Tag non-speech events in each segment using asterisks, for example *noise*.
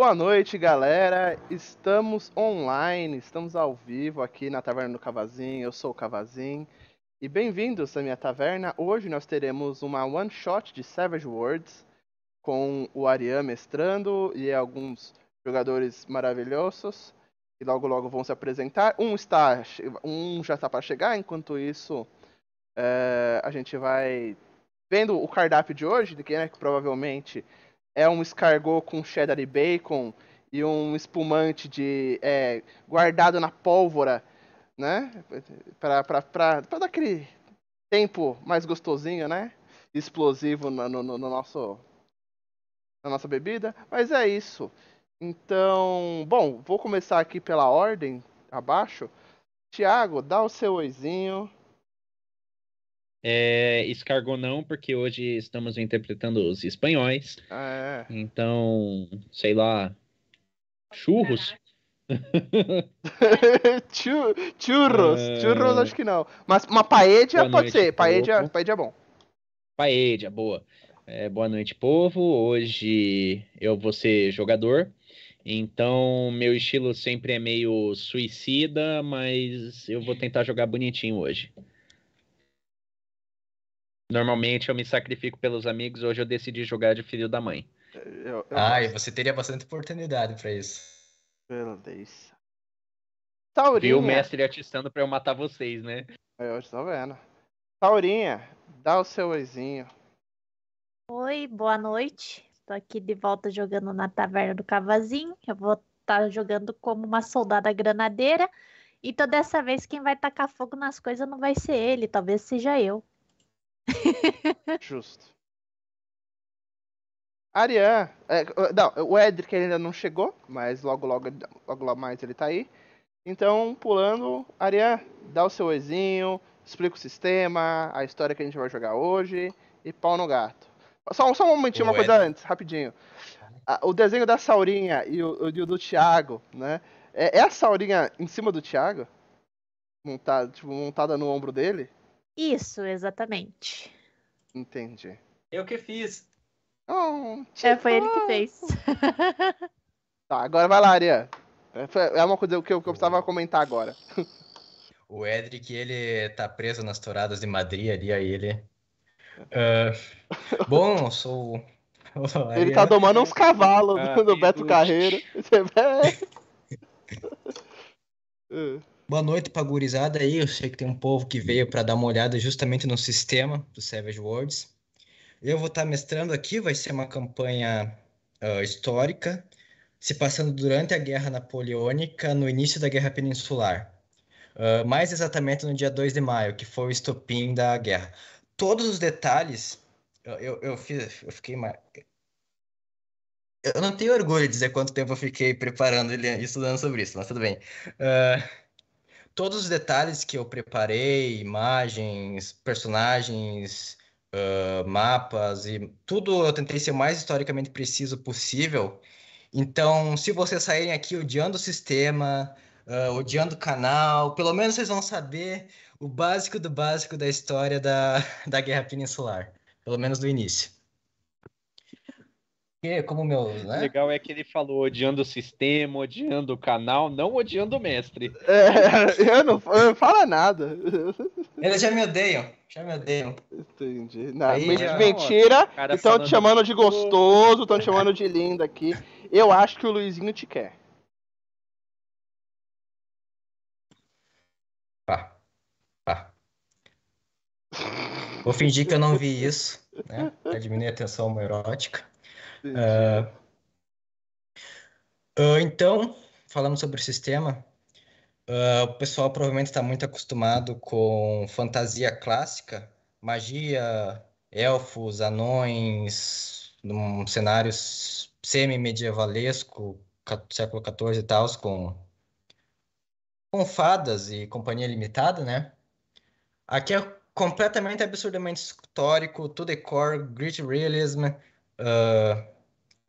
Boa noite, galera. Estamos online, estamos ao vivo aqui na Taverna do Cavazinho. Eu sou o Cavazinho. E bem-vindos à minha taverna. Hoje nós teremos uma one shot de Savage Worlds com o Ariam mestrando e alguns jogadores maravilhosos que logo logo vão se apresentar. Um está, um já está para chegar. Enquanto isso, é, a gente vai vendo o cardápio de hoje, que né, que provavelmente é um escargot com cheddar e bacon e um espumante de é, guardado na pólvora, né? Para dar aquele tempo mais gostosinho, né? Explosivo no, no, no, nosso na nossa bebida. Mas é isso. Então, bom, vou começar aqui pela ordem abaixo. Tiago, dá o seu oizinho. É, escargot não, porque hoje estamos interpretando os espanhóis. Ah, é. Então, sei lá, churros. *laughs* churros, é... churros acho que não. Mas uma paella pode noite, ser, paella, paella é bom. Paella, boa. É, boa noite, povo. Hoje eu vou ser jogador. Então, meu estilo sempre é meio suicida, mas eu vou tentar jogar bonitinho hoje. Normalmente eu me sacrifico pelos amigos, hoje eu decidi jogar de filho da mãe. Eu, eu ah, e você teria bastante oportunidade para isso. Meu Deus. Taurinha. o mestre atistando pra eu matar vocês, né? Eu estou vendo. Taurinha, dá o seu oizinho. Oi, boa noite. Estou aqui de volta jogando na Taverna do Cavazinho. Eu vou estar tá jogando como uma soldada granadeira. Então, dessa vez, quem vai tacar fogo nas coisas não vai ser ele, talvez seja eu. *laughs* Justo. Arian, é, não, o Edric ainda não chegou, mas logo, logo, logo, logo mais ele tá aí. Então, pulando, Arian, dá o seu oizinho, explica o sistema, a história que a gente vai jogar hoje e pau no gato. Só, só um momentinho, uma coisa antes, rapidinho. O desenho da Saurinha e o, o do Thiago, né? É, é, a Saurinha em cima do Thiago? Montada, tipo, montada no ombro dele? Isso, exatamente. Entendi. Eu que fiz. Oh, é, foi ele que fez. *laughs* tá, agora vai lá, Aria. É, é uma coisa que eu, que eu precisava comentar agora. *laughs* O Edric, ele tá preso nas touradas de Madrid ali, aí ele. Uh, bom, sou. Ele tá domando uns cavalos ah, do Beto Carreiro. Uh. *laughs* Boa noite pra gurizada aí. Eu sei que tem um povo que veio para dar uma olhada justamente no sistema do Savage Worlds. Eu vou estar tá mestrando aqui, vai ser uma campanha uh, histórica, se passando durante a Guerra Napoleônica, no início da Guerra Peninsular. Uh, mais exatamente no dia 2 de maio, que foi o estopim da guerra. Todos os detalhes, eu, eu, eu, fiz, eu fiquei. Eu não tenho orgulho de dizer quanto tempo eu fiquei preparando e estudando sobre isso, mas tudo bem. Uh, todos os detalhes que eu preparei, imagens, personagens, uh, mapas e tudo eu tentei ser o mais historicamente preciso possível. Então, se vocês saírem aqui odiando o sistema, uh, odiando o canal, pelo menos vocês vão saber o básico do básico da história da, *laughs* da Guerra Peninsular, pelo menos do início. Como meu. Né? O legal é que ele falou odiando o sistema, odiando o canal, não odiando o mestre. É, *laughs* eu não, eu não falo nada. Eles já me odeiam. Já me odeiam. Entendi. Não, Aí, mentira. Estão te chamando de gostoso, estão te chamando de lindo aqui. Eu acho que o Luizinho te quer. Pá. Pá. Vou fingir que eu não vi isso, né? Pra diminuir a tensão homoerótica. Uh, então, falando sobre o sistema, uh, o pessoal provavelmente está muito acostumado com fantasia clássica, magia, elfos, anões, num cenário semi-medievalesco, século XIV e tal, com, com fadas e companhia limitada, né? Aqui é completamente absurdamente histórico, tudo é core, grit realism, uh,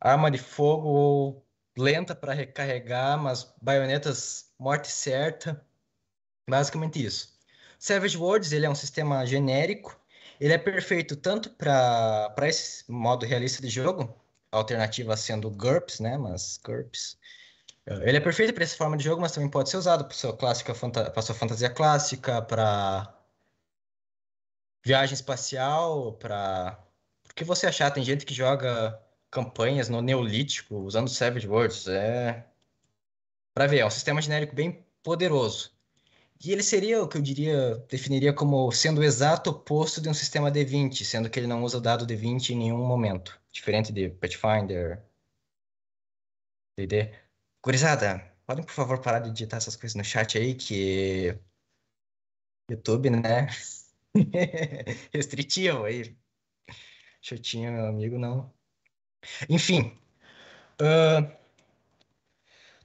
arma de fogo lenta para recarregar, mas baionetas morte certa. Basicamente isso. Savage Worlds ele é um sistema genérico. Ele é perfeito tanto para esse modo realista de jogo, alternativa sendo GURPS, né? Mas GURPS. Uh, ele é perfeito para essa forma de jogo, mas também pode ser usado para sua clássica, para sua fantasia clássica, para viagem espacial, para o que você achar. Tem gente que joga campanhas no Neolítico usando Savage Worlds. É para ver, é um sistema genérico bem poderoso. E ele seria o que eu diria, definiria como sendo o exato oposto de um sistema D20, sendo que ele não usa dado D20 em nenhum momento, diferente de Pathfinder, D&D. Gurizada, podem por favor parar de digitar essas coisas no chat aí, que YouTube, né? *laughs* Restritivo aí. Chatinho, meu amigo, não. Enfim, uh,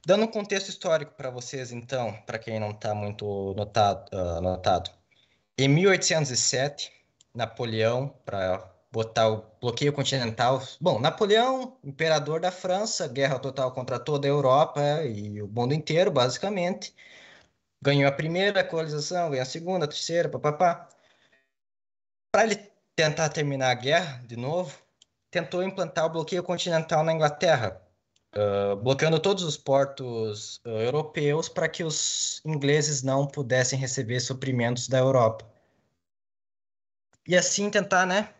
Dando um contexto histórico para vocês, então, para quem não está muito notado, uh, notado. Em 1807, Napoleão, para botar o bloqueio continental. Bom, Napoleão, imperador da França, guerra total contra toda a Europa e o mundo inteiro, basicamente. Ganhou a primeira colonização, ganhou a segunda, a terceira, papapá. Para ele tentar terminar a guerra de novo, tentou implantar o bloqueio continental na Inglaterra, uh, bloqueando todos os portos uh, europeus para que os ingleses não pudessem receber suprimentos da Europa. E assim tentar, né,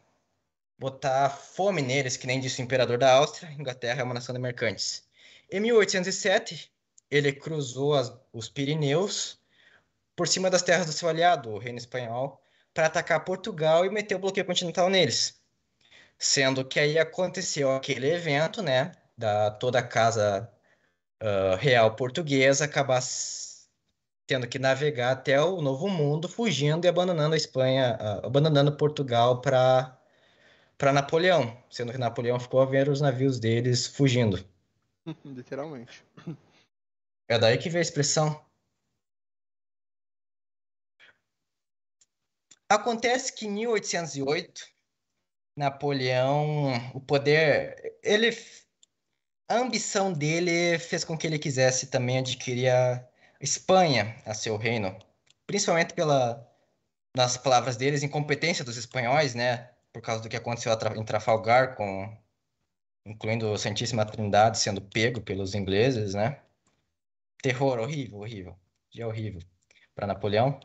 botar fome neles, que nem disse o imperador da Áustria, Inglaterra é uma nação de mercantes. Em 1807, ele cruzou as, os Pirineus por cima das terras do seu aliado, o reino espanhol, para atacar Portugal e meter o bloqueio continental neles. Sendo que aí aconteceu aquele evento, né, da toda a casa uh, real portuguesa acabar tendo que navegar até o Novo Mundo, fugindo e abandonando a Espanha, uh, abandonando Portugal para para Napoleão, sendo que Napoleão ficou a ver os navios deles fugindo. *laughs* Literalmente. É daí que vem a expressão. Acontece que em 1808, Napoleão, o poder, ele a ambição dele fez com que ele quisesse também adquirir a Espanha a seu reino, principalmente pela nas palavras deles, incompetência dos espanhóis, né, por causa do que aconteceu em Trafalgar com incluindo a Santíssima Trindade sendo pego pelos ingleses, né? Terror horrível, horrível. Dia horrível para Napoleão.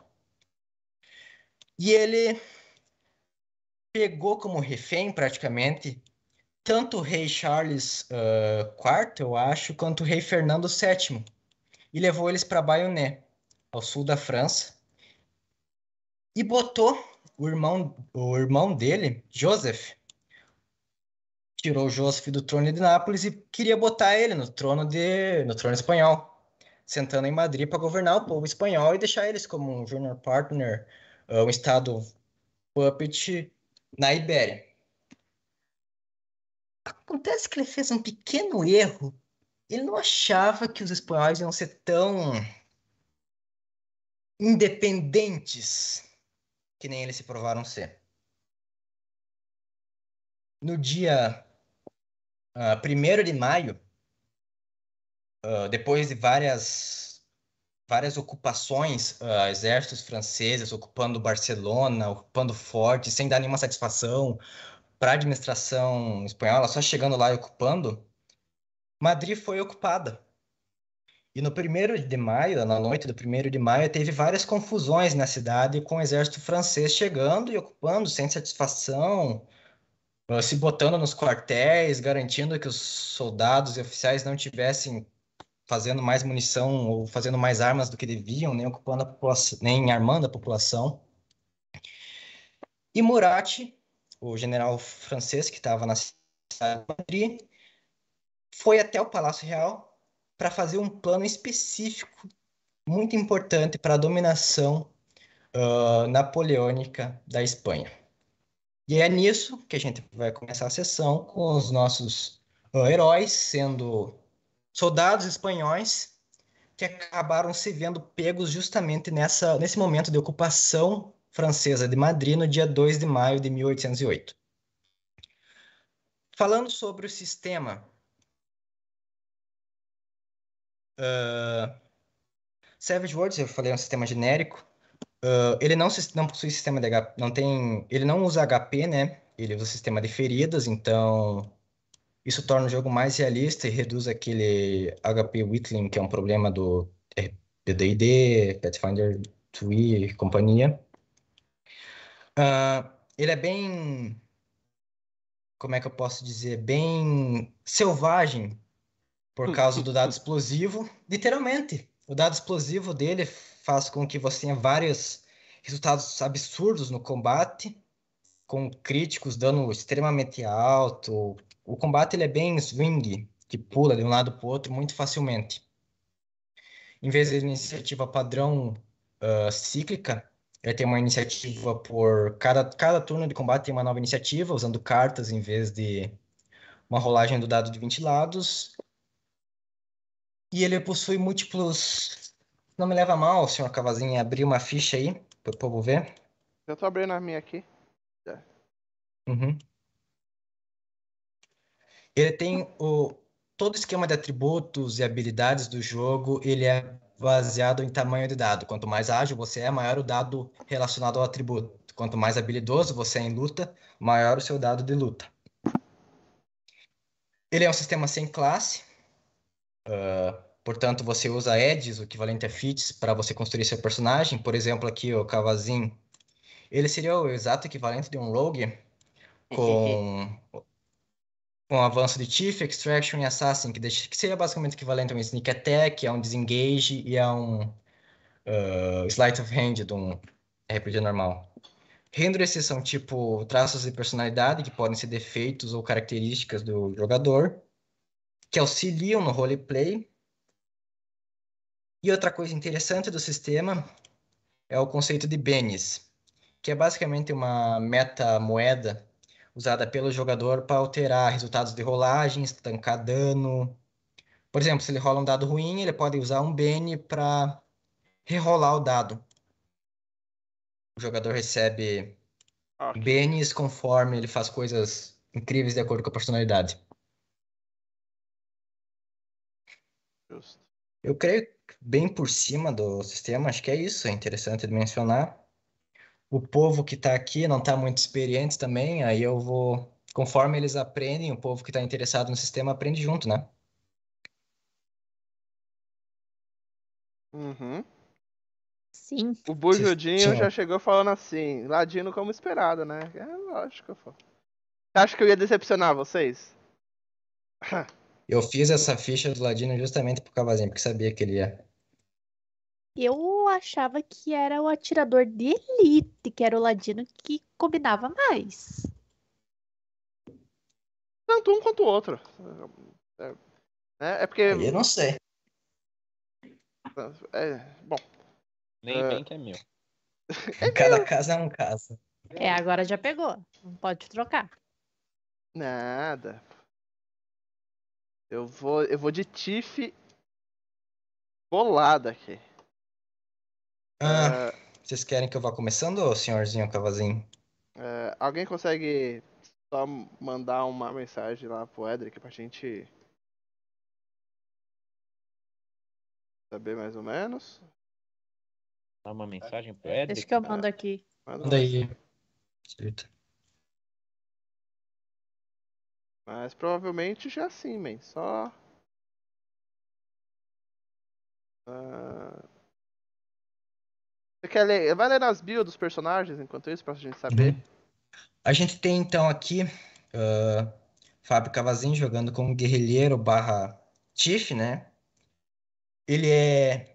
E ele pegou como refém praticamente tanto o rei Charles uh, IV, eu acho, quanto o rei Fernando VII, e levou eles para Bayonne, ao sul da França, e botou o irmão, o irmão dele, Joseph, tirou Joseph do trono de Nápoles e queria botar ele no trono de, no trono espanhol, sentando em Madrid para governar o povo espanhol e deixar eles como um junior partner, um estado puppet na Ibéria. Acontece que ele fez um pequeno erro. Ele não achava que os espanhóis iam ser tão independentes que nem eles se provaram ser. No dia uh, ah, 1 de maio, uh, depois de várias, várias ocupações, uh, exércitos franceses ocupando Barcelona, ocupando fortes, sem dar nenhuma satisfação, para a administração espanhola, só chegando lá e ocupando, Madrid foi ocupada. E no 1 de maio, na noite do 1 de maio, teve várias confusões na cidade com o exército francês chegando e ocupando sem satisfação, ah, se botando nos quartéis, garantindo que os soldados e oficiais não tivessem fazendo mais munição ou fazendo mais armas do que deviam, nem ocupando a população, nem armando a população. E Murat o general francês que estava na cidade de Madrid, foi até o Palácio Real para fazer um plano específico muito importante para a dominação uh, napoleônica da Espanha. E é nisso que a gente vai começar a sessão com os nossos uh, heróis sendo soldados espanhóis que acabaram se vendo pegos justamente nessa, nesse momento de ocupação francesa de Madrid no dia 2 de maio de 1808. Falando sobre o sistema, uh, Savage Worlds, eu falei, é um sistema genérico. Uh, ele não, não possui sistema de HP, não tem, ele não usa HP, né? Ele usa sistema de feridas, então Isso torna o jogo mais realista e reduz aquele HP Whittling, que é um problema do D&D, Pathfinder 2 e companhia. Uh, ele é bem, como é que eu posso dizer, bem selvagem por causa do dado *laughs* explosivo. Literalmente, o dado explosivo dele faz com que você tenha vários resultados absurdos no combate, com críticos dando extremamente alto. O combate ele é bem swing, que pula de um lado para o outro muito facilmente. Em vez de iniciativa padrão uh, cíclica, ele tem uma iniciativa por cada, cada turno de combate tem uma nova iniciativa, usando cartas em vez de uma rolagem do dado de 20 lados. E ele possui múltiplos. Não me leva mal, senhor Cavazinho, abrir uma ficha aí para o povo ver. Eu tô abrindo a minha aqui. Uhum. Ele tem o todo o esquema de atributos e habilidades do jogo, ele é baseado em tamanho de dado. Quanto mais ágil você é, maior o dado relacionado ao atributo. Quanto mais habilidoso você é em luta, maior o seu dado de luta. Ele é um sistema sem classe, uh, portanto você usa edges, o equivalente a feats, para você construir seu personagem. Por exemplo, aqui o Cavazin, ele seria o exato equivalente de um rogue *laughs* com com o avanço de Chief, Extraction e Assassin, que, deixa, que seria basicamente equivalente a um Sneak Attack, a um Disengage e a um uh, Sleight of Hand de um RPG normal. Hindrances são tipo traços de personalidade que podem ser defeitos ou características do jogador, que auxiliam no roleplay. E outra coisa interessante do sistema é o conceito de Benes, que é basicamente uma meta moeda usada pelo jogador para alterar resultados de rolagens, tancar dano. Por exemplo, se ele rola um dado ruim, ele pode usar um Bane para rerolar o dado. O jogador recebe okay. Banes conforme ele faz coisas incríveis de acordo com a personalidade. Justo. Eu creio bem por cima do sistema, acho que é isso, é interessante de mencionar o povo que está aqui não está muito experiente também, aí eu vou, conforme eles aprendem, o povo que está interessado no sistema aprende junto, né? Uhum. Sim. O Bujudinho já chegou falando assim, Ladino como esperado, né? É lógico, pô. Você acha que eu ia decepcionar vocês? Eu fiz essa ficha do Ladino justamente pro Cavazinho, porque sabia que ele ia. Eu achava que era o atirador de elite, que era o ladino que combinava mais. Tanto um quanto o outro. É, é, é porque. Eu não sei. É, bom. Nem é... bem que é meu. É *laughs* Cada meu. caso é um caso. É, agora já pegou. Não pode trocar. Nada. Eu vou, eu vou de Tiff bolada aqui. Ah, vocês querem que eu vá começando, senhorzinho Cavazinho? É, alguém consegue só mandar uma mensagem lá pro Edric pra gente saber mais ou menos? Dá uma mensagem pro Edric? Deixa que eu mando aqui. Manda aí. Certo. Mas provavelmente já sim, man. Só. Uh... Você quer ler? Vai ler nas bios dos personagens enquanto isso, pra gente saber. Uhum. A gente tem então aqui uh, Fábio Cavazinho jogando como guerrilheiro barra Tiff, né? Ele é.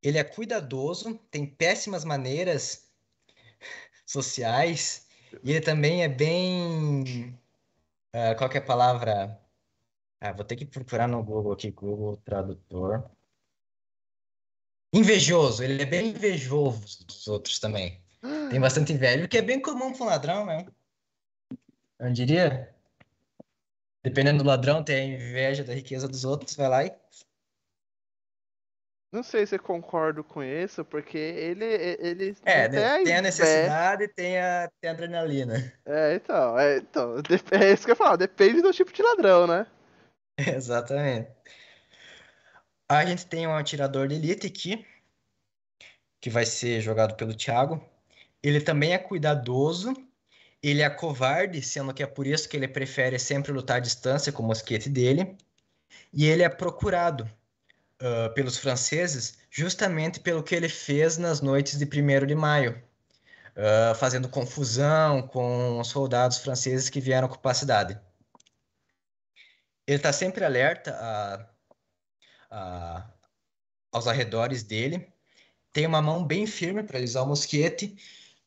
Ele é cuidadoso, tem péssimas maneiras sociais e ele também é bem. Uh, qual é a palavra? Ah, vou ter que procurar no Google aqui, Google Tradutor. Invejoso, ele é bem invejoso dos outros também. Tem bastante inveja, o que é bem comum para um ladrão, né? Eu diria. Dependendo do ladrão, tem a inveja da riqueza dos outros, vai lá e. Não sei se eu concordo com isso, porque ele. ele é, né? tem a necessidade e tem a, tem a adrenalina. É, então, é, então. *laughs* É isso que eu falo, depende do tipo de ladrão, né? *laughs* Exatamente. A gente tem um atirador de elite aqui, que vai ser jogado pelo Thiago. Ele também é cuidadoso. Ele é covarde, sendo que é por isso que ele prefere sempre lutar à distância com o mosquete dele. E ele é procurado uh, pelos franceses justamente pelo que ele fez nas noites de 1 de maio, uh, fazendo confusão com os soldados franceses que vieram ocupar a cidade. Ele está sempre alerta a, a, aos arredores dele, tem uma mão bem firme para usar o mosquete,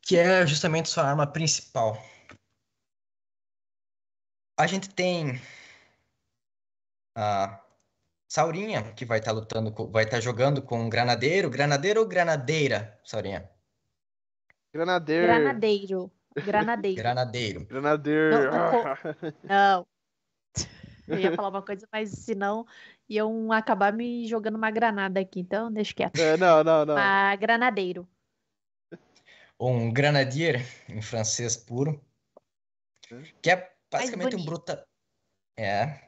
que é justamente sua arma principal. A gente tem a Saurinha, que vai estar tá lutando, com, vai estar tá jogando com um granadeiro. Granadeiro ou granadeira, Saurinha? Granadeiro. Granadeiro. *laughs* Granadeiro. Granadeiro. Granadeiro. Não, não. *laughs* Eu ia falar uma coisa, mas senão iam acabar me jogando uma granada aqui, então deixa quieto. É, não, não, não. Uma granadeiro. Um granadier, em francês puro. Que é basicamente um bruta. É.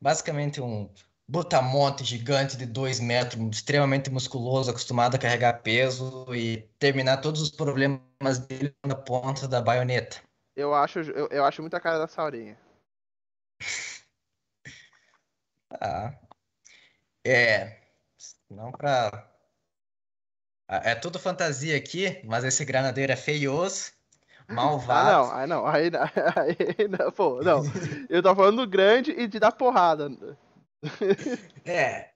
Basicamente um brutamonte gigante de dois metros, extremamente musculoso, acostumado a carregar peso e terminar todos os problemas dele na ponta da baioneta. Eu acho, eu, eu acho muito a cara da Saurinha. *laughs* ah. É. Não pra. Ah, é tudo fantasia aqui, mas esse granadeiro é feioso, malvado. Ah, não, aí não, aí, *laughs* aí não, pô, não. Eu tô falando grande e de dar porrada. É.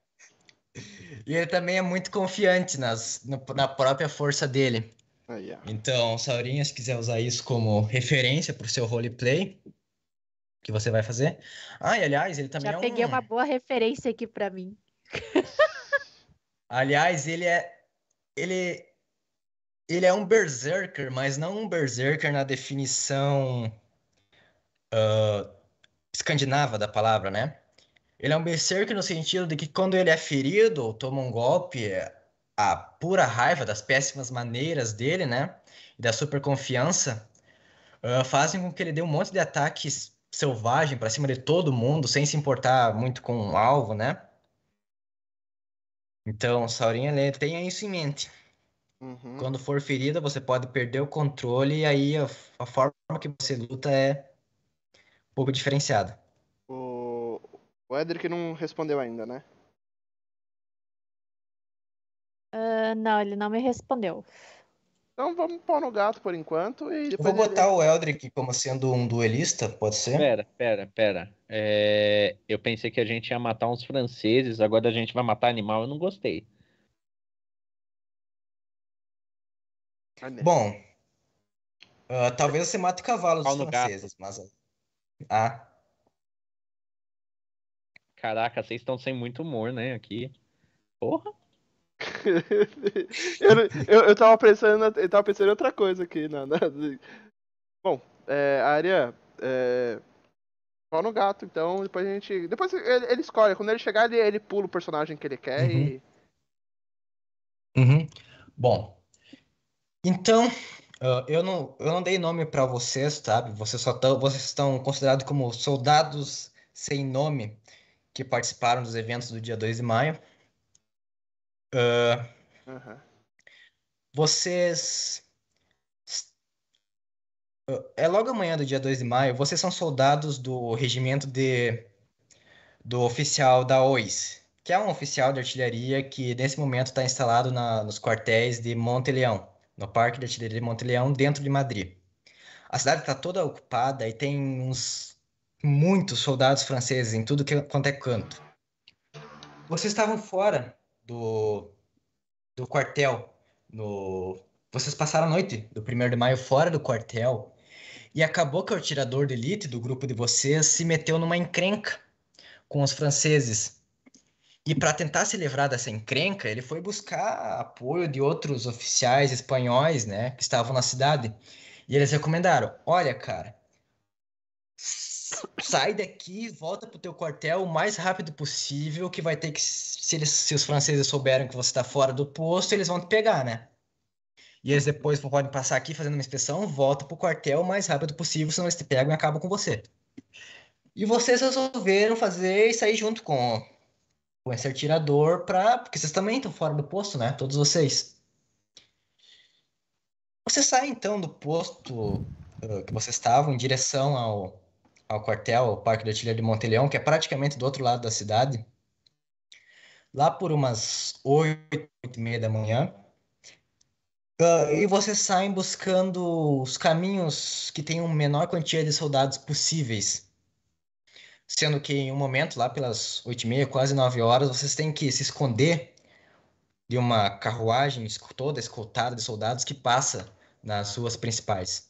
E ele também é muito confiante nas, no, na própria força dele. Ah, yeah. Então, Saurinha, se quiser usar isso como referência para o seu roleplay, que você vai fazer. Ah, e aliás, ele também Já é um... peguei uma boa referência aqui para mim. *laughs* aliás, ele é... Ele... Ele é um berserker, mas não um berserker na definição uh, escandinava da palavra, né? Ele é um berserker no sentido de que quando ele é ferido ou toma um golpe, a pura raiva das péssimas maneiras dele, né? E da super confiança, uh, fazem com que ele dê um monte de ataques selvagem para cima de todo mundo, sem se importar muito com o alvo, né? Então, Saurinha, tenha isso em mente. Uhum. Quando for ferida, você pode perder o controle e aí a, a forma que você luta é um pouco diferenciada. O Edric não respondeu ainda, né? Uh, não, ele não me respondeu. Então vamos pôr no gato por enquanto e vou botar ele... o Eldrick como sendo um duelista, pode ser? Pera, pera, pera. É... Eu pensei que a gente ia matar uns franceses, agora a gente vai matar animal, eu não gostei. Bom, uh, talvez você mate cavalos dos franceses, gato. mas. Ah. Caraca, vocês estão sem muito humor, né? Aqui. Porra. *laughs* eu, eu, eu, tava pensando, eu tava pensando em outra coisa aqui. Não, não. Bom, é, é, pau no gato, então depois a gente. Depois ele, ele escolhe, quando ele chegar, ele, ele pula o personagem que ele quer uhum. e. Uhum. Bom. Então, uh, eu, não, eu não dei nome para vocês, sabe? Vocês só tão, vocês estão considerados como soldados sem nome que participaram dos eventos do dia 2 de maio. Uh, uhum. Vocês. É logo amanhã do dia 2 de maio, vocês são soldados do regimento de do oficial da OIS, que é um oficial de artilharia que nesse momento está instalado na, nos quartéis de Monte Leão, no Parque de Artilharia de Monte Leão, dentro de Madrid. A cidade está toda ocupada e tem uns muitos soldados franceses em tudo que, quanto é canto. Vocês estavam fora do, do quartel. No... Vocês passaram a noite do 1 de maio fora do quartel. E acabou que o atirador de elite do grupo de vocês se meteu numa encrenca com os franceses. E para tentar se livrar dessa encrenca, ele foi buscar apoio de outros oficiais espanhóis, né, que estavam na cidade. E eles recomendaram: olha, cara, sai daqui, volta pro teu quartel o mais rápido possível, que vai ter que, se, eles, se os franceses souberem que você tá fora do posto, eles vão te pegar, né? E eles depois podem passar aqui fazendo uma inspeção, volta pro quartel o mais rápido possível, senão eles te pegam e acabam com você. E vocês resolveram fazer e sair junto com, esse atirador pra... Porque vocês também estão fora do posto, né? Todos vocês. Você sai então do posto uh, que vocês estavam em direção ao, ao quartel, ao Parque de Artilharia de Monteleão, que é praticamente do outro lado da cidade. Lá por umas oito, oito e meia da manhã, Uh, e vocês saem buscando os caminhos que tenham menor quantia de soldados possíveis. Sendo que em um momento, lá pelas oito e meia, quase nove horas, vocês têm que se esconder de uma carruagem toda escoltada de soldados que passa nas ruas principais.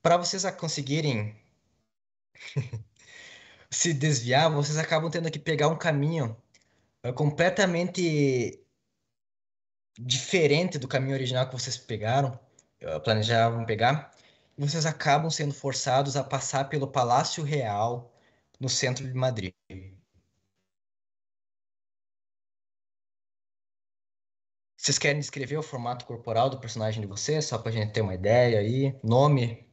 Para vocês conseguirem *laughs* se desviar, vocês acabam tendo que pegar um caminho uh, completamente diferente do caminho original que vocês pegaram, uh, planejavam pegar, e vocês acabam sendo forçados a passar pelo Palácio Real no centro de Madrid. Vocês querem descrever o formato corporal do personagem de vocês, só pra gente ter uma ideia aí? Nome?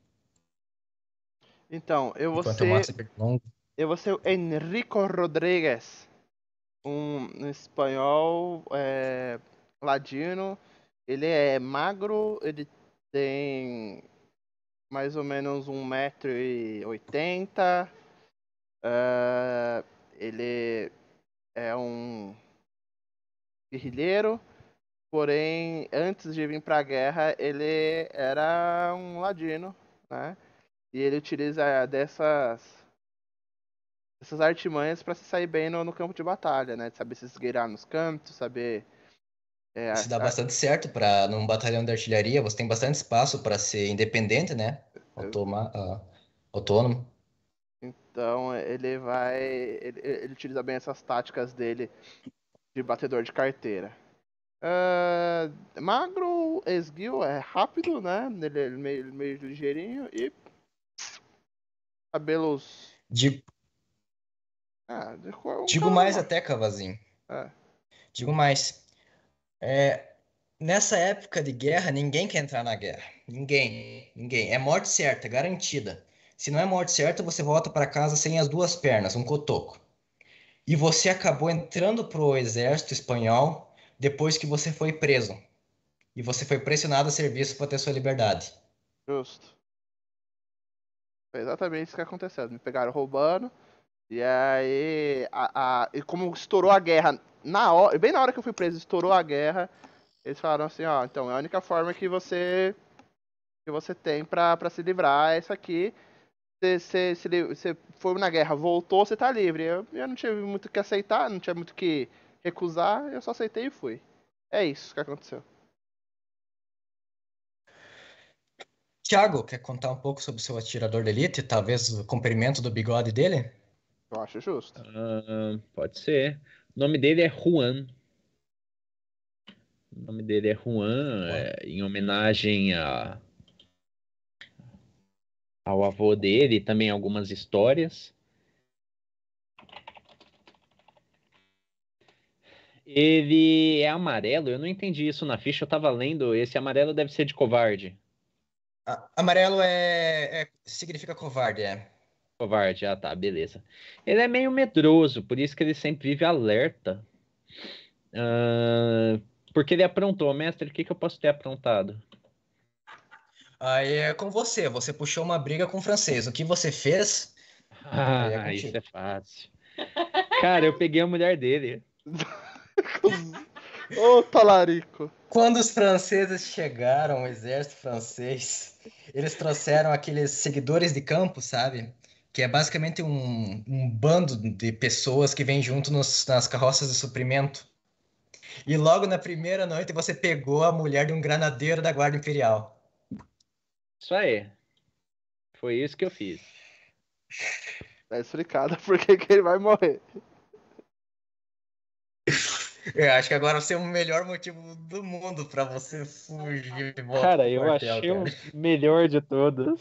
Então, eu vou ser. Eu vou ser o Enrico Rodrigues, um espanhol é, ladino. Ele é magro, ele tem mais ou menos 1,80m. Uh, ele é um guerrilheiro, porém, antes de vir para a guerra, ele era um ladino, né? E ele utiliza dessas essas artimanhas para se sair bem no, no, campo de batalha, né? De saber se esgueirar nos cantos, saber é, Isso dá bastante certo para num batalhão de artilharia, você tem bastante espaço para ser independente, né? Automa, uh, autônomo. Então ele vai. Ele, ele, utiliza bem essas táticas dele de batedor de carteira. Uh, magro, esguio, é rápido, né? Ele é meio, meio ligeirinho e. Cabelos. Digo, ah, um Digo mais até, Cavazinho. É. Digo mais. É, nessa época de guerra, ninguém quer entrar na guerra. Ninguém. Ninguém. É morte certa, garantida. Se não é morte certa, você volta para casa sem as duas pernas, um cotoco. E você acabou entrando pro exército espanhol depois que você foi preso. E você foi pressionado a serviço para ter sua liberdade. Justo. Foi exatamente isso que aconteceu. Me pegaram roubando. E aí, a, a, e como estourou a guerra na hora, bem na hora que eu fui preso, estourou a guerra. Eles falaram assim, ó, então é a única forma que você que você tem pra, pra se livrar é essa aqui. Você se, for na guerra, voltou, você tá livre. Eu, eu não tive muito o que aceitar, não tinha muito o que recusar, eu só aceitei e fui. É isso que aconteceu. Tiago, quer contar um pouco sobre o seu atirador de elite? Talvez o comprimento do bigode dele? Eu acho justo. Uh, pode ser. O nome dele é Juan. O nome dele é Juan, é, em homenagem a, ao avô dele, também algumas histórias. Ele é amarelo, eu não entendi isso na ficha, eu tava lendo. Esse amarelo deve ser de covarde. Amarelo é, é, significa covarde, é. Covarde, ah tá, beleza. Ele é meio medroso, por isso que ele sempre vive alerta. Uh, porque ele aprontou, mestre, o que, que eu posso ter aprontado? Aí é com você, você puxou uma briga com o francês. O que você fez? Ah, é isso é fácil. Cara, eu peguei a mulher dele. *laughs* Ô, talarico. Quando os franceses chegaram, o exército francês, eles trouxeram aqueles seguidores de campo, sabe? que é basicamente um, um bando de pessoas que vem junto nos, nas carroças de suprimento. E logo na primeira noite você pegou a mulher de um granadeiro da Guarda Imperial. Isso aí. Foi isso que eu fiz. Tá explicado *laughs* por que ele vai morrer. Eu acho que agora vai ser o melhor motivo do mundo para você fugir. Cara, eu quartel, achei cara. o melhor de todos.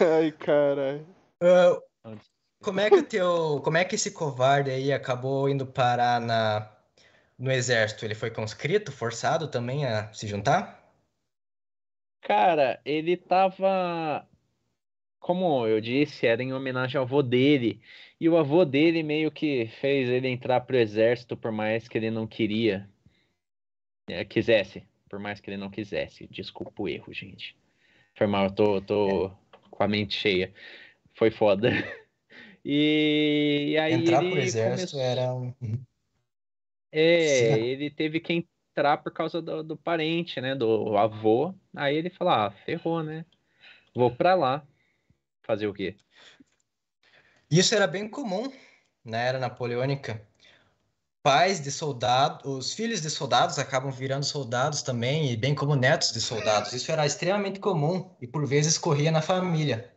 Ai, caralho. Uh, como é que o teu. Como é que esse covarde aí acabou indo parar na, no exército? Ele foi conscrito, forçado também a se juntar? Cara, ele tava. Como eu disse, era em homenagem ao avô dele. E o avô dele meio que fez ele entrar pro exército, por mais que ele não queria. É, quisesse por mais que ele não quisesse. Desculpa o erro, gente. Foi mal, eu tô, tô com a mente cheia. Foi foda. *laughs* E, e aí Entrar pro exército começou- era um. É, Sim. ele teve que entrar por causa do, do parente, né? Do avô. Aí ele falou: ah, ferrou, né? Vou pra lá. Fazer o quê? Isso era bem comum na era napoleônica. Pais de soldados, os filhos de soldados acabam virando soldados também, e bem como netos de soldados. Isso era extremamente comum e por vezes corria na família.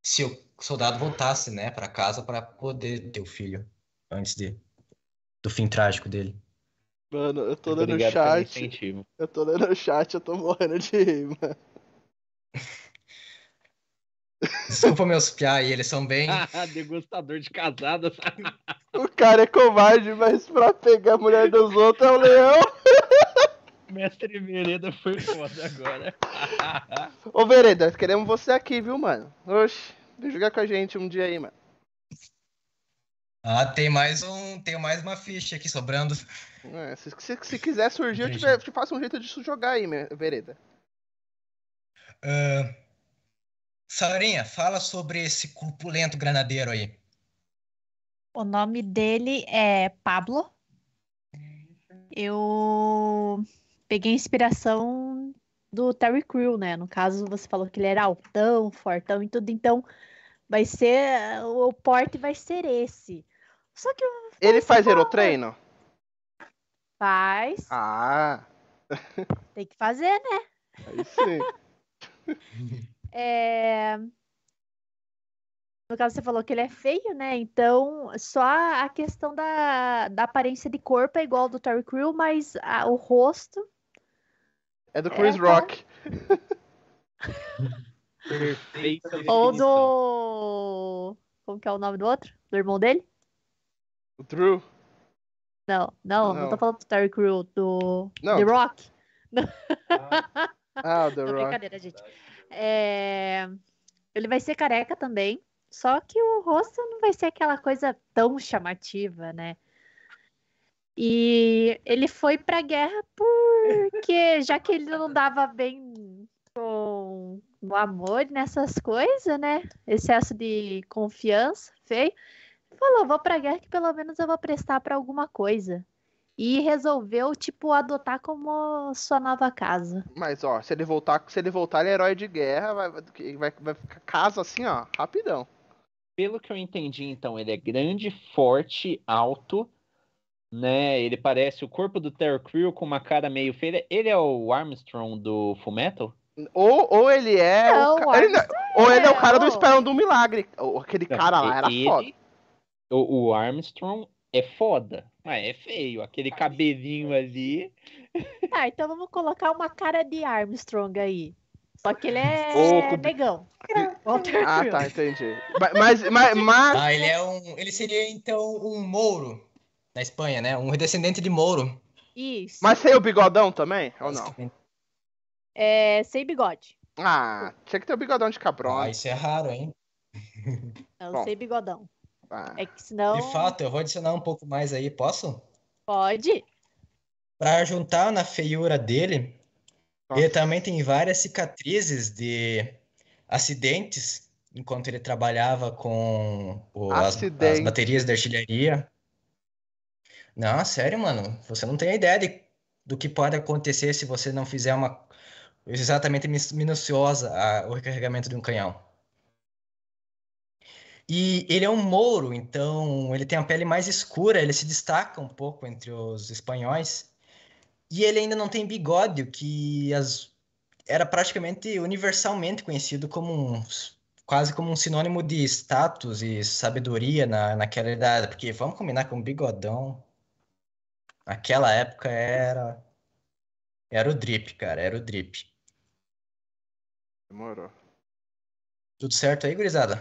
Se o soldado voltasse, né, para casa para poder ter o filho antes de, do fim trágico dele. Mano, eu tô lendo o chat. Eu tô lendo o chat, eu tô morrendo de rir, mano. *laughs* Desculpa meus piá, e eles são bem. *laughs* Degustador de casadas. O cara é covarde, mas pra pegar a mulher dos outros é o leão. Mestre Vereda foi foda agora. *laughs* Ô, Vereda, queremos você aqui, viu, mano? Oxi, vem jogar com a gente um dia aí, mano. Ah, tem mais um, tem mais uma ficha aqui sobrando. É, se, se, se quiser surgir, eu te, te faço um jeito de jogar aí, Vereda. Ah, Saurinha, fala sobre esse corpulento granadeiro aí. O nome dele é Pablo. Eu peguei inspiração do Terry Crew, né? No caso, você falou que ele era altão, fortão e tudo, então vai ser. O porte vai ser esse. Só que Ele faz fala. aerotreino? faz, Ah, tem que fazer, né? aí sim. *laughs* É, No caso, você falou que ele é feio, né? Então, só a questão da, da aparência de corpo é igual ao do Terry Crew, mas a- o rosto. É do Chris É, Rock. *laughs* Perfeita Ou do. Como que é o nome do outro? Do irmão dele? O Drew. Não, não, não, Não. tô falando do Terry Crew, do Não. The Rock. Ah, o *laughs* The Não, Rock. brincadeira, gente. É, Ele vai ser careca também, só que o rosto não vai ser aquela coisa tão chamativa, né? E ele foi pra guerra porque, *laughs* já que ele não dava bem com o amor nessas coisas, né? Excesso de confiança, feio. Falou, vou pra guerra que pelo menos eu vou prestar pra alguma coisa. E resolveu, tipo, adotar como sua nova casa. Mas, ó, se ele voltar, se ele voltar, ele é herói de guerra, vai, vai, vai, vai ficar casa assim, ó, rapidão. Pelo que eu entendi, então, ele é grande, forte, alto, né? Ele parece o corpo do Terry Crew com uma cara meio feia. Ele é o Armstrong do Fullmetal? Ou, ou ele é. Não, o, ca- ele não- ou ele é o é, cara do ô. Esperão do Milagre. Ou Aquele cara lá era Ele- foda. O, o Armstrong é foda, mas é feio. Aquele cabelinho ali. Tá, então vamos colocar uma cara de Armstrong aí. Só que ele é Ô, negão. Walter Ah, tá, entendi. Mas, mas, mas, Ah, ele é um, ele seria então um mouro na Espanha, né? Um descendente de mouro. Isso. mas sem o bigodão também? Ou não? É, sem bigode. Ah, tinha que ter o bigodão de Ah, cabrão. isso é raro, hein? Não, Bom. sem bigodão. Ah, É que senão. De fato, eu vou adicionar um pouco mais aí, posso? Pode. Para juntar na feiura dele. Ele também tem várias cicatrizes de acidentes enquanto ele trabalhava com o- as, as baterias de artilharia. Não, sério, mano. Você não tem ideia de- do que pode acontecer se você não fizer uma exatamente minuciosa a- o recarregamento de um canhão. E ele é um mouro, então ele tem a pele mais escura, ele se destaca um pouco entre os espanhóis. E ele ainda não tem bigode, o que as- era praticamente universalmente conhecido como um, quase como um sinônimo de status e sabedoria na, naquela idade. Porque vamos combinar com um bigodão. Naquela época era. Era o drip, cara, era o drip. Demorou. Tudo certo aí, gurizada?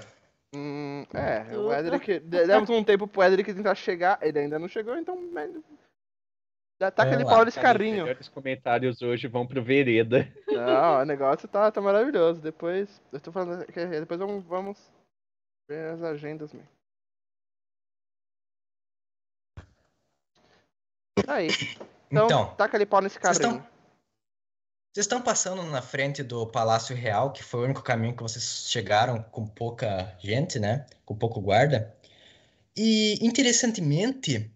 Hum, é, o. Edric. de- Demos um tempo pro Edric tentar chegar. Ele ainda não chegou, então. Dá- Tá aquele lá, pau nesse Cara, os carrinho. melhores comentários hoje vão pro Vereda. *laughs* Não, o negócio tá, tá maravilhoso. Depois. Eu tô falando. que Depois vamos, vamos ver as agendas, meu. Aí. Então, Então, taca aquele pau nesse carrinho. Vocês estão passando na frente do Palácio Real, que foi o único caminho que vocês chegaram com pouca gente, né? Com pouco guarda. E interessantemente,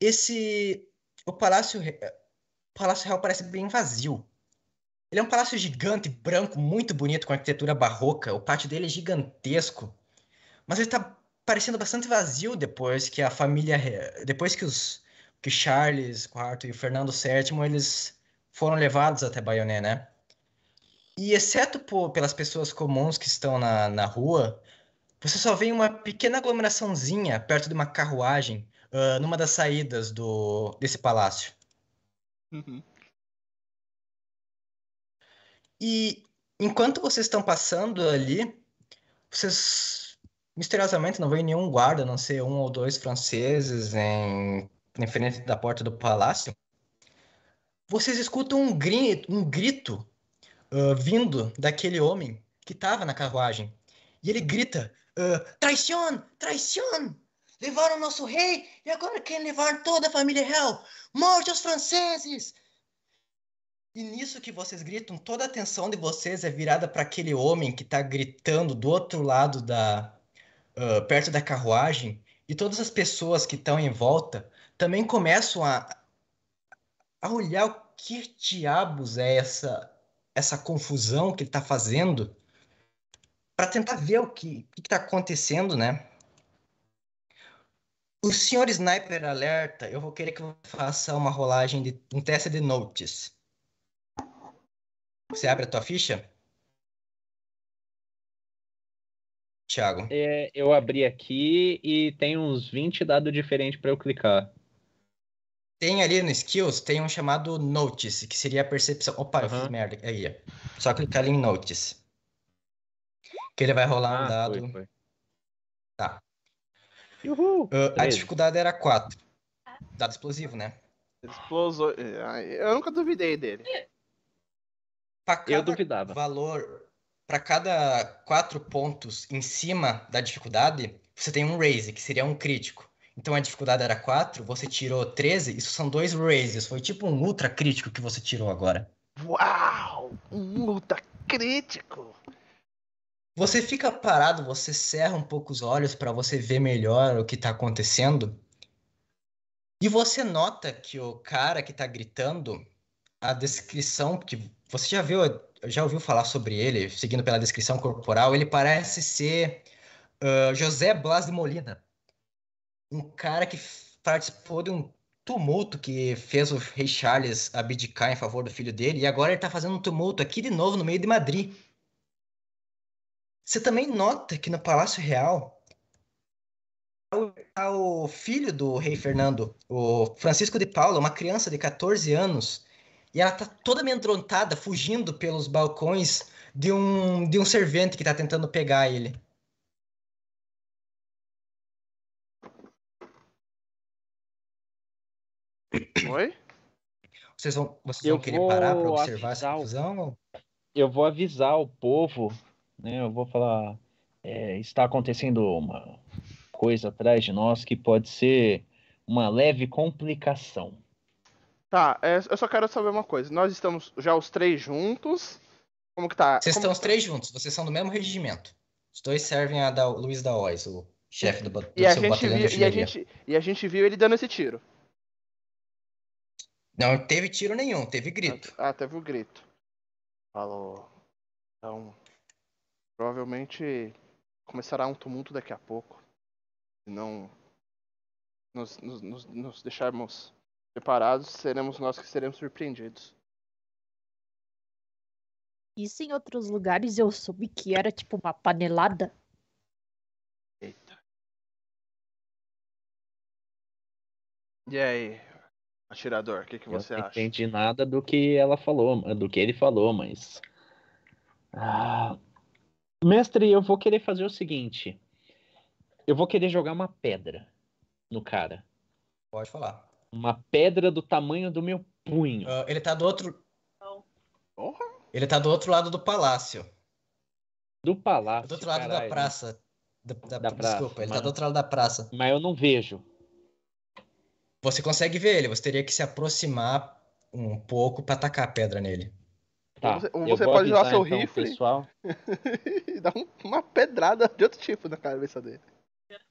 esse o Palácio o Palácio Real parece bem vazio. Ele é um palácio gigante, branco, muito bonito, com arquitetura barroca. O pátio dele é gigantesco. Mas ele tá parecendo bastante vazio depois que a família. Depois que os. Que Charles IV e Fernando VII eles foram levados até Baioné, né? E exceto por, pelas pessoas comuns que estão na, na rua, você só vê uma pequena aglomeraçãozinha perto de uma carruagem, ah, numa das saídas do, desse palácio. Uhum. E enquanto vocês estão passando ali, vocês misteriosamente não veem nenhum guarda, a não ser um ou dois franceses em, em frente da porta do palácio. Vocês escutam um grito, um grito ah, vindo daquele homem que estava na carruagem. E ele grita: ah, Traição! Traição! Levaram nosso rei e agora querem levar toda a família real! Morte aos franceses! E nisso que vocês gritam, toda a atenção de vocês é virada para aquele homem que tá gritando do outro lado da. ah, perto da carruagem. E todas as pessoas que estão em volta também começam a, a olhar o que diabos é essa, essa confusão que ele tá fazendo. Para tentar ver o que, o que tá acontecendo, né? O senhor Sniper alerta, eu vou querer que você faça uma rolagem de um teste de notes. Você abre a tua ficha? Thiago. É, eu abri aqui e tem uns 20 dados diferentes para eu clicar. Tem ali no Skills, tem um chamado Notice, que seria a percepção. Opa, eu fiz merda. Aí. Só clicar ali em Notice. Que ele vai rolar um Ah, dado. foi, foi. Tá. Uhul! Ah, a 13. dificuldade era 4. Dado explosivo, né? Explosou. Eu nunca duvidei dele. Pra Eu duvidava. valor, para cada 4 pontos em cima da dificuldade, você tem um raise, que seria um crítico. Então a dificuldade era 4, você tirou 13, isso são dois raises. Foi tipo um ultra crítico que você tirou agora. Uau! Um luta crítico! Você fica parado, você cerra um pouco os olhos para você ver melhor o que tá acontecendo. E você nota que o cara que tá gritando, a descrição que você já viu, já ouviu falar sobre ele, seguindo pela descrição corporal, ele parece ser ah, José Blas de Molina. Um cara que participou de um tumulto que fez o rei Charles abdicar em favor do filho dele, e agora ele tá fazendo um tumulto aqui de novo no meio de Madrid. Você também nota que no Palácio Real tá o filho do rei Fernando, o Francisco de Paula, uma criança de 14 anos, e ela tá toda amedrontada, fugindo pelos balcões de um, de um servente que tá tentando pegar ele. Oi? Vocês vão, vocês vão querer parar para observar essa confusão? ou- Eu vou avisar o povo, né? Eu vou falar, é, está acontecendo uma coisa atrás de nós que pode ser uma leve complicação. Tá, é, eu só quero saber uma coisa. Nós estamos já os três juntos. Como que tá? Vocês Como estão os tá? três juntos, vocês são do mesmo regimento. Os dois servem a da Luiz da Oz, o chefe do, do E a, seu gente batalhão de viu, e, a gente, e a gente viu ele dando esse tiro. Não teve tiro nenhum, teve grito. Ah, teve o grito. Falou. Então, provavelmente começará um tumulto daqui a pouco. Se não nos, nos, nos, nos deixarmos preparados, seremos nós que seremos surpreendidos. Isso em outros lugares eu soube que era tipo uma panelada. Eita. E aí, atirador, o que, que Eu você não acha? entendi nada do que ela falou, do que ele falou, mas. Ah, Mestre, eu vou querer fazer o seguinte. Eu vou querer jogar uma pedra no cara. Pode falar. Uma pedra do tamanho do meu punho. Ah, ele tá do outro. Porra. Ele tá do outro lado do palácio. Do palácio. Do outro lado da caralho. praça. Da, da- Da praça, desculpa, ele tá mano. do outro lado da praça. Mas eu não vejo. Você consegue ver ele, você teria que se aproximar um pouco pra atacar a pedra nele. Tá, Ou você, ou você pode jogar avisar, seu então, rifle pessoal. *laughs* e dar um- uma pedrada de outro tipo na cabeça dele.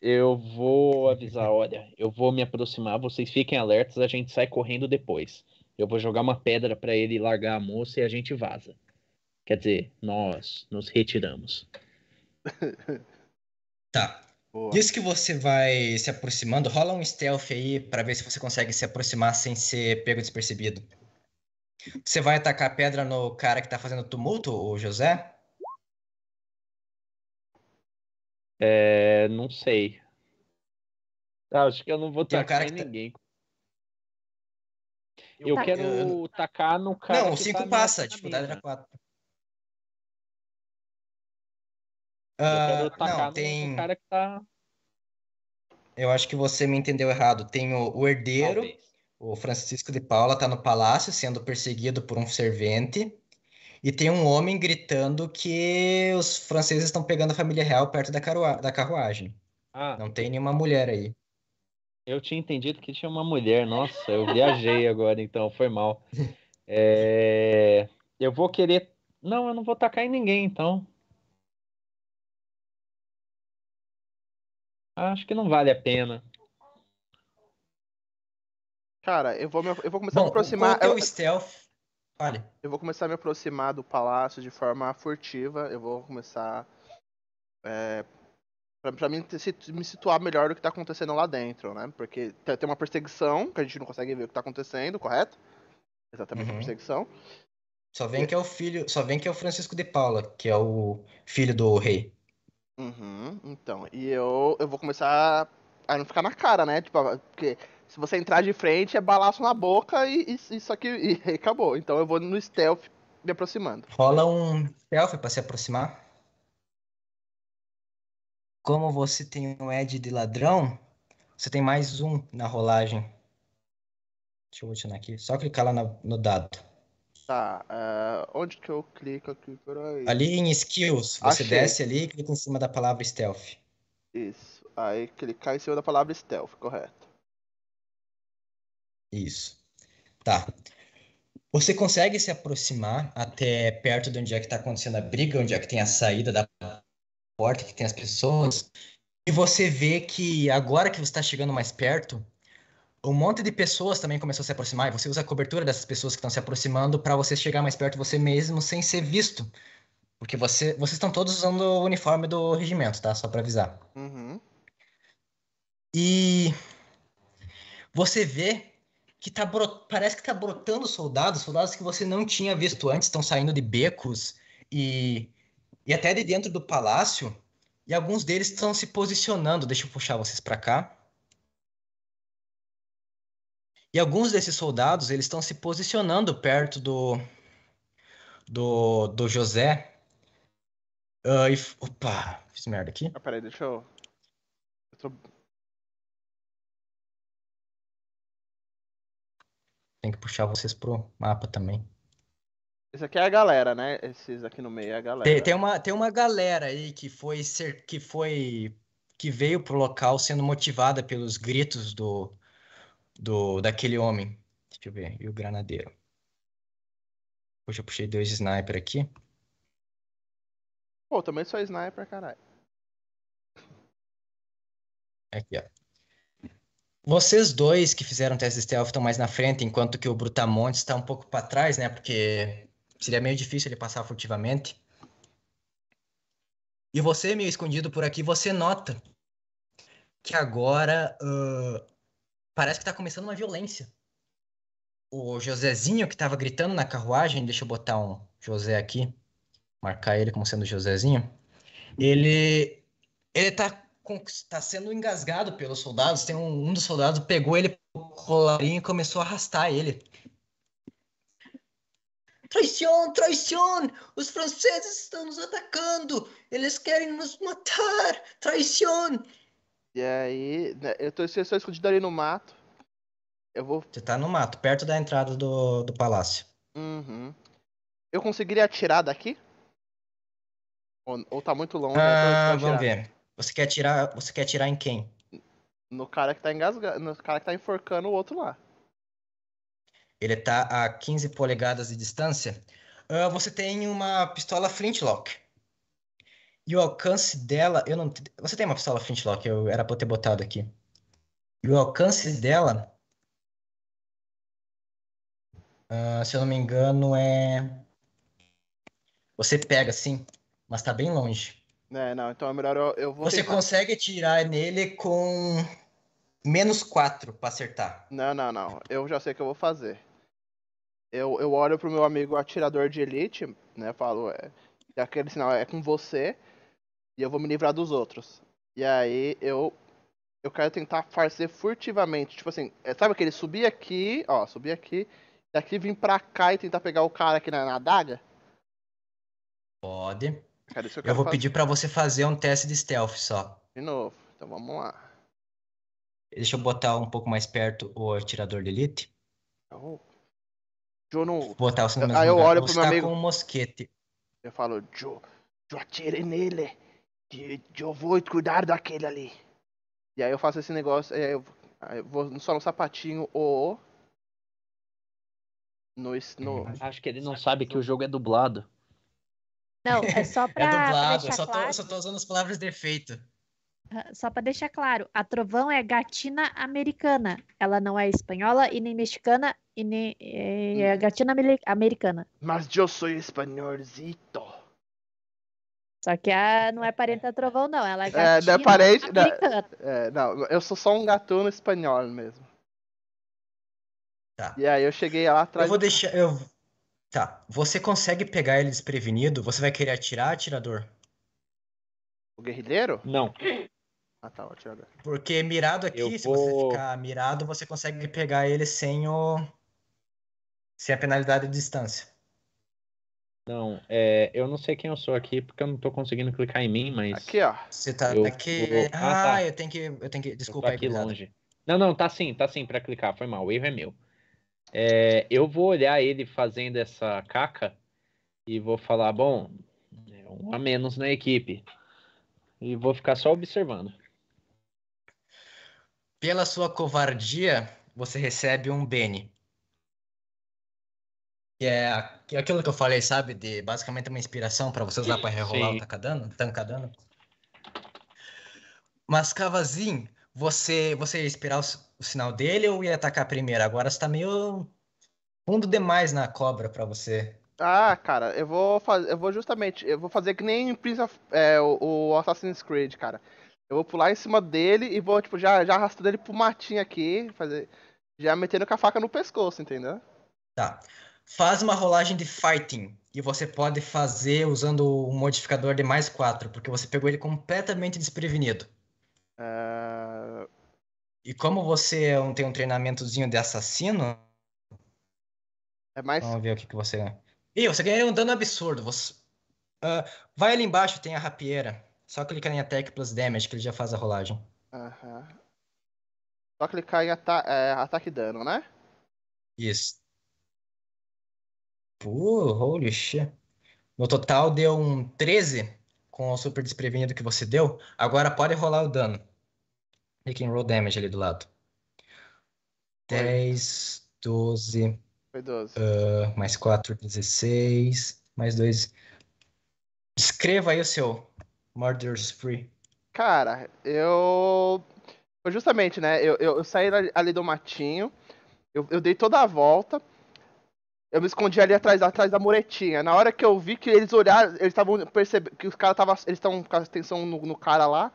Eu vou avisar, olha, eu vou me aproximar, vocês fiquem alertas, a gente sai correndo depois. Eu vou jogar uma pedra pra ele largar a moça e a gente vaza. Quer dizer, nós nos retiramos. *laughs* Tá. Boa. Diz que você vai se aproximando, rola um stealth aí pra ver se você consegue se aproximar sem ser pego despercebido. Você vai atacar a pedra no cara que tá fazendo tumulto, o José? É, não sei. Ah, acho que eu não vou Tem um tacar cara em que tá- ninguém. Eu Tá- quero eu- tacar no cara Não, o que 5 tá passa, dificuldade era 4. Eu quero Ah, tacar não, tem. no cara que tá. Eu acho que você me entendeu errado. Tem o, o herdeiro, Talvez. O Francisco de Paula, tá no palácio sendo perseguido por um servente. E tem um homem gritando que os franceses estão pegando a família real perto da, da carruagem. Ah, Não tem nenhuma mulher aí. eu tinha entendido que tinha uma mulher. Nossa, eu viajei agora, então foi mal. *laughs* É, Eu vou querer. Não, eu não vou tacar em ninguém, então. Acho que não vale a pena. Cara, eu vou, me- eu vou começar a Bom, me aproximar. o stealth? Olha, eu vou começar a me aproximar do palácio de forma furtiva. Eu vou começar. É, pra, pra mim me situar melhor do que tá acontecendo lá dentro, né? Porque tem, uma perseguição que a gente não consegue ver o que tá acontecendo, correto? Exatamente, a Uhum. perseguição. só vem que é o filho, só vem que é o Francisco de Paula, que é o filho do rei. Uhum, então, e eu, eu vou começar a não ficar na cara, né? Tipo, porque se você entrar de frente é balaço na boca e, e isso aqui e, *laughs* acabou. Então eu vou no stealth me aproximando. Rola um stealth para se aproximar. Como você tem um edge de ladrão, você tem mais um na rolagem. Deixa eu adicionar aqui. Só clicar lá no, no dado. Tá, ah, onde que eu clico aqui? Peraí. Ali em skills, você Achei. desce ali e clica em cima da palavra stealth. Isso. Aí clicar em cima da palavra stealth, correto. Isso. Tá. Você consegue se aproximar até perto de onde é que está acontecendo a briga, onde é que tem a saída da porta, que tem as pessoas. E você vê que agora que você está chegando mais perto, um monte de pessoas também começou a se aproximar. E você usa a cobertura dessas pessoas que estão se aproximando para você chegar mais perto de você mesmo sem ser visto. Porque você, vocês estão todos usando o uniforme do regimento, tá? Só para avisar. Uhum. E você vê que tá parece que tá brotando soldados, soldados que você não tinha visto antes, estão saindo de becos e, e até de dentro do palácio. E alguns deles estão se posicionando. Deixa eu puxar vocês para cá. E alguns desses soldados, eles estão se posicionando perto do do, do José. Ah, e opa, fiz merda aqui. Ah, peraí, deixa eu. eu tô- Tem que puxar vocês pro mapa também. Esse aqui é a galera, né? Esses aqui no meio é a galera. Tem, tem uma, tem uma galera aí que foi ser, que foi que veio pro local sendo motivada pelos gritos do, do daquele homem. Deixa eu ver. E o granadeiro. Hoje eu puxei dois sniper aqui. Pô, também sou sniper, caralho. Aqui, ó. Vocês dois que fizeram teste stealth estão mais na frente, enquanto que o Brutamontes está um pouco para trás, né? Porque seria meio difícil ele passar furtivamente. E você, meio escondido por aqui, você nota que agora ah, parece que tá começando uma violência. O Josézinho que tava gritando na carruagem, deixa eu botar um José aqui, marcar ele como sendo Josézinho. Ele ele tá, tá sendo engasgado pelos soldados. Tem um, um dos soldados pegou ele pelo colarinho e começou a arrastar ele. Traição, traição! Os franceses estão nos atacando! Eles querem nos matar! Traição! E aí, né, eu tô, tô escondido ali no mato. Eu vou. Você tá no mato, perto da entrada do, do palácio. Uhum. Eu conseguiria atirar daqui? Ou, ou tá muito longe? Ah, vamos ver. Você quer atirar, você quer atirar em quem? No cara que tá engasgando. No cara que tá enforcando o outro lá. Ele tá a 15 polegadas de distância. Uh, você tem uma pistola flintlock. E o alcance dela, eu não. Você tem uma pistola flintlock, eu era eu ter botado aqui. E o alcance dela, uh, se eu não me engano, é. Você pega assim, mas tá bem longe. É, não, então é melhor eu, eu vou. Você tentar- consegue atirar nele com menos 4 pra acertar. Não, não, não. Eu já sei o que eu vou fazer. Eu, eu olho pro meu amigo atirador de elite, né? Falo, é, é aquele sinal é com você e eu vou me livrar dos outros. E aí eu eu quero tentar fazer furtivamente, tipo assim, é, sabe aquele subir aqui, ó, subir aqui, daqui vir pra cá e tentar pegar o cara aqui na, na adaga? Pode. Cara, isso eu, Eu vou fazer pedir pra você fazer um teste de stealth só. de novo. Então vamos lá. Deixa eu botar um pouco mais perto o atirador de elite. Eu, Joe não, Botar você no Aí mesmo eu lugar. olho Você pro meu tá amigo. com um mosquete. eu falo, Joe, Joe atire nele. que Eu vou cuidar daquele ali. E aí eu faço esse negócio, aí eu, aí eu vou só no sapatinho o no, no Acho que ele não sabe que o jogo é dublado. Não, é só É pra, pra dublado, eu deixar só tô, claro. só tô usando as palavras de efeito. Só para deixar claro, a Trovão é gatina americana. Ela não é espanhola e nem mexicana e nem é, é gatina ameri- americana. Mas eu sou espanholzito. Só que a não é parente da Trovão, não. Ela é É, não é gatina parente da- americana. É, não, eu sou só um gatuno espanhol mesmo. Tá. E aí eu cheguei lá atrás. Eu vou deixar. Eu... Tá. Você consegue pegar ele desprevenido? Você vai querer atirar, atirador? O guerrilheiro? Não. Ah tá, o atirador. Porque mirado aqui, Eu se você vou- ficar mirado, você consegue pegar ele sem o. Sem a penalidade de distância. Não, é, eu não sei quem eu sou aqui porque eu não tô conseguindo clicar em mim, mas Aqui, ó. Você tá Eu aqui. vou- Ah, Ah, tá. eu tenho que. Eu tenho que. eu tô Desculpa aí, aqui gurizada. longe. Não, não, tá sim, tá sim pra clicar, foi mal, o erro é meu. É, eu vou olhar ele fazendo essa caca e vou falar, bom, é um a menos na equipe. E vou ficar só observando. Pela sua covardia, você recebe um Bene. Que é é aquilo que eu falei, sabe? De basicamente uma inspiração pra você usar pra rerolar Sim. o tacadano, tancadano. Mas, Cavazin, você, você ia esperar o, o sinal dele ou ia atacar primeiro? Agora você tá meio fundo demais na cobra pra você. Ah, cara, eu vou fazer. Eu vou justamente. Eu vou fazer que nem Prince of, é, o, o Assassin's Creed, cara. Eu vou pular em cima dele e vou, tipo, já, já arrastando ele pro matinho aqui. Fazer. Já metendo com a faca no pescoço, entendeu? Tá. Faz uma rolagem de fighting. E você pode fazer usando um modificador de mais 4, porque você pegou ele completamente desprevenido. É, E como você é tem um treinamentozinho de assassino, é mais. vamos ver o que, que você. Ih, você ganha um dano absurdo. Você... Ah, vai ali embaixo, tem a rapieira. Só clicar em Attack plus Damage, que ele já faz a rolagem. Aham. Só clicar em ata é, ataque e dano, né? Isso. Pô, holy shit. No total deu um 13 com o super desprevenido que você deu. Agora pode rolar o dano. Em Roll Damage ali do lado. 10, 12, Foi 12. ah, mais 4, 16, mais 2. Descreva aí o seu Murder's Spree. Cara, eu. Foi justamente, né? Eu, eu, eu saí ali- do matinho, eu, eu dei toda a volta, eu me escondi ali atrás, atrás da muretinha. Na hora que eu vi que eles olharam, eles estavam percebendo que os caras estavam. Eles estão com a atenção no, no cara lá.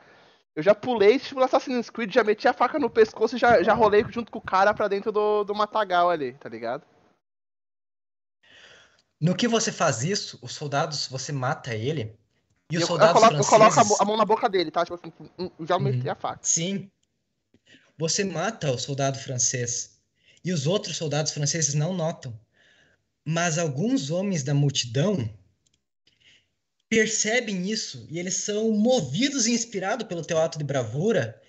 Eu já pulei, tipo, no Assassin's Creed, já meti a faca no pescoço e já, já rolei junto com o cara pra dentro do, do matagal ali, tá ligado? No que você faz isso, os soldados, você mata ele. E E os eu, eu soldados coloco, eu coloco a, franceses... mão na boca dele, tá? Tipo assim, já meti Uhum. a faca. Sim. Você mata o soldado francês e os outros soldados franceses não notam. Mas alguns homens da multidão percebem isso e eles são movidos e inspirados pelo teu ato de bravura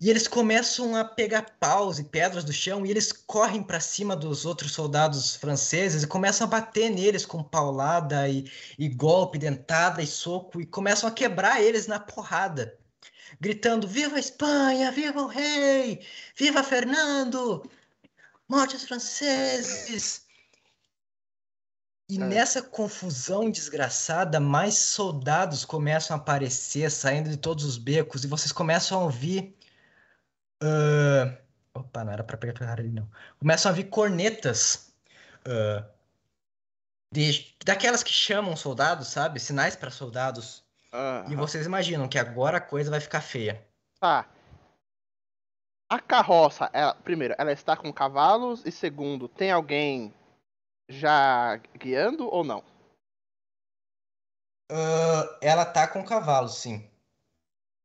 e eles começam a pegar paus e pedras do chão e eles correm para cima dos outros soldados franceses e começam a bater neles com paulada e, e golpe, dentada e soco e começam a quebrar eles na porrada gritando: Viva a Espanha! Viva o rei! Viva Fernando! Morte aos franceses! E É. nessa confusão desgraçada, mais soldados começam a aparecer, saindo de todos os becos, e vocês começam a ouvir. ah, Opa, não era pra pegar ali, não. Começam a ouvir cornetas. ah, de- daquelas que chamam soldados, sabe? Sinais para soldados. E Aham. vocês imaginam que agora a coisa vai ficar feia. Tá. A carroça, ela- primeiro, ela está com cavalos e segundo, tem alguém já guiando ou não? Ah, ela tá com cavalos, sim.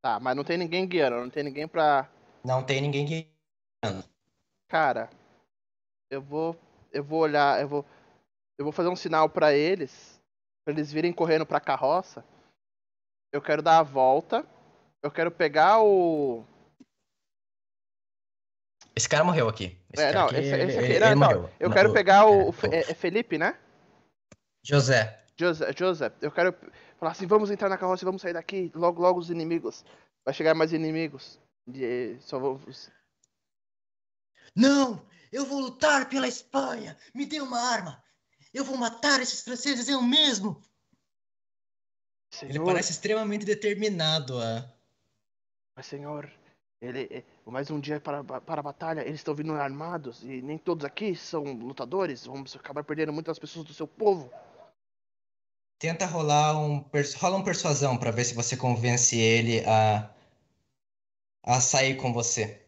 Tá, mas não tem ninguém guiando, não tem ninguém pra. Não tem ninguém guiando. Cara, eu vou, eu vou olhar, eu vou, eu vou fazer um sinal pra eles, pra eles virem correndo pra carroça. Eu quero dar a volta. Eu quero pegar o. Esse cara morreu aqui. Esse É, cara não, aqui, esse, esse ele- aqui, ele não, não, morreu. Eu quero o- pegar o. é, o é, é Felipe, né? José. Joseph, Joseph, eu quero falar assim, vamos entrar na carroça e vamos sair daqui. Logo, logo os inimigos. Vai chegar mais inimigos. E só vou. Não! Eu vou lutar pela Espanha! Me dê uma arma! Eu vou matar esses franceses eu mesmo! Ele Senhor, parece extremamente determinado a. mas senhor, ele é- mais um dia para, para a batalha. Eles estão vindo armados e nem todos aqui são lutadores. Vamos acabar perdendo muitas pessoas do seu povo. Tenta rolar um. Rola um persuasão pra ver se você convence ele a. a sair com você.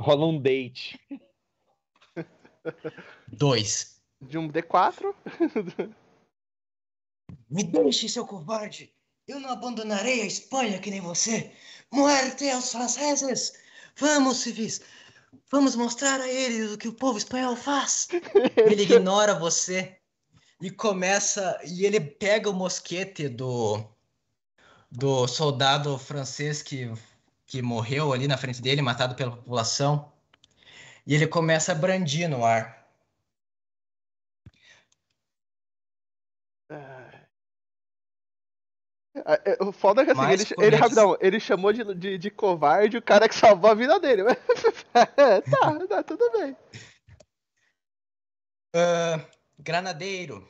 Rola um date. *laughs* Dois. De um D4. *laughs* Me deixe, seu covarde! Eu não abandonarei a Espanha que nem você! Muerte aos franceses! Vamos, civis! Vamos mostrar a eles o que o povo espanhol faz! Ele ignora você e começa. E ele pega o mosquete do. do soldado francês que, que morreu ali na frente dele, matado pela população. E ele começa a brandir no ar. Ah, é, O foda é que assim, Mais ele, ele, rapidão, ele chamou de, de, de covarde o cara que salvou a vida dele. *laughs* É, tá, tá, tudo bem. Ah, granadeiro,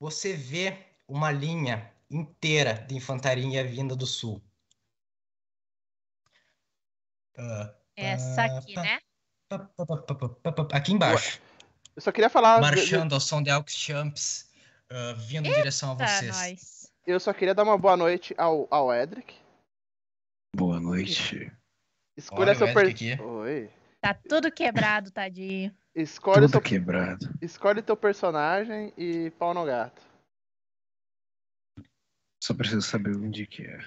você vê uma linha inteira de infantaria vinda do sul. Ah, Essa aqui, né? pa, pa, aqui embaixo, Eu só queria falar. marchando ao som de Aux Champs, ah, vindo em direção a vocês. nós. Eu só queria dar uma boa noite ao, ao Edric. Boa noite. Escolha Olha seu per... Edric aqui. Oi. Tá tudo quebrado, tadinho. Escolhe, Tudo seu... quebrado. Escolhe teu personagem e pau no gato. Só preciso saber onde que é.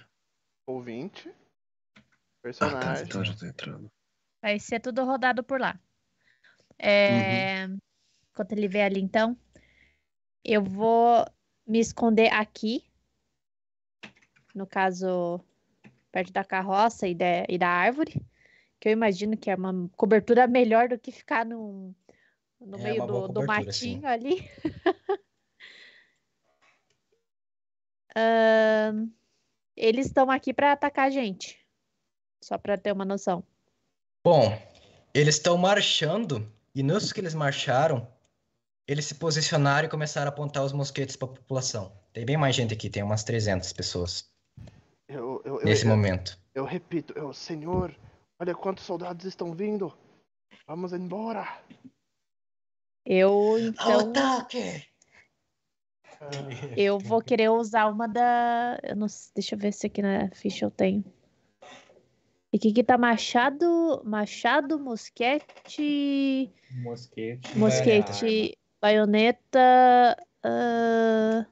Ouvinte. Ah, tá. Personagem. Então já tô entrando. Vai ser tudo rodado por lá. É... Enquanto ele vê ali, então, eu vou me esconder aqui. No caso, perto da carroça e da, e da árvore. Que eu imagino que é uma cobertura melhor do que ficar num, no É meio do, do cobertura, sim. matinho ali. *laughs* Eles estão aqui para atacar a gente. Só para ter uma noção. Bom, eles estão marchando e nisso que eles marcharam, eles se posicionaram e começaram a apontar os mosquetes para a população. Tem bem mais gente aqui, tem umas 300 pessoas Eu, eu, nesse eu, momento. eu repito, eu, senhor, olha quantos soldados estão vindo. Vamos embora. Eu, então, ataque! Ah, eu vou querer usar uma da. Eu não... sei- Deixa eu ver se aqui na ficha eu tenho. E aqui que tá machado, machado, mosquete, Mosquete. mosquete, baioneta. ah,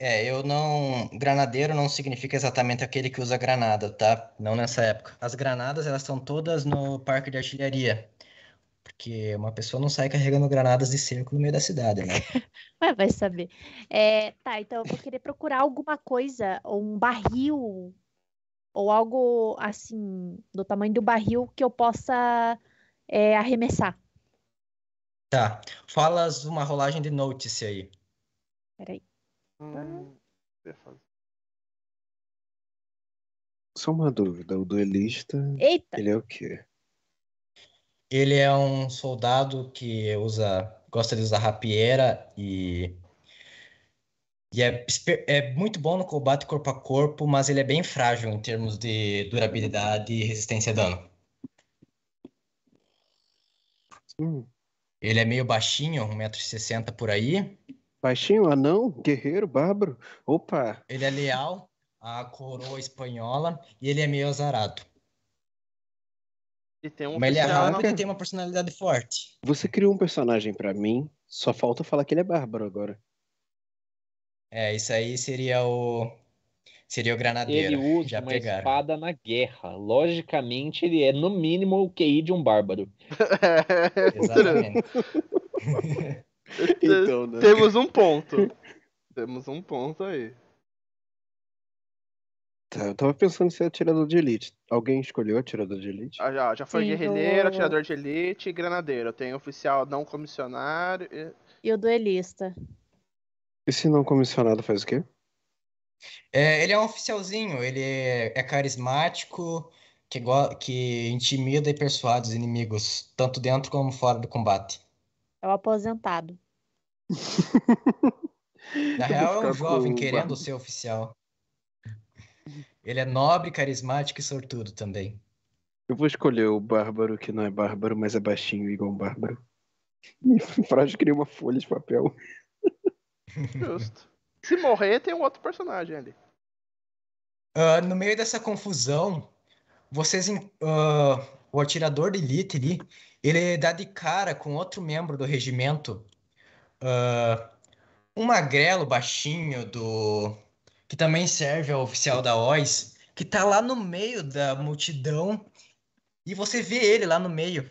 É, eu não. Granadeiro não significa exatamente aquele que usa granada, tá? Não nessa época. As granadas, elas estão todas no parque de artilharia. Porque uma pessoa não sai carregando granadas de cerco no meio da cidade, né? *laughs* Mas vai saber. É, tá, então eu vou querer procurar alguma coisa, ou um barril, ou algo assim, do tamanho do barril que eu possa é, arremessar. Tá. Falas uma rolagem de notice aí. Peraí. Hum. Só uma dúvida. O duelista, Eita! ele é o quê? Ele é um soldado que usa, gosta de usar rapieira e, e é, é muito bom no combate corpo a corpo, mas ele é bem frágil em termos de durabilidade e resistência a dano. Hum, Ele é meio baixinho, 1,60m por aí. Baixinho, anão, guerreiro, bárbaro. Opa, Ele é leal à coroa espanhola e ele é meio azarado. E tem um Mas ele é rápido e tem uma personalidade forte. você criou um personagem pra mim, só falta falar que ele é bárbaro agora. É, isso aí seria o seria o Ele granadeiro. usa Já uma pegaram. espada na guerra. Logicamente, ele é no mínimo o QI de um bárbaro. *laughs* *laughs* Exatamente. *laughs* *laughs* Então, né? Temos um ponto. Temos um ponto aí. Tá, eu tava pensando em ser atirador de elite. Alguém escolheu atirador de elite? Ah, já, já foi Sim, guerrilheiro, do- atirador de elite e granadeiro. Tem oficial não comissionário. e- E o duelista. Esse não comissionado faz o quê? É, ele é um oficialzinho, ele é, é carismático, que, que intimida e persuade os inimigos, tanto dentro como fora do combate. É o aposentado. Na real, é um jovem querendo ser oficial. Ele é nobre, carismático e sortudo também. Eu vou escolher o bárbaro que não é bárbaro, mas é baixinho igual um bárbaro. *laughs* E frágil que nem uma folha de papel. *laughs* Justo. Se morrer, tem um outro personagem ali. Ah, no meio dessa confusão, vocês, ah, o atirador de elite ali, ele dá de cara com outro membro do regimento, ah, um magrelo baixinho do que também serve ao oficial da OIS, que tá lá no meio da multidão e você vê ele lá no meio.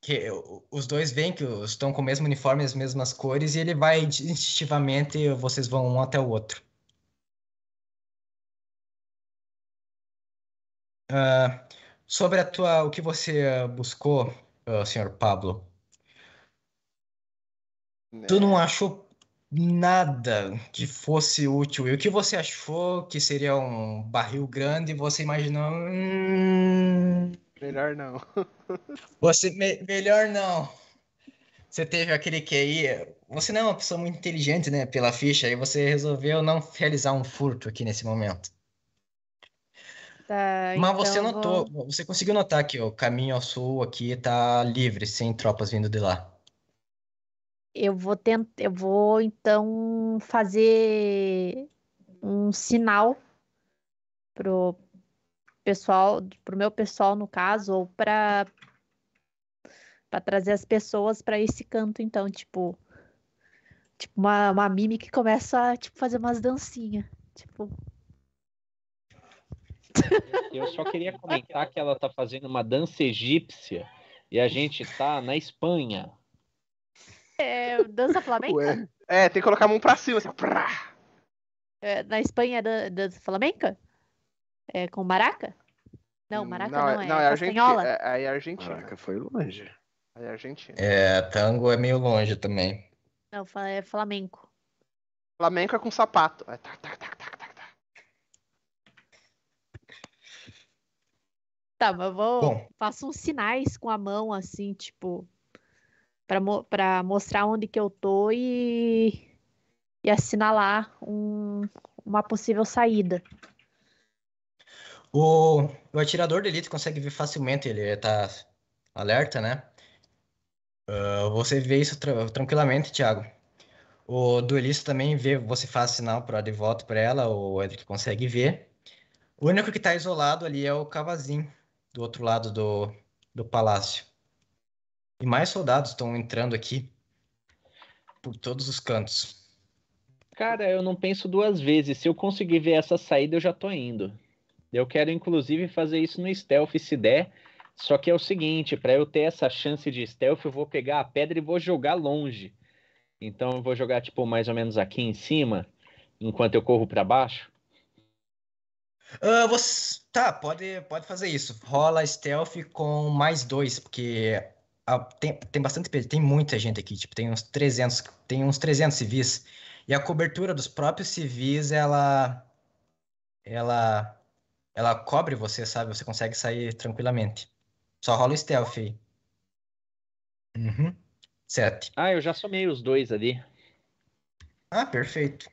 Que os dois veem que estão com o mesmo uniforme, as mesmas cores, e ele vai instintivamente, vocês vão um até o outro. Ah, sobre a tua, o que você ah, buscou, ah, senhor Pablo, né? tu não achou nada que fosse útil. E o que você achou que seria um barril grande, você imaginou. "Hum, Melhor não. *laughs* você me- melhor não. Você teve aquele QI. Você não é uma pessoa muito inteligente, né? Pela ficha, e você resolveu não realizar um furto aqui nesse momento. Tá, Mas você então notou, vou- você conseguiu notar que o caminho ao sul aqui tá livre, sem tropas vindo de lá. Eu vou tentar, eu vou então fazer um sinal pro pessoal, pro meu pessoal no caso, ou para para trazer as pessoas para esse canto então, tipo, tipo uma, uma mime que começa a tipo fazer umas dancinhas, tipo, Eu só queria comentar que ela tá fazendo uma dança egípcia e a gente tá na Espanha. é, dança flamenca? Ué, É, tem que colocar a mão pra cima, assim, prá. É, na Espanha é dan- dança flamenca? É com maraca? Não, maraca não, é, Não, é Argentina. É, aí é Argentina. caraca, foi longe. Aí é Argentina. É, tango é meio longe também. Não, é flamenco. Flamengo é com sapato. É, tá, tá, tá, tá, tá, mas vou. Bom. Faço uns sinais com a mão, assim, tipo. Pra, mo pra mostrar onde que eu tô e. E assinalar um, uma possível saída. O, o atirador de elite consegue ver facilmente, ele tá alerta, né? Ah, você vê isso tra- tranquilamente, Thiago. O duelista também vê, você faz sinal para de volta para ela, o Edric consegue ver. O único que tá isolado ali é o Cavazin, do outro lado do, do palácio. E mais soldados estão entrando aqui por todos os cantos. Cara, eu não penso duas vezes. Se eu conseguir ver essa saída, eu já tô indo. Eu quero, inclusive, fazer isso no stealth se der. Só que é o seguinte, para eu ter essa chance de stealth, eu vou pegar a pedra e vou jogar longe. Então eu vou jogar, tipo, mais ou menos aqui em cima, enquanto eu corro para baixo. Ah, você... Tá, pode, pode fazer isso. Rola stealth com mais dois, porque ah, tem, tem bastante, tem muita gente aqui, tipo, tem uns 300, tem uns 300 civis. E a cobertura dos próprios civis, ela, ela, ela cobre você, sabe? Você consegue sair tranquilamente. Só rola o stealth aí. Uhum. Sete. Ah, eu já somei os dois ali. Ah, perfeito.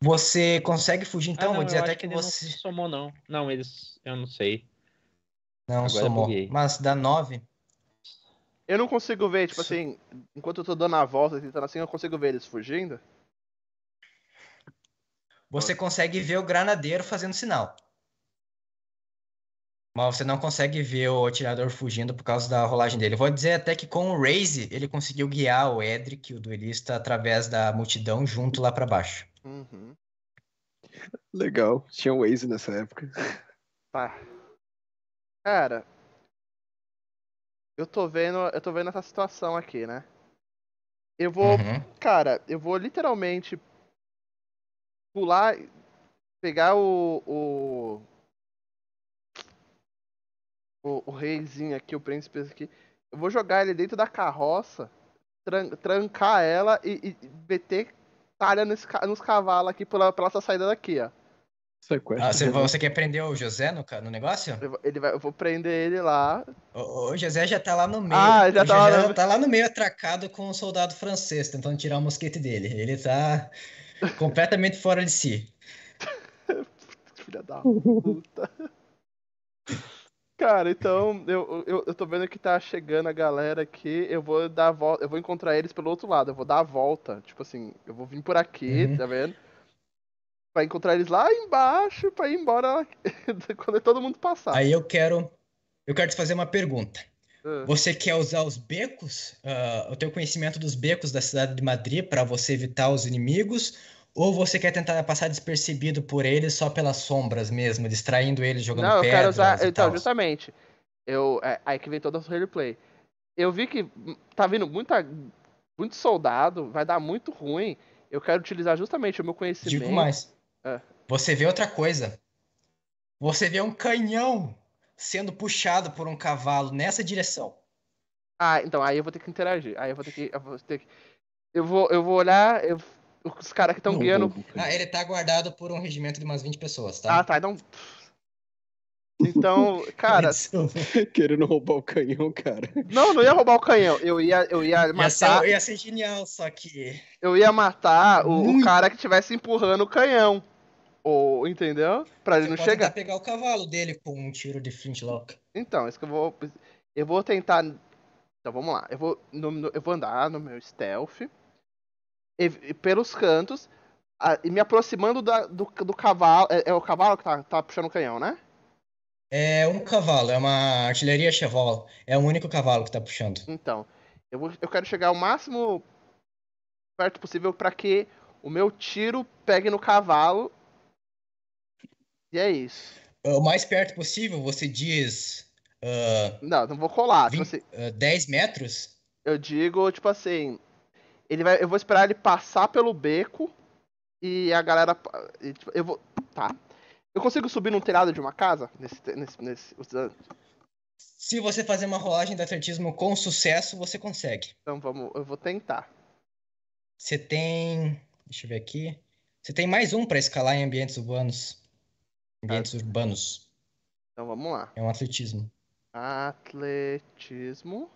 Você consegue fugir então? ah, não, Vou dizer eu até acho que ele você. não somou, não. Não, eles. Eu não sei. Não, Agora somou. Mas dá nove. Eu não consigo ver, tipo Isso. assim, enquanto eu tô dando a volta, tentando assim, eu consigo ver eles fugindo. Você consegue ver o granadeiro fazendo sinal. Mas você não consegue ver o atirador fugindo por causa da rolagem dele. Vou dizer até que com o Raze, ele conseguiu guiar o Edric, o duelista, através da multidão junto lá pra baixo. Uhum. Legal. Tinha Waze nessa época. Tá. Cara, eu tô vendo, eu tô vendo essa situação aqui, né? Eu vou, Uhum. cara, eu vou literalmente pular, pegar o o o, o reizinho aqui, o príncipe aqui. Eu vou jogar ele dentro da carroça, tran- trancar ela e, e meter talha nesse ca- nos cavalos aqui pela, pela essa saída daqui, ó. Ah, você, você quer prender o José no, no negócio? Eu, vou- ele vai, eu vou prender ele lá. O, o José já tá lá no meio. Ah, já o tá lá no- tá lá no meio atracado com um soldado francês, tentando tirar o mosquete dele. Ele tá *laughs* completamente fora de si. *laughs* Filha da puta. Cara, então eu, eu, eu tô vendo que tá chegando a galera aqui. Eu vou dar a volta. Eu vou encontrar eles pelo outro lado. Eu vou dar a volta. Tipo assim, eu vou vir por aqui, Uhum. tá vendo? Pra encontrar eles lá embaixo, pra ir embora *laughs* quando todo mundo passar. Aí eu quero, eu quero te fazer uma pergunta. Ah, Você quer usar os becos, ah, o teu conhecimento dos becos da cidade de Madrid para você evitar os inimigos, ou você quer tentar passar despercebido por eles só pelas sombras mesmo, distraindo eles jogando Não, eu pedras quero usar. Então, tal? justamente. Eu, é, aí que vem todo o roleplay. Eu vi que tá vindo muita, muito soldado, vai dar muito ruim. Eu quero utilizar justamente o meu conhecimento. Digo mais. É. Você vê outra coisa. Você vê um canhão sendo puxado por um cavalo nessa direção. Ah, então aí eu vou ter que interagir. Aí eu vou ter que. Eu vou, ter que- eu vou, eu vou olhar. eu- os caras que estão guiando. Ah, ele tá guardado por um regimento de umas 20 pessoas, tá? Ah, tá. Então. Então, cara. *laughs* Querendo roubar o canhão, cara. Não, não ia roubar o canhão. Eu ia, eu ia Ia ser, matar. ia ser genial, só que. Eu ia matar o, o cara que estivesse empurrando o canhão. Ou, entendeu? Pra ele Você não pode chegar. tentar pegar o cavalo dele com um tiro de flintlock. Então, isso que eu vou. Eu vou tentar. Então vamos lá. Eu vou, no- no- eu vou andar no meu stealth. E- pelos cantos. ah, e me aproximando da- do, do cavalo. É, é o cavalo que tá, tá puxando o canhão, né? É um cavalo, é uma artilharia cheval. É o único cavalo que tá puxando. Então. Eu, vou, eu quero chegar o máximo perto possível pra que o meu tiro pegue no cavalo. E é isso. O mais perto possível, você diz ah, Não, não vou colar. Tipo 20, assim, ah, 10 metros? eu digo, tipo assim. Ele vai, eu vou esperar ele passar pelo beco e a galera. e, tipo, eu vou. Tá. Eu consigo subir num telhado de uma casa? Nesse. nesse, nesse Se você fazer uma rolagem de atletismo com sucesso, você consegue. então vamos. Eu vou tentar. Você tem. Deixa eu ver aqui. Você tem mais um para escalar em ambientes urbanos. Ambientes urbanos. Então vamos lá. É um atletismo. Atletismo.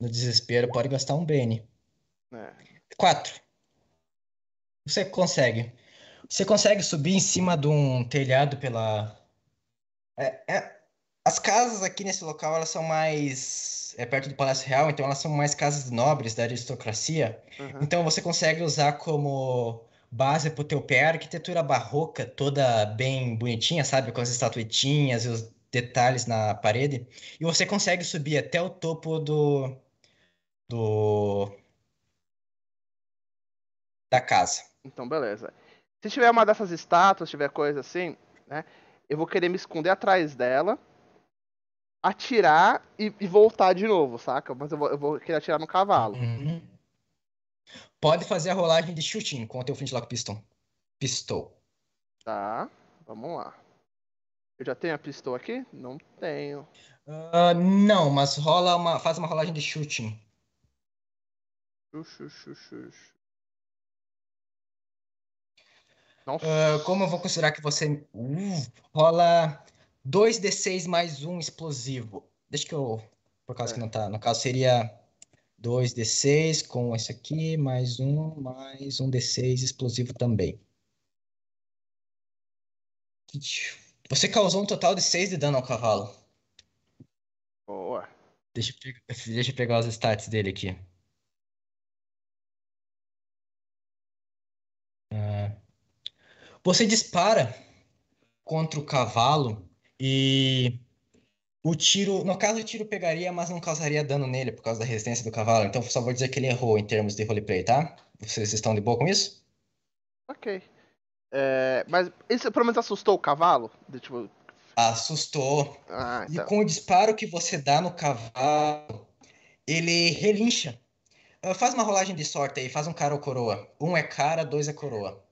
No desespero, pode gastar um BN. É. Quatro. Você consegue. Você consegue subir em cima de um telhado pela. É- é- As casas aqui nesse local, elas são mais. É perto do Palácio Real, então elas são mais casas nobres da aristocracia. aham. Então você consegue usar como base pro teu pé a arquitetura barroca, toda bem bonitinha, sabe? Com as estatuetinhas e os detalhes na parede. E você consegue subir até o topo do. do. Da casa. Então, beleza. Se tiver uma dessas estátuas, tiver coisa assim, né? Eu vou querer me esconder atrás dela, atirar e, e voltar de novo, saca? Mas eu vou, eu vou querer atirar no cavalo. Uhum. Pode fazer a rolagem de shooting com o teu flintlock piston. Pistol. Tá, vamos lá. Eu já tenho a pistola aqui? Não tenho. Ah, não, mas rola uma, faz uma rolagem de shooting. Xu, xu, xu, Ah, como eu vou considerar que você uh, rola 2d6 mais um explosivo. Deixa que eu. Por causa É. que não tá. No caso, seria 2d6 com esse aqui, mais um, mais um d6 explosivo também. Você causou um total de 6 de dano ao cavalo. Boa. Deixa eu, pe- deixa eu pegar os stats dele aqui. Você dispara contra o cavalo e o tiro, no caso o tiro pegaria, mas não causaria dano nele por causa da resistência do cavalo. Então só vou dizer que ele errou em termos de roleplay, tá? Vocês estão de boa com isso? Ok. É, mas isso pelo menos assustou o cavalo? De, tipo, Assustou. ah, E então. com o disparo que você dá no cavalo, ele relincha. Ah, Faz uma rolagem de sorte aí, faz um cara ou coroa. Um é cara, dois é coroa.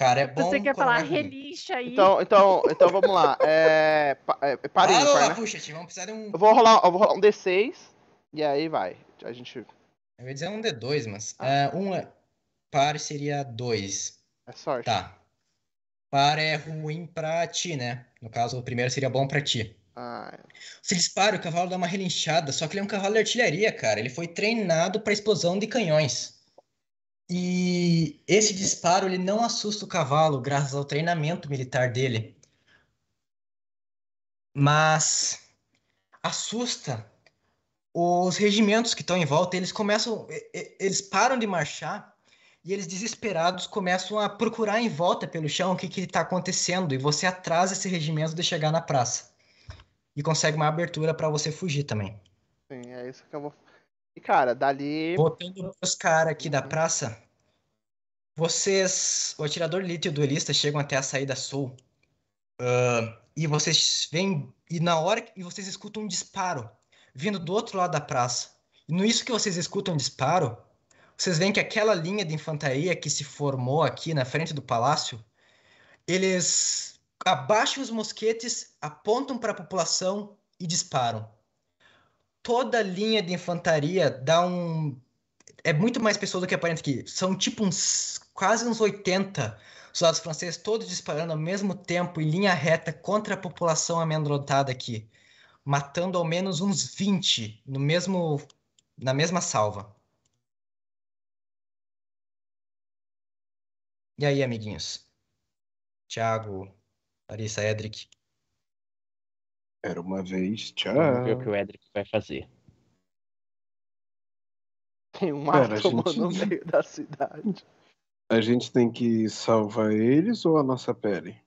Cara é bom, Você quer falar é relincha aí? Então, então, então vamos lá. É, pa, é, para Ah, lá, né? puxa, tio, vamos precisar de um. Eu vou rolar, eu vou rolar um D6 e aí vai. A gente. Eu ia dizer um D2, mas. ah, um é. Par seria dois. É sorte. Tá. Par é ruim pra ti, né? No caso, o primeiro seria bom pra ti. Ah, Você dispara, o cavalo dá uma relinchada, só que ele é um cavalo de artilharia, cara. Ele foi treinado para explosão de canhões. E esse disparo, ele não assusta o cavalo, graças ao treinamento militar dele. Mas assusta os regimentos que estão em volta. Eles começam, eles param de marchar e eles desesperados começam a procurar em volta pelo chão o que que está acontecendo. E você atrasa esse regimento de chegar na praça e consegue uma abertura para você fugir também. sim, é isso que eu vou. E cara, dali. Voltando os caras aqui da praça, vocês, o atirador elite e o duelista chegam até a saída sul. ah, e vocês vêm e na hora que e vocês escutam um disparo vindo do outro lado da praça. E no isso que vocês escutam um disparo, vocês veem que aquela linha de infantaria que se formou aqui na frente do palácio, eles abaixam os mosquetes, apontam para a população e disparam. Toda linha de infantaria dá um é muito mais pessoas do que aparenta aqui. São tipo uns quase uns 80 soldados franceses, todos disparando ao mesmo tempo em linha reta contra a população amedrontada aqui, matando ao menos uns 20 no mesmo na mesma salva. E aí, amiguinhos? Thiago, Larissa, Edric. Era uma vez, tchau. Vamos ver o que o Edric vai fazer. Tem um átomo gente- no *laughs* meio da cidade. A gente tem que salvar eles ou a nossa pele?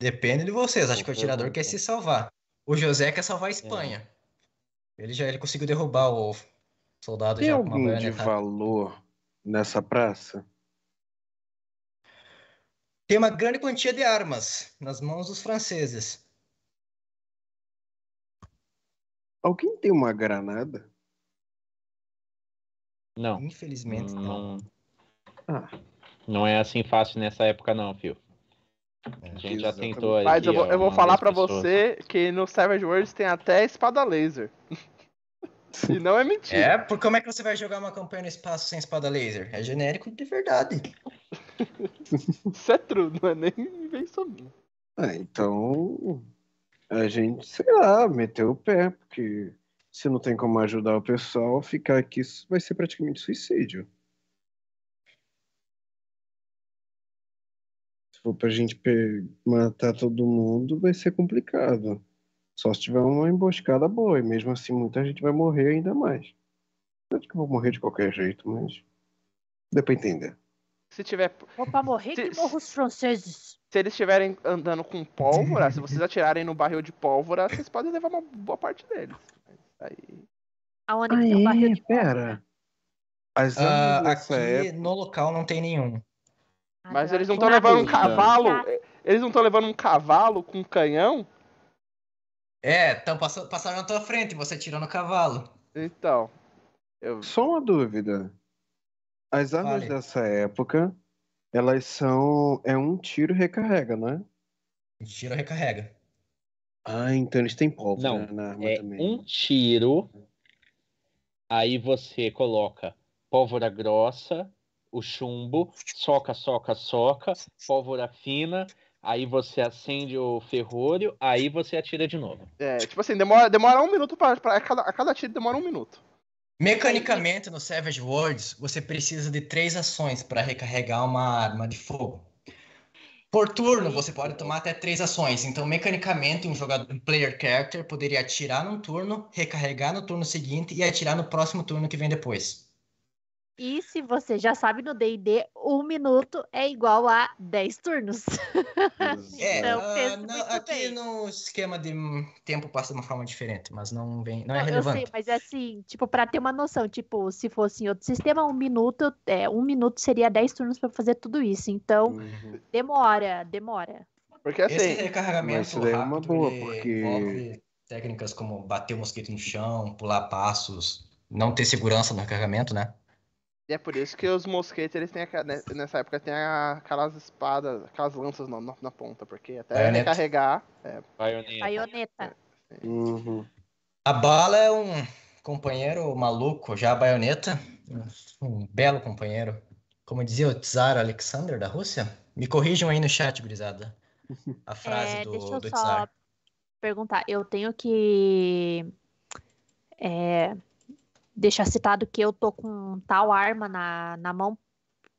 Depende de vocês. Acho que o atirador quer se salvar. O José quer salvar a Espanha. Ele já ele conseguiu derrubar o soldado Tem já com uma alguém de valor nessa praça? Tem uma grande quantia de armas nas mãos dos franceses. Alguém tem uma granada? Não. Infelizmente, não. Não, Ah, não é assim fácil nessa época, não, fio. É. A gente já tentou aí. Mas eu vou, eu vou falar pessoas. você que no Savage Worlds tem até espada laser. *laughs* e não é mentira. É, porque como é que você vai jogar uma campanha no espaço sem espada laser? É genérico de verdade. *laughs* Isso é não é nem invenção minha. ah, então a gente, sei lá, meteu o pé, porque se não tem como ajudar o pessoal, ficar aqui vai ser praticamente suicídio. Se for pra gente matar todo mundo, vai ser complicado. Só se tiver uma emboscada boa, e mesmo assim muita gente vai morrer ainda mais. Eu acho que eu vou morrer de qualquer jeito, mas dá pra entender. Se tiver. Vou pra morrer que Se- morram os franceses. Se eles estiverem andando com pólvora, se vocês atirarem no barril de pólvora, vocês podem levar uma boa parte deles. Mas aí. Aonde que tem um barril de pólvora? pera. As Ah, armas aqui época. no local não tem nenhum. Ah, Mas eu eles não estão que levando um cavalo. Eles não estão levando um cavalo com um canhão? É, tão passando, passaram na tua frente, você tirou no cavalo. Então. Eu... Só uma dúvida. As armas Fale. dessa época, elas são. É um tiro e recarrega, não é? Tira recarrega. Ah, então eles têm pólvora Não, na arma É também. um tiro. Aí você coloca pólvora grossa, o chumbo, soca, soca, soca, pólvora fina, aí você acende o ferrolho, aí você atira de novo. É, tipo assim, demora, demora um minuto pra. pra a, cada, a cada tiro demora um minuto. Mecanicamente, no Savage Worlds, você precisa de três ações para recarregar uma arma de fogo. Por turno, você pode tomar até três ações. Então, mecanicamente, um jogador, um player character poderia atirar num turno, recarregar no turno seguinte e atirar no próximo turno que vem depois. E se você já sabe no D&D, um minuto é igual a 10 turnos. *laughs* É, Então, pensa não, aqui bem. no esquema de tempo passa de uma forma diferente, mas não vem, não é eu relevante. sei, mas é assim, tipo, pra ter uma noção, tipo, se fosse em outro sistema, um minuto, é, um minuto seria 10 turnos pra fazer tudo isso. Então, Uhum. demora, demora. Porque Esse assim, recarregamento isso daí é uma boa, porque- envolve técnicas como bater o mosquito no chão, pular passos, não ter segurança no recarregamento, né? E é por isso que os mosquetes, eles têm né, nessa época tem a- aquelas espadas, aquelas lanças na, na- na ponta, porque até Baioneta. recarregar. É, Baioneta. Baioneta. Uhum. A bala é um companheiro maluco, já a baioneta, um, belo companheiro. Como dizia o Tsar Alexander da Rússia. Me corrijam aí no chat, gurizada. A frase É, do, deixa eu do só Tsar. perguntar. Eu tenho que é, deixar citado que eu tô com tal arma na, na mão,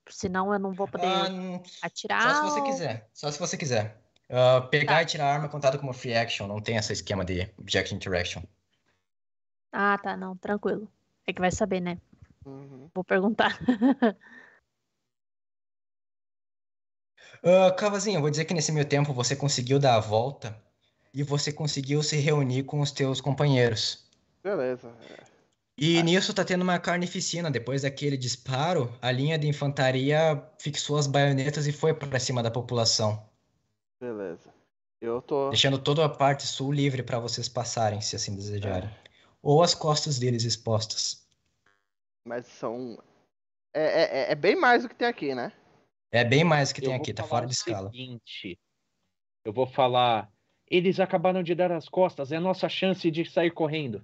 senão eu não vou poder Ah, atirar. só se você ou- quiser. Só se você quiser. Ah, pegar Tá. e tirar a arma é contado como free action, não tem esse esquema de object interaction. Ah, tá, não, tranquilo. É que vai saber, né? uhum. Vou perguntar. *laughs* Ah, Cavazinho, eu vou dizer que nesse meio tempo você conseguiu dar a volta e você conseguiu se reunir com os teus companheiros. Beleza. E nisso tá tendo uma carnificina. Depois daquele disparo, a linha de infantaria fixou as baionetas e foi para cima da população, Beleza. Eu tô. deixando toda a parte sul livre para vocês passarem, se assim desejarem. Ou as costas deles expostas. Mas são. É, é, é- é bem mais do que tem aqui, né? É bem mais o que tem aqui, tá fora de escala. seguinte, eu vou falar. Eles acabaram de dar as costas, é a nossa chance de sair correndo.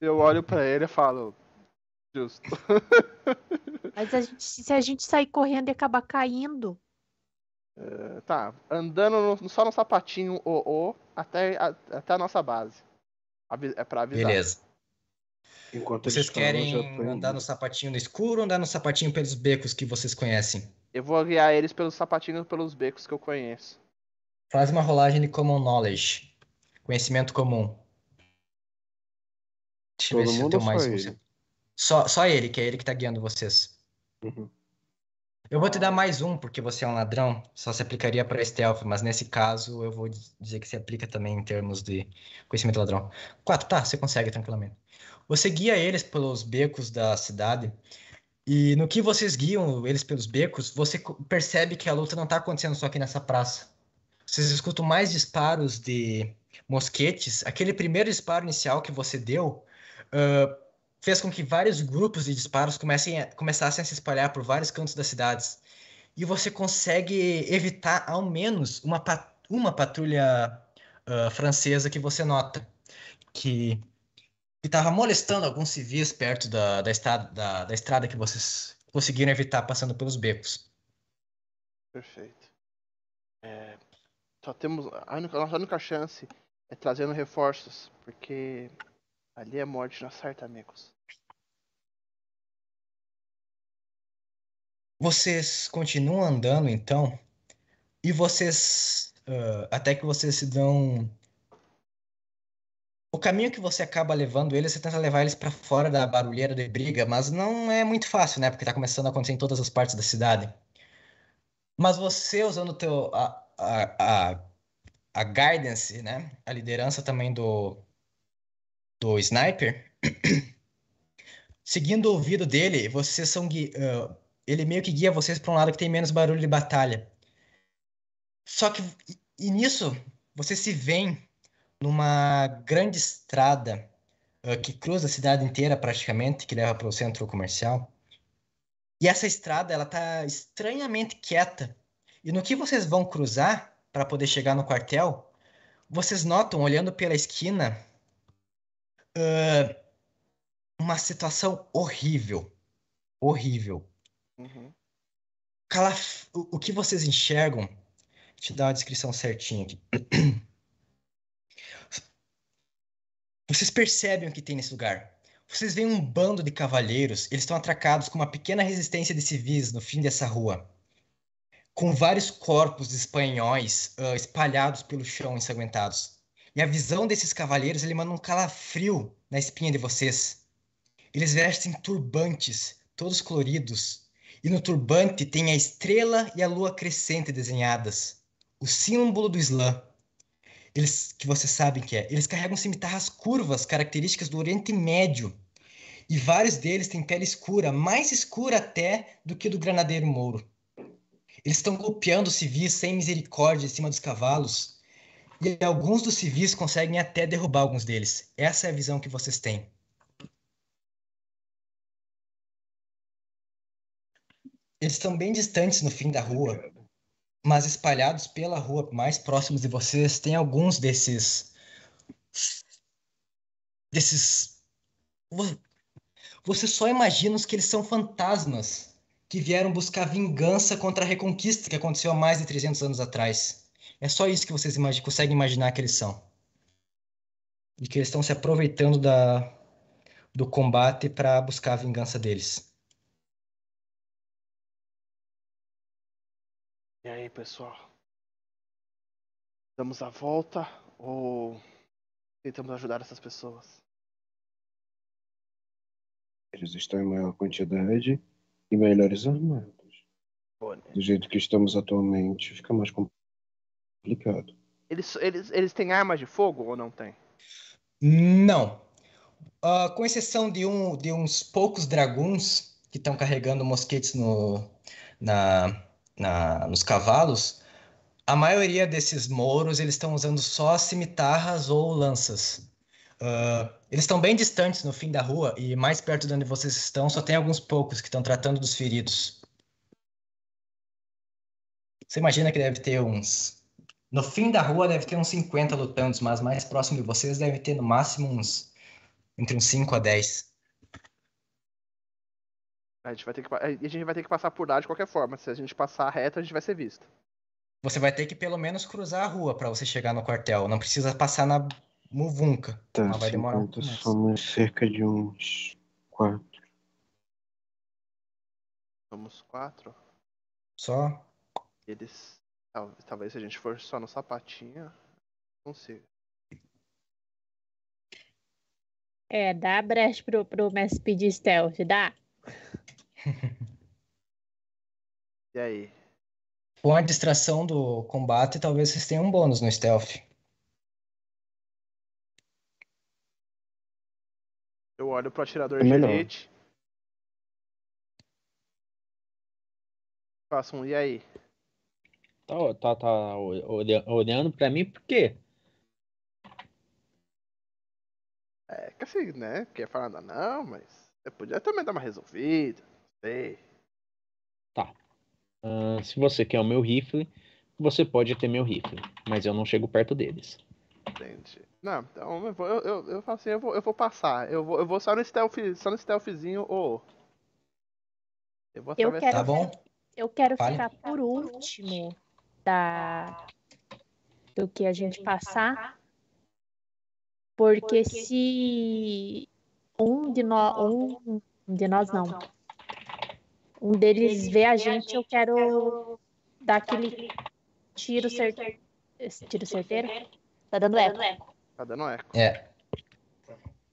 Eu olho pra ele e falo. Justo. *laughs* Mas a gente- se a gente sair correndo e acabar caindo, É, tá, andando no- só no sapatinho o o até a, até a nossa base. É pra avisar. Beleza. Enquanto Vocês querem andar no sapatinho no escuro ou andar no sapatinho pelos becos que vocês conhecem? Eu vou guiar eles pelos sapatinhos pelos becos que eu conheço. Faz uma rolagem de Common Knowledge. Conhecimento comum. Deixa eu ver se eu tenho mais só ele? Só, só ele, que é ele que tá guiando vocês. Uhum. Eu vou te dar mais um, porque você é um ladrão. Só se aplicaria para stealth, mas nesse caso eu vou diz- dizer que se aplica também em termos de conhecimento ladrão. Quatro, tá, você consegue tranquilamente. Você guia eles pelos becos da cidade. E no que vocês guiam eles pelos becos, você percebe que a luta não tá acontecendo só aqui nessa praça. Vocês escutam mais disparos de mosquetes. Aquele primeiro disparo inicial que você deu ah, fez com que vários grupos de disparos comecem a- começassem a se espalhar por vários cantos das cidades. E você consegue evitar ao menos uma, uma patrulha ah, francesa que você nota que estava molestando alguns civis perto da, da, estrada, da, da estrada que vocês conseguiram evitar passando pelos becos. Perfeito. É, só temos. A única, a nossa única chance é trazendo reforços. Porque ali é morte na certa, amigos. Vocês continuam andando então, e vocês. ah, até que vocês se dão. O caminho que você acaba levando eles, você tenta levar eles pra fora da barulheira de briga, mas não é muito fácil, né? Porque tá começando a acontecer em todas as partes da cidade. Mas você usando teu, a, a, a, a guidance, né? A liderança também do, do sniper, seguindo o ouvido dele, vocês são gui- ah, ele meio que guia vocês para um lado que tem menos barulho de batalha. Só que e, nisso vocês se veem numa grande estrada ah, que cruza a cidade inteira praticamente, que leva para o centro comercial. E essa estrada ela tá estranhamente quieta. E no que vocês vão cruzar para poder chegar no quartel, vocês notam olhando pela esquina ah, uma situação horrível, horrível. Uhum. Calaf... O, que vocês enxergam eu dar uma descrição certinha aqui. *clears throat* Vocês percebem o que tem nesse lugar. Vocês veem um bando de cavalheiros, eles estão atracados com uma pequena resistência de civis no fim dessa rua. Com vários corpos de espanhóis uh, espalhados pelo chão, ensanguentados. E a visão desses cavalheiros, ele manda um calafrio na espinha de vocês. Eles vestem turbantes, todos coloridos. E no turbante tem a estrela e a lua crescente desenhadas. O símbolo do Islã eles que vocês sabem que é. Eles carregam cimitarras curvas, características do Oriente Médio. E vários deles têm pele escura, mais escura até do que do granadeiro Mouro. Eles estão golpeando civis sem misericórdia em cima dos cavalos. E alguns dos civis conseguem até derrubar alguns deles. Essa é a visão que vocês têm. Eles estão bem distantes no fim da rua, mas espalhados pela rua mais próximos de vocês, tem alguns desses. desses. Você só imagina que eles são fantasmas que vieram buscar vingança contra a reconquista que aconteceu há mais de 300 anos atrás. É só isso que vocês imag conseguem imaginar que eles são. E que eles estão se aproveitando da, do combate para buscar a vingança deles. E aí, pessoal? Damos a volta ou tentamos ajudar essas pessoas? Eles estão em maior quantidade e melhores armados. Bom, né? Do jeito que estamos atualmente, fica mais complicado. Eles, eles, eles têm armas de fogo ou não têm? Não. Ah, com exceção de, um, de uns poucos dragões que estão carregando mosquetes no, na, na, nos cavalos, a maioria desses mouros eles estão usando só cimitarras ou lanças. Ah, eles estão bem distantes no fim da rua e mais perto de onde vocês estão só tem alguns poucos que estão tratando dos feridos. Você imagina que deve ter uns. No fim da rua deve ter uns 50 lutando, mas mais próximo de vocês deve ter no máximo uns. Entre uns 5 a 10. A gente vai ter que, a gente vai ter que passar por lá de qualquer forma. Se a gente passar reto, a gente vai ser visto. Você vai ter que pelo menos cruzar a rua para você chegar no quartel. Não precisa passar na muvunca. Tá, Mas vai demorar um 50 pouco mais. somos cerca de uns quatro. Somos quatro. Só. Eles. Tal- Talvez se a gente for só no sapatinho. Consiga. É, dá brecha pro, pro mestre pedir stealth, dá? *laughs* E aí? Com a distração do combate, talvez vocês tenham um bônus no stealth. Eu olho pro atirador É de melhor. elite. Faço um, e aí? Tá, tá, tá olha- olhando pra mim por quê? É que assim, né? Quer falar nada não, mas. Você podia também dar uma resolvida. Não sei. Ah, se você quer o meu rifle, você pode ter meu rifle, mas eu não chego perto deles. Entendi. Não, então eu vou, eu, eu, eu falo assim, eu vou, eu vou passar. Eu vou, eu vou só no stealth, só no stealthzinho, ô. Eu vou Eu atravessar. quero- Tá bom? Eu quero Fale. ficar por último da do que a gente passar. Porque se um de nós, um de nós não, um deles vê a gente, eu quero dar aquele tiro certeiro. Tiro certeiro? Tá dando eco. Tá dando eco. É.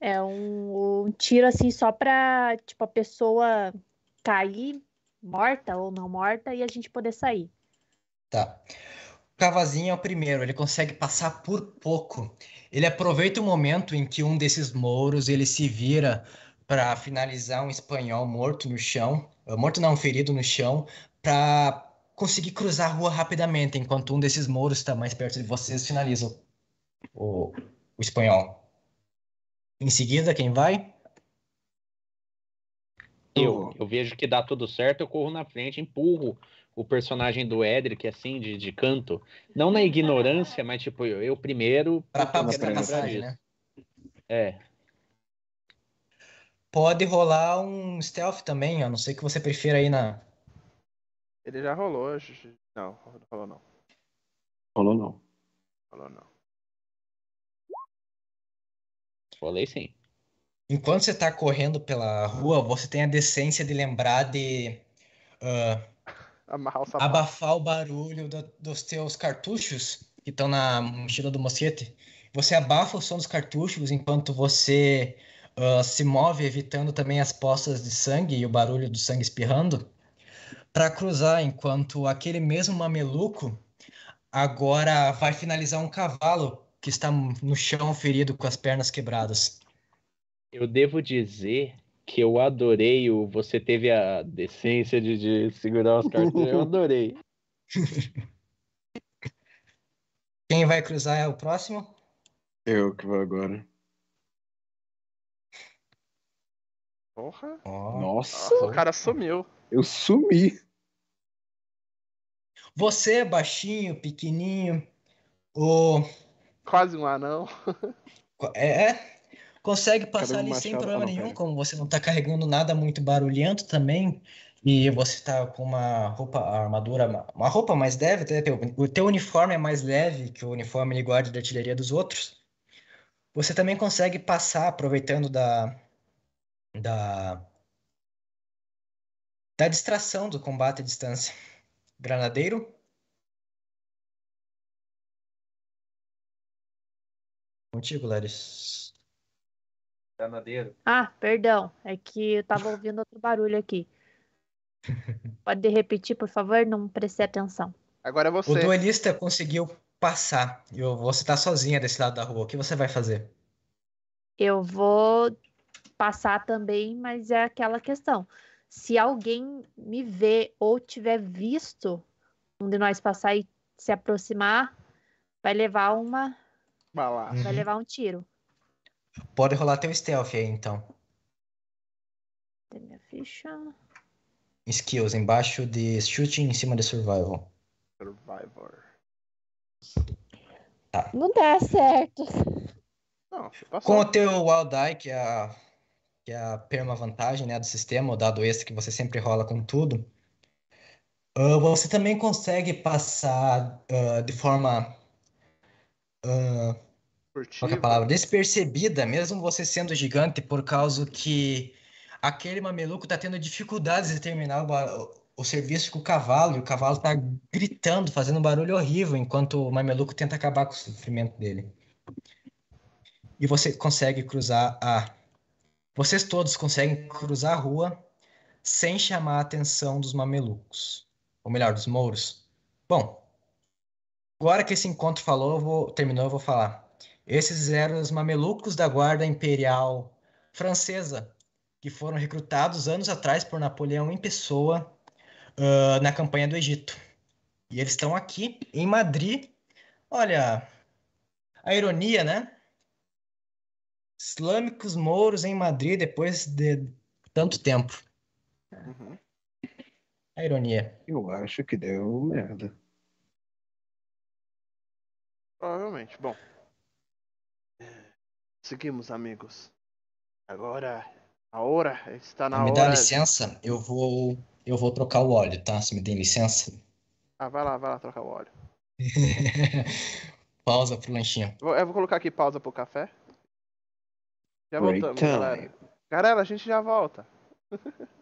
É um, um tiro assim só pra, tipo, a pessoa cair morta ou não morta e a gente poder sair. Tá. O Cavazinho é o primeiro, ele consegue passar por pouco. Ele aproveita o momento em que um desses mouros ele se vira para finalizar um espanhol morto no chão, eh, morto não, ferido no chão, para conseguir cruzar a rua rapidamente, enquanto um desses mouros está mais perto de vocês finaliza o, o espanhol. Em seguida, quem vai? Eu, eu vejo que dá tudo certo, eu corro na frente, empurro o personagem do Edric, assim, de, de canto. Não na ignorância, mas tipo, eu, eu primeiro. Para porque eu buscar quero a lembrar passagem, né? É. Pode rolar um stealth também, a não ser que você prefira ir na. Ele já rolou. Não, não rolou não. Falou não. Falou não. Falei sim. Enquanto você tá correndo pela rua, você tem a decência de lembrar de ah, Amarrar o sapato. abafar o barulho do- dos teus cartuchos que estão na mochila do mosquete. Você abafa o som dos cartuchos enquanto você ah, se move, evitando também as poças de sangue e o barulho do sangue espirrando, para cruzar enquanto aquele mesmo mameluco agora vai finalizar um cavalo que está no chão ferido com as pernas quebradas. Eu devo dizer que eu adorei o. Você teve a decência de, de segurar os cartões. Eu *laughs* adorei. Quem vai cruzar é o próximo? Eu que vou agora. Porra. Ó. Nossa, Nossa, o cara sumiu. eu sumi. Você é baixinho, pequenininho, o Quase um anão. é, consegue passar ali sem problema nenhum, pera. como você não tá carregando nada muito barulhento também, e você tá com uma roupa, armadura, uma roupa mais leve, o teu uniforme é mais leve que o uniforme de guarda de artilharia dos outros. Você também consegue passar aproveitando da da da distração do combate à distância. Granadeiro? Contigo, Laris. Granadeiro. Ah, perdão. É que eu tava ouvindo outro barulho aqui. *laughs* Pode repetir, por favor? Não prestei atenção. Agora é O você. duelista conseguiu passar. E você tá sozinha desse lado da rua. O que você vai fazer? Eu vou passar também, mas é aquela questão. Se alguém me ver ou tiver visto um de nós passar e se aproximar, vai levar uma, Balaço. Uhum. vai levar um tiro. Pode rolar teu stealth aí, então. Tem minha ficha. Skills, embaixo de shooting, em cima de survival. Survivor. Não dá certo. Não, você Com o teu Wild Die, que é a, que é a perma vantagem, né, do sistema, o dado extra que você sempre rola com tudo, ah, você também consegue passar ah, de forma Qual é a palavra? Despercebida, mesmo você sendo gigante, por causa que aquele mameluco tá tendo dificuldades de terminar o, o serviço com o cavalo, e o cavalo tá gritando, fazendo um barulho horrível, enquanto o mameluco tenta acabar com o sofrimento dele. E você consegue cruzar a. Vocês todos conseguem cruzar a rua sem chamar a atenção dos mamelucos. Ou melhor, dos mouros. Bom, agora que esse encontro falou, eu vou, terminou, eu vou falar. Esses eram os mamelucos da Guarda Imperial Francesa, que foram recrutados anos atrás por Napoleão em pessoa ah, na campanha do Egito. E eles estão aqui em Madrid. Olha, a ironia, né? Islâmicos mouros em Madrid depois de tanto tempo. Uhum. A ironia. Eu acho que deu merda. Provavelmente. Bom. Seguimos, amigos. Agora, a hora está na me hora. dá licença, eu vou, eu vou trocar o óleo, tá? Se me tem licença. Ah, vai lá, vai lá trocar o óleo. *laughs* Pausa pro lanchinho. Eu vou colocar aqui pausa pro café. Já Break voltamos, time. galera. Galera, a gente já volta. *laughs*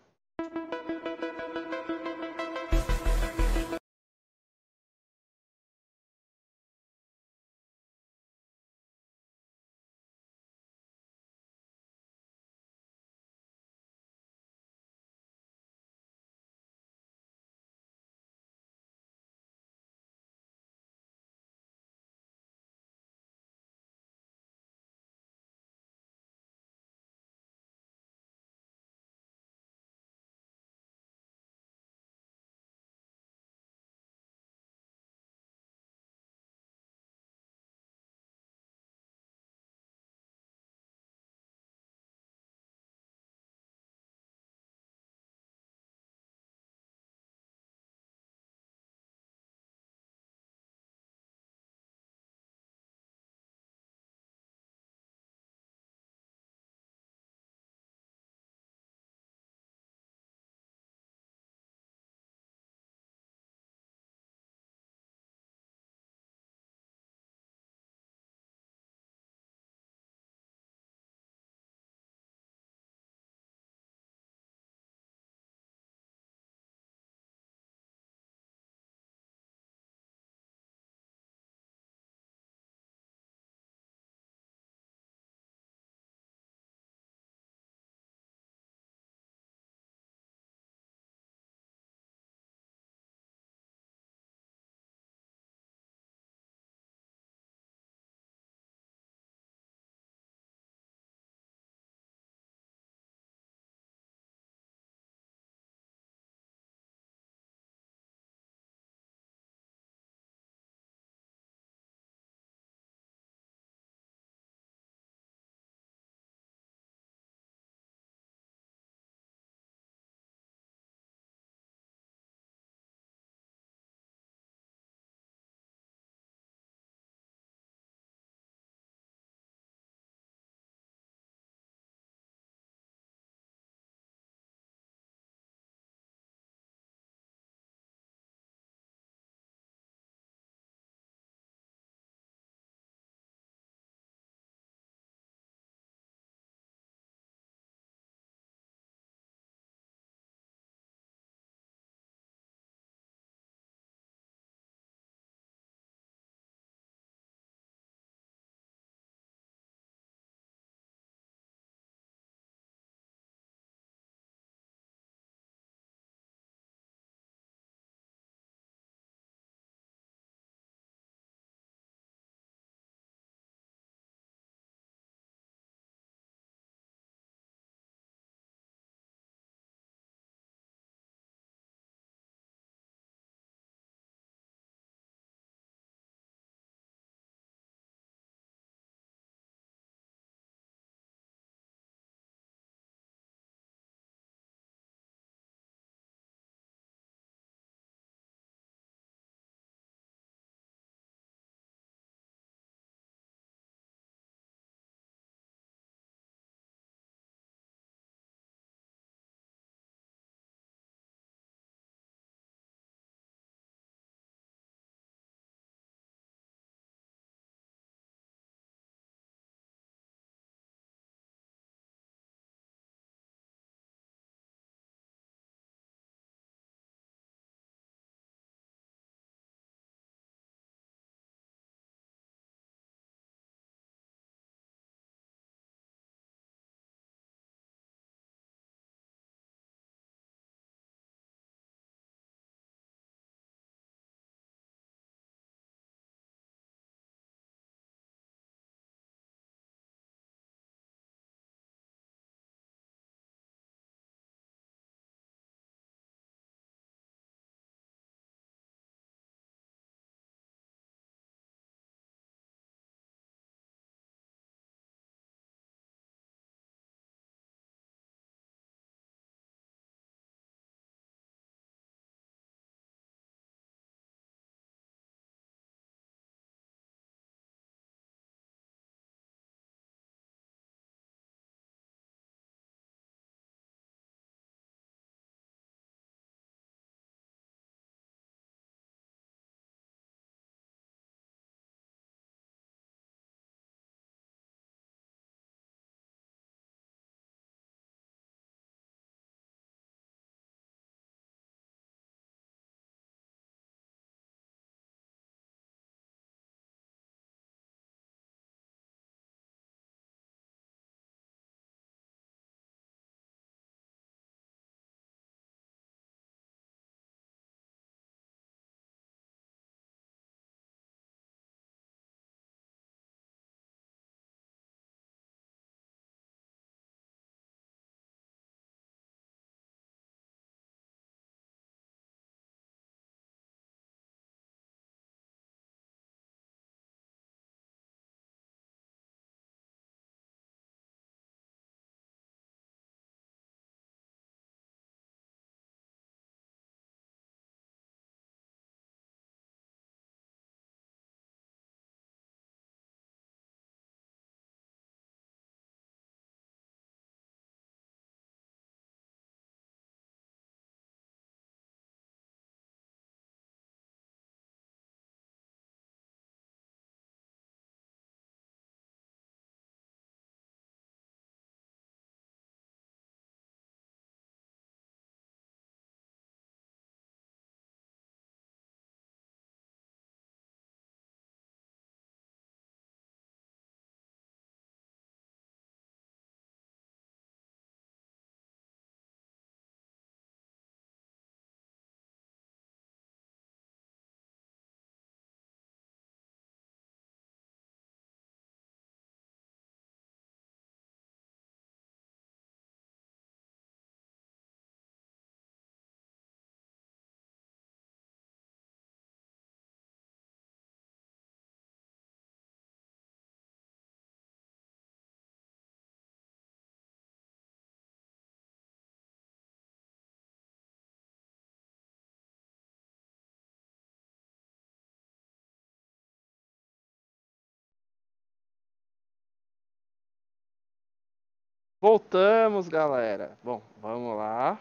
Voltamos, galera. Bom, vamos lá.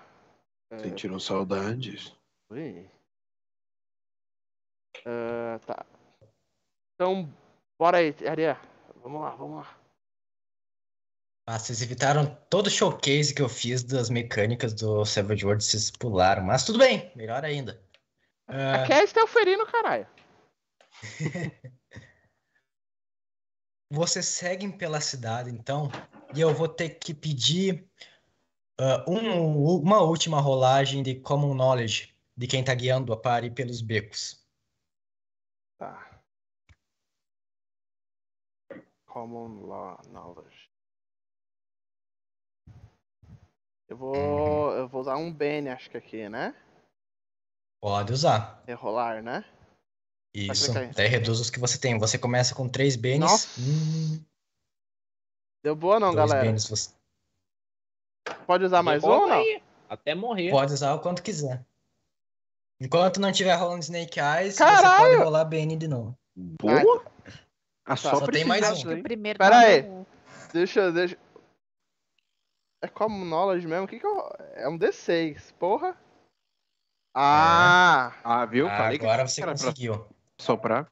É, Sentiram saudades? ui. Ah, tá. Então, bora aí, Aria. Vamos lá, vamos lá. Ah, vocês evitaram todo o showcase que eu fiz das mecânicas do Savage Worlds, vocês pularam. Mas tudo bem, melhor ainda. Ah, Aqui é Stelferino, caralho. *laughs* Vocês seguem pela cidade, então, e eu vou ter que pedir ah, um- uma última rolagem de Common Knowledge de quem tá guiando a party pelos becos. Tá. Common Law Knowledge. Eu vou. Eu vou usar um Bane, acho que aqui, né? Pode usar. Rerolar, né? Isso. Daí reduz os que você tem. Você começa com três Bens. Nossa. Hum, Deu boa não, dois galera? Bens você Pode usar mais um ou não? Até morrer. pode usar o quanto quiser. Enquanto não tiver rolando Snake Eyes, você Caralho! pode rolar Bane de novo. Boa! A Só só tem mais um. O hein? primeiro Pera aí. é um. Deixa, eu- deixa. É como knowledge mesmo? O que que eu. É um D6, porra. Ah! Ah, viu? Ah, Falei que agora você era pra conseguiu. soprar.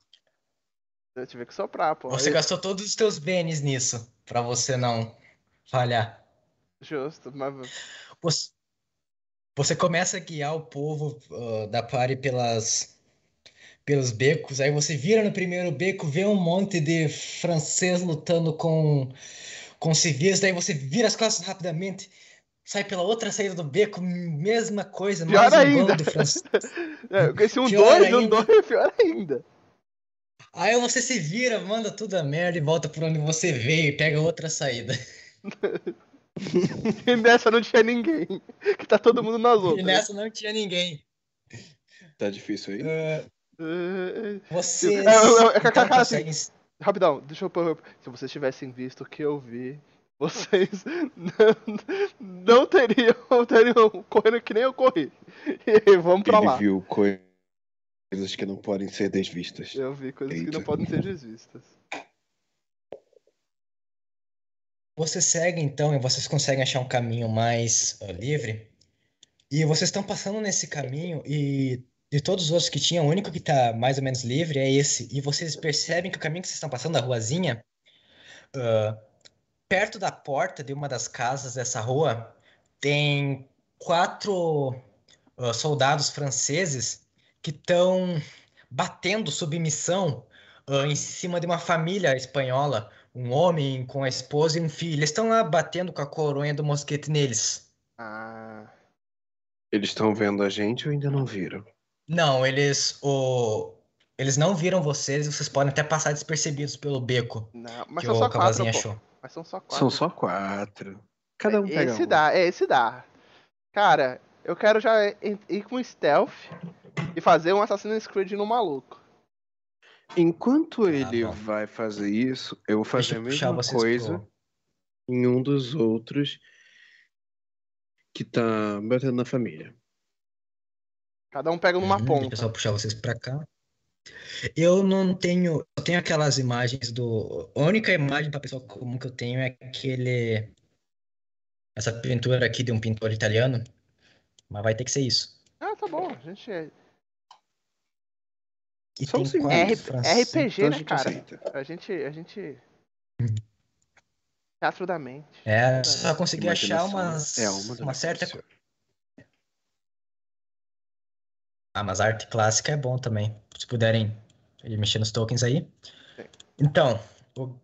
Eu tive que soprar, porra. Você gastou todos os teus Bens nisso, pra você não falhar. Justo, mas. Você, você começa a guiar o povo ah, da party pelas, pelos becos, aí você vira no primeiro beco, vê um monte de francês lutando com, com civis, daí você vira as costas rapidamente, sai pela outra saída do beco, mesma coisa, Pior mais um ainda. bando francês. *laughs* É, eu conheci um Pior dois, um ainda. dois, pior ainda. Aí você se vira, manda tudo a merda e volta por onde você veio e pega outra saída. *laughs* E nessa não tinha ninguém. Que tá todo mundo nas E outras. nessa não tinha ninguém. Tá difícil aí? Eh, Vocês É, eu- eu- então cara, assim, conseguem Rapidão, deixa eu pôr. Se vocês tivessem visto o que eu vi, vocês *laughs* não, não teriam, teriam correndo que nem eu corri. E vamos pra Ele lá. viu coisas que não podem ser desvistas. Eu vi coisas que não Eita. podem ser desvistas. Você segue então e vocês conseguem achar um caminho mais ah, livre. E vocês estão passando nesse caminho e de todos os outros que tinham, o único que está mais ou menos livre é esse. E vocês percebem que o caminho que vocês estão passando, a ruazinha, ah, perto da porta de uma das casas dessa rua, tem quatro ah, soldados franceses que estão batendo submissão ah, em cima de uma família espanhola um homem com a esposa e um filho. Eles estão lá batendo com a coronha do mosquete neles. Ah. Eles estão vendo a gente ou ainda não viram? Não, eles o eles não viram vocês e vocês podem até passar despercebidos pelo beco Não, mas que são o só quatro, pô. achou. Mas são só quatro. São só quatro. Cada um pega Esse um. dá, é, esse dá. Cara, eu quero já ir com stealth e fazer um Assassin's Creed no maluco. Enquanto ele bom. vai fazer isso, eu vou Deixa fazer a eu puxar mesma coisa pro... em um dos outros que tá batendo na família. Cada um pega numa Uhum, Deixa eu ponta. só puxar vocês pra cá. Eu não tenho. Eu tenho aquelas imagens do. A única imagem pra pessoa comum que eu tenho é aquele. Essa pintura aqui de um pintor italiano. Mas vai ter que ser isso. Ah, tá bom. A gente é E Só um tem R-. RPG, Então a né, gente cara? aceita. A gente. A gente. Teatro da mente. É, só consegui achar umas, é a alma do uma certa. Ah, mas arte clássica é bom também. Se puderem mexer nos tokens aí. Sim. Então, o-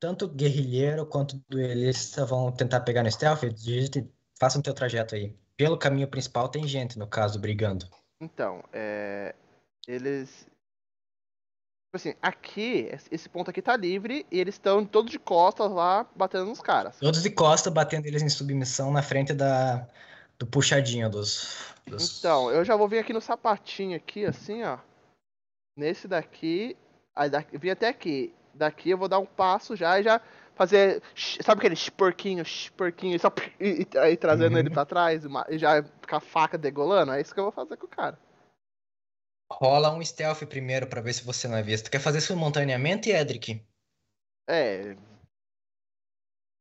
tanto o guerrilheiro quanto o duelista vão tentar pegar no stealth. Digite, façam o teu trajeto aí. Pelo caminho principal tem gente, no caso, brigando. Então, é. Eles. Tipo assim, aqui, esse ponto aqui tá livre e eles estão todos de costas lá batendo nos caras. Todos de costa batendo eles em submissão na frente da, do puxadinho dos, dos- Então, eu já vou vir aqui no sapatinho aqui, assim, ó. Nesse daqui. Aí daqui, vim até aqui. Daqui eu vou dar um passo já e já fazer. Sabe aquele sh- porquinho, sh- porquinho, e só *laughs* e, e- aí trazendo Uhum. ele pra trás e ma- e já com a faca degolando? É isso que eu vou fazer com o cara. Rola um stealth primeiro pra ver se você não é visto. Quer fazer simultaneamente, Edric? É.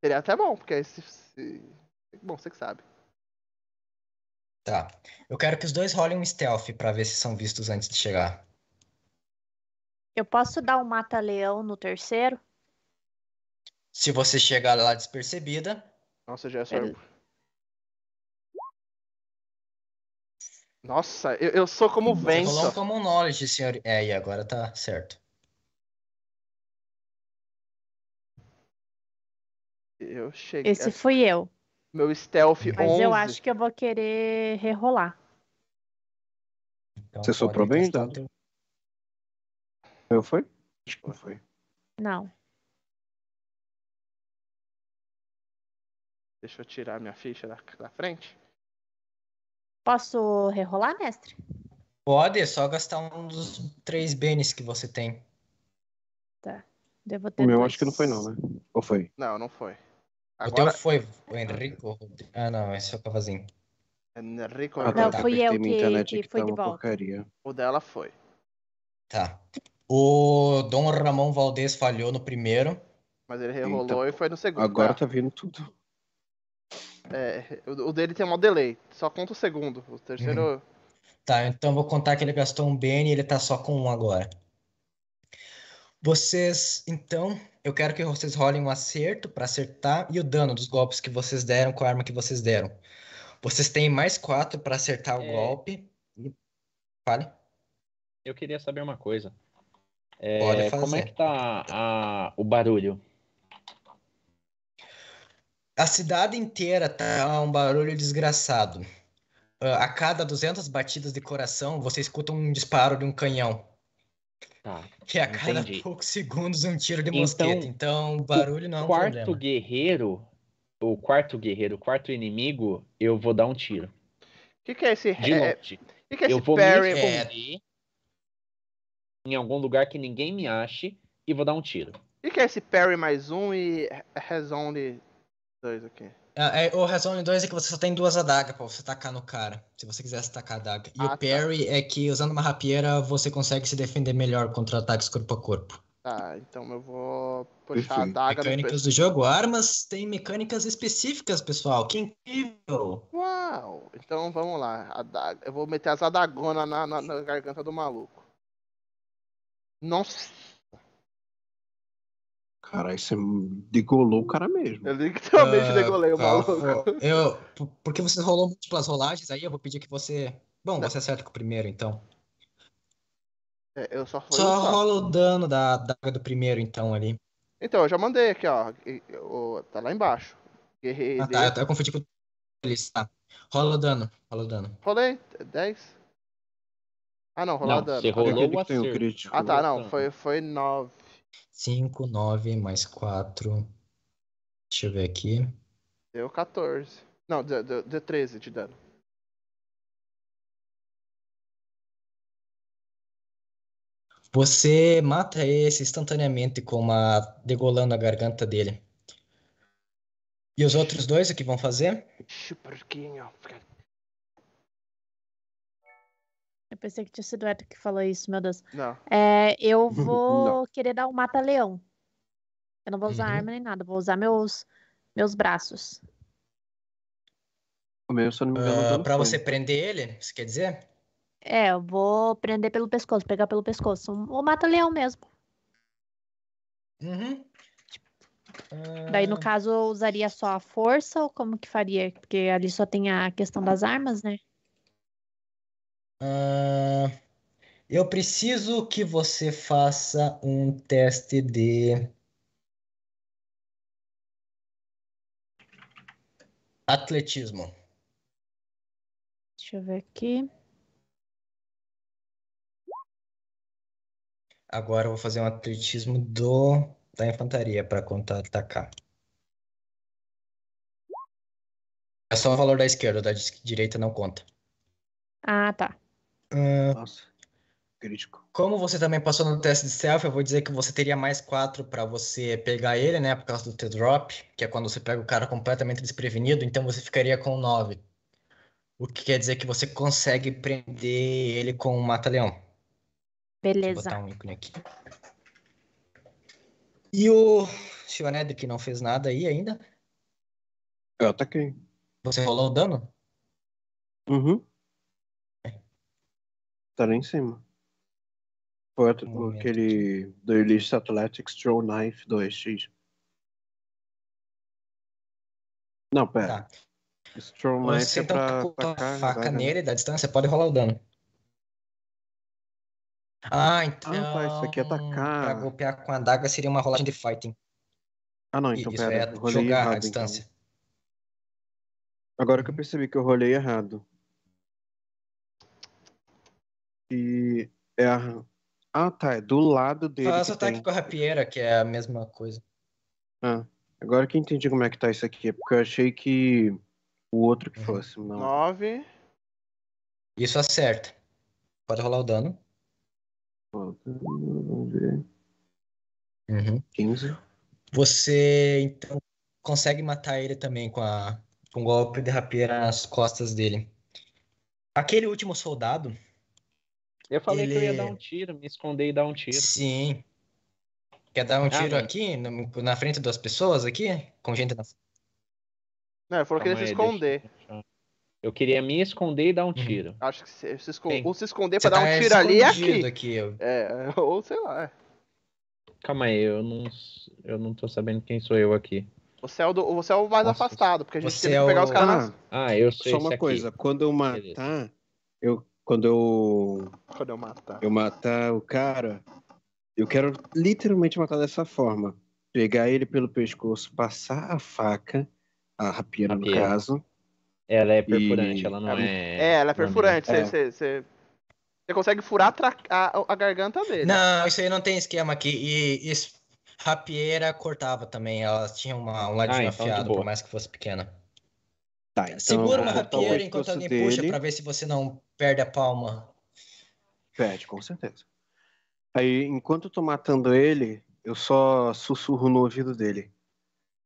Seria até bom, porque se. se... Bom, você que sabe. Tá. Eu quero que os dois rolem um stealth pra ver se são vistos antes de chegar. Eu posso dar um mata-leão no terceiro? Se você chegar lá despercebida, Nossa, já é Ele- só. Nossa, eu, eu sou como o você vento. rolou um common knowledge, senhor. É, e agora tá certo. Eu cheguei. Esse fui eu. Meu stealth Mas 11. eu acho que eu vou querer rerolar. Então, Você soprou bem, testar o Dado? teu- Eu foi? Acho que não foi. Não. Deixa eu tirar minha ficha da, da frente. Posso rerolar, mestre? Pode, é só gastar um dos três bens que você tem. Devo ter O meu dois. acho que não foi não, né? Ou foi? Não, não foi. O teu Agora. foi o Henrico. Ah, não, esse é o Cavazinho. Enrico Ah, Não, tá, fui eu que- que aqui, fui tava de volta. porcaria. O dela foi. Tá. O Dom Ramon Valdez falhou no primeiro. Mas ele rerolou Então, e foi no segundo. Agora tá? tá vindo tudo. É, o, o dele tem um delay. Só conta o segundo. O terceiro. Tá, então vou contar que ele gastou um bem e ele tá só com um agora. Vocês, então, eu quero que vocês rolem um acerto pra acertar e o dano dos golpes que vocês deram com a arma que vocês deram. Vocês têm mais quatro pra acertar o É. golpe. Fale. Eu queria saber uma coisa. É, Pode como é que tá a- o barulho? A cidade inteira tá um barulho desgraçado. Ah, a cada 200 batidas de coração, você escuta um disparo de um canhão. Tá, que a cada entendi. poucos segundos um tiro de então, mosqueta. Então, então barulho não é um quarto problema. guerreiro, o quarto guerreiro, o quarto inimigo, eu vou dar um tiro. O que, que, é esse De é, longe. Que, que é eu esse vou parry? me esconder em algum lugar que ninguém me ache e vou dar um tiro. O que, que é esse parry mais um e resound 2 aqui. É, é o Resolve 2 é que você só tem duas adagas pra você tacar no cara, se você quiser tacar a adaga. E ah, o tá. parry tá. é que usando uma rapieira você consegue se defender melhor contra ataques corpo a corpo. Tá, então eu vou puxar Perfeito. a adaga. Mecânicas do jogo, armas têm mecânicas específicas, pessoal. Que incrível! Uau! Então vamos lá. Adaga. Eu vou meter as adagonas na, na, na garganta do maluco. Nossa! Caralho, você degolou o cara mesmo. Eu literalmente Ah, degolei o calma. maluco. Eu, *laughs* por- porque você rolou múltiplas rolagens, aí eu vou pedir que você. Bom, você acerta com o primeiro, então. É, eu só Só um rola o dano da daga do primeiro, então, ali. Então, eu já mandei aqui, ó. Tá lá embaixo. Guerreiro. Ah, tá. Eu, eu confundi com o eles, tá. Rola o dano, rola o dano. Rolei 10. Ah, não, rolar Não, dano. você rolou o que tem o acerto. crítico. Ah, tá, não. Foi, foi 9. 5, 9, mais 4. Deixa eu ver aqui. Deu 14. Não, deu, deu, deu 13 de dano. Você mata esse instantaneamente com uma. degolando a garganta dele. E os outros dois, o que vão fazer? Ixi, porquinho. Eu pensei que tinha sido o Eto que falou isso, meu Deus. Não. É, eu *laughs* vou querer dar um mata-leão. Eu não vou usar Uhum. arma nem nada, vou usar meus, meus braços. O meu, se eu não me engano, dano pra foi. você prender ele, você quer dizer? É, eu vou prender pelo pescoço, pegar pelo pescoço. Um- O mata-leão mesmo. Uhum. Daí, no Ah, caso, eu usaria só a força ou como que faria? Porque ali só tem a questão das armas, né? Ah, eu preciso que você faça um teste de. Atletismo. Deixa eu ver aqui. Agora eu vou fazer um atletismo do da infantaria para contar atacar. É só o valor da esquerda, da direita não conta. Ah, tá. Ah, Nossa. Crítico. como você também passou no teste de stealth, eu vou dizer que você teria mais 4 para você pegar ele, né? Por causa do T-drop, que é quando você pega o cara completamente desprevenido, então você ficaria com 9. O que quer dizer que você consegue prender ele com um mata-leão. Beleza. botar um ícone aqui. E o senhor Edric não fez nada aí ainda? Eu ataquei. Você rolou o dano? Uhum. Tá lá em cima. Foi Um aquele do Elite Athletics Throw Knife 2x. Não, pera. Tá. Throw Knife Você é então pra com a faca zaga. nele da distância, pode rolar o dano. Ah, então. tá, isso aqui é atacar. Pra golpear com a adaga seria uma rolagem de fighting. Ah, não, então Isso pera. é jogar errado. à então. distância. Agora que eu percebi que eu rolei errado. E é a. Ah, tá. É do lado dele. Faz que ataque tem. com a rapieira, que é a mesma coisa. Ah, agora que eu entendi como é que tá isso aqui. É porque eu achei que o outro que Uhum. fosse. Não. 9. Isso acerta. Pode rolar o dano. Vamos ver. Uhum. 15. Você então consegue matar ele também com a com um golpe de rapieira nas costas dele. Aquele último soldado, Eu falei que eu ia Ele- dar um tiro, me esconder e dar um tiro. sim. Quer dar um Ah, tiro não. aqui no- na frente das pessoas aqui, com gente na Não, ele falou que ele ia se esconder. deixa eu- Eu queria me esconder e dar um Uhum. tiro. Acho que se, se escon- Bem, ou se esconder Você pra dar tá um tiro ali é aqui. aqui. É, *laughs* ou sei lá. Calma aí, eu não, eu não tô sabendo quem sou eu aqui. Você é o, do- você é o mais Nossa, afastado, porque a gente teve é que pegar o- os caras. Ah, Ah, eu sei só esse uma aqui. coisa. Quando eu matar, eu, quando eu, Quando eu matar. eu matar o cara, eu quero literalmente matar dessa forma. Pegar ele pelo pescoço, passar a faca, a rapieira no caso. Ela é perfurante, E- ela não é. É, ela é perfurante. É. Você, você, você consegue furar a, tra- a, a garganta dele. Não, isso aí não tem esquema aqui. E, e rapieira cortava também. Ela tinha uma, um ladinho Ah, então de afiado, por mais que fosse pequena. Tá, então Segura eu uma rapieira enquanto alguém puxa dele. pra ver se você não perde a palma. Perde, com certeza. Aí, enquanto eu tô matando ele, eu só sussurro no ouvido dele.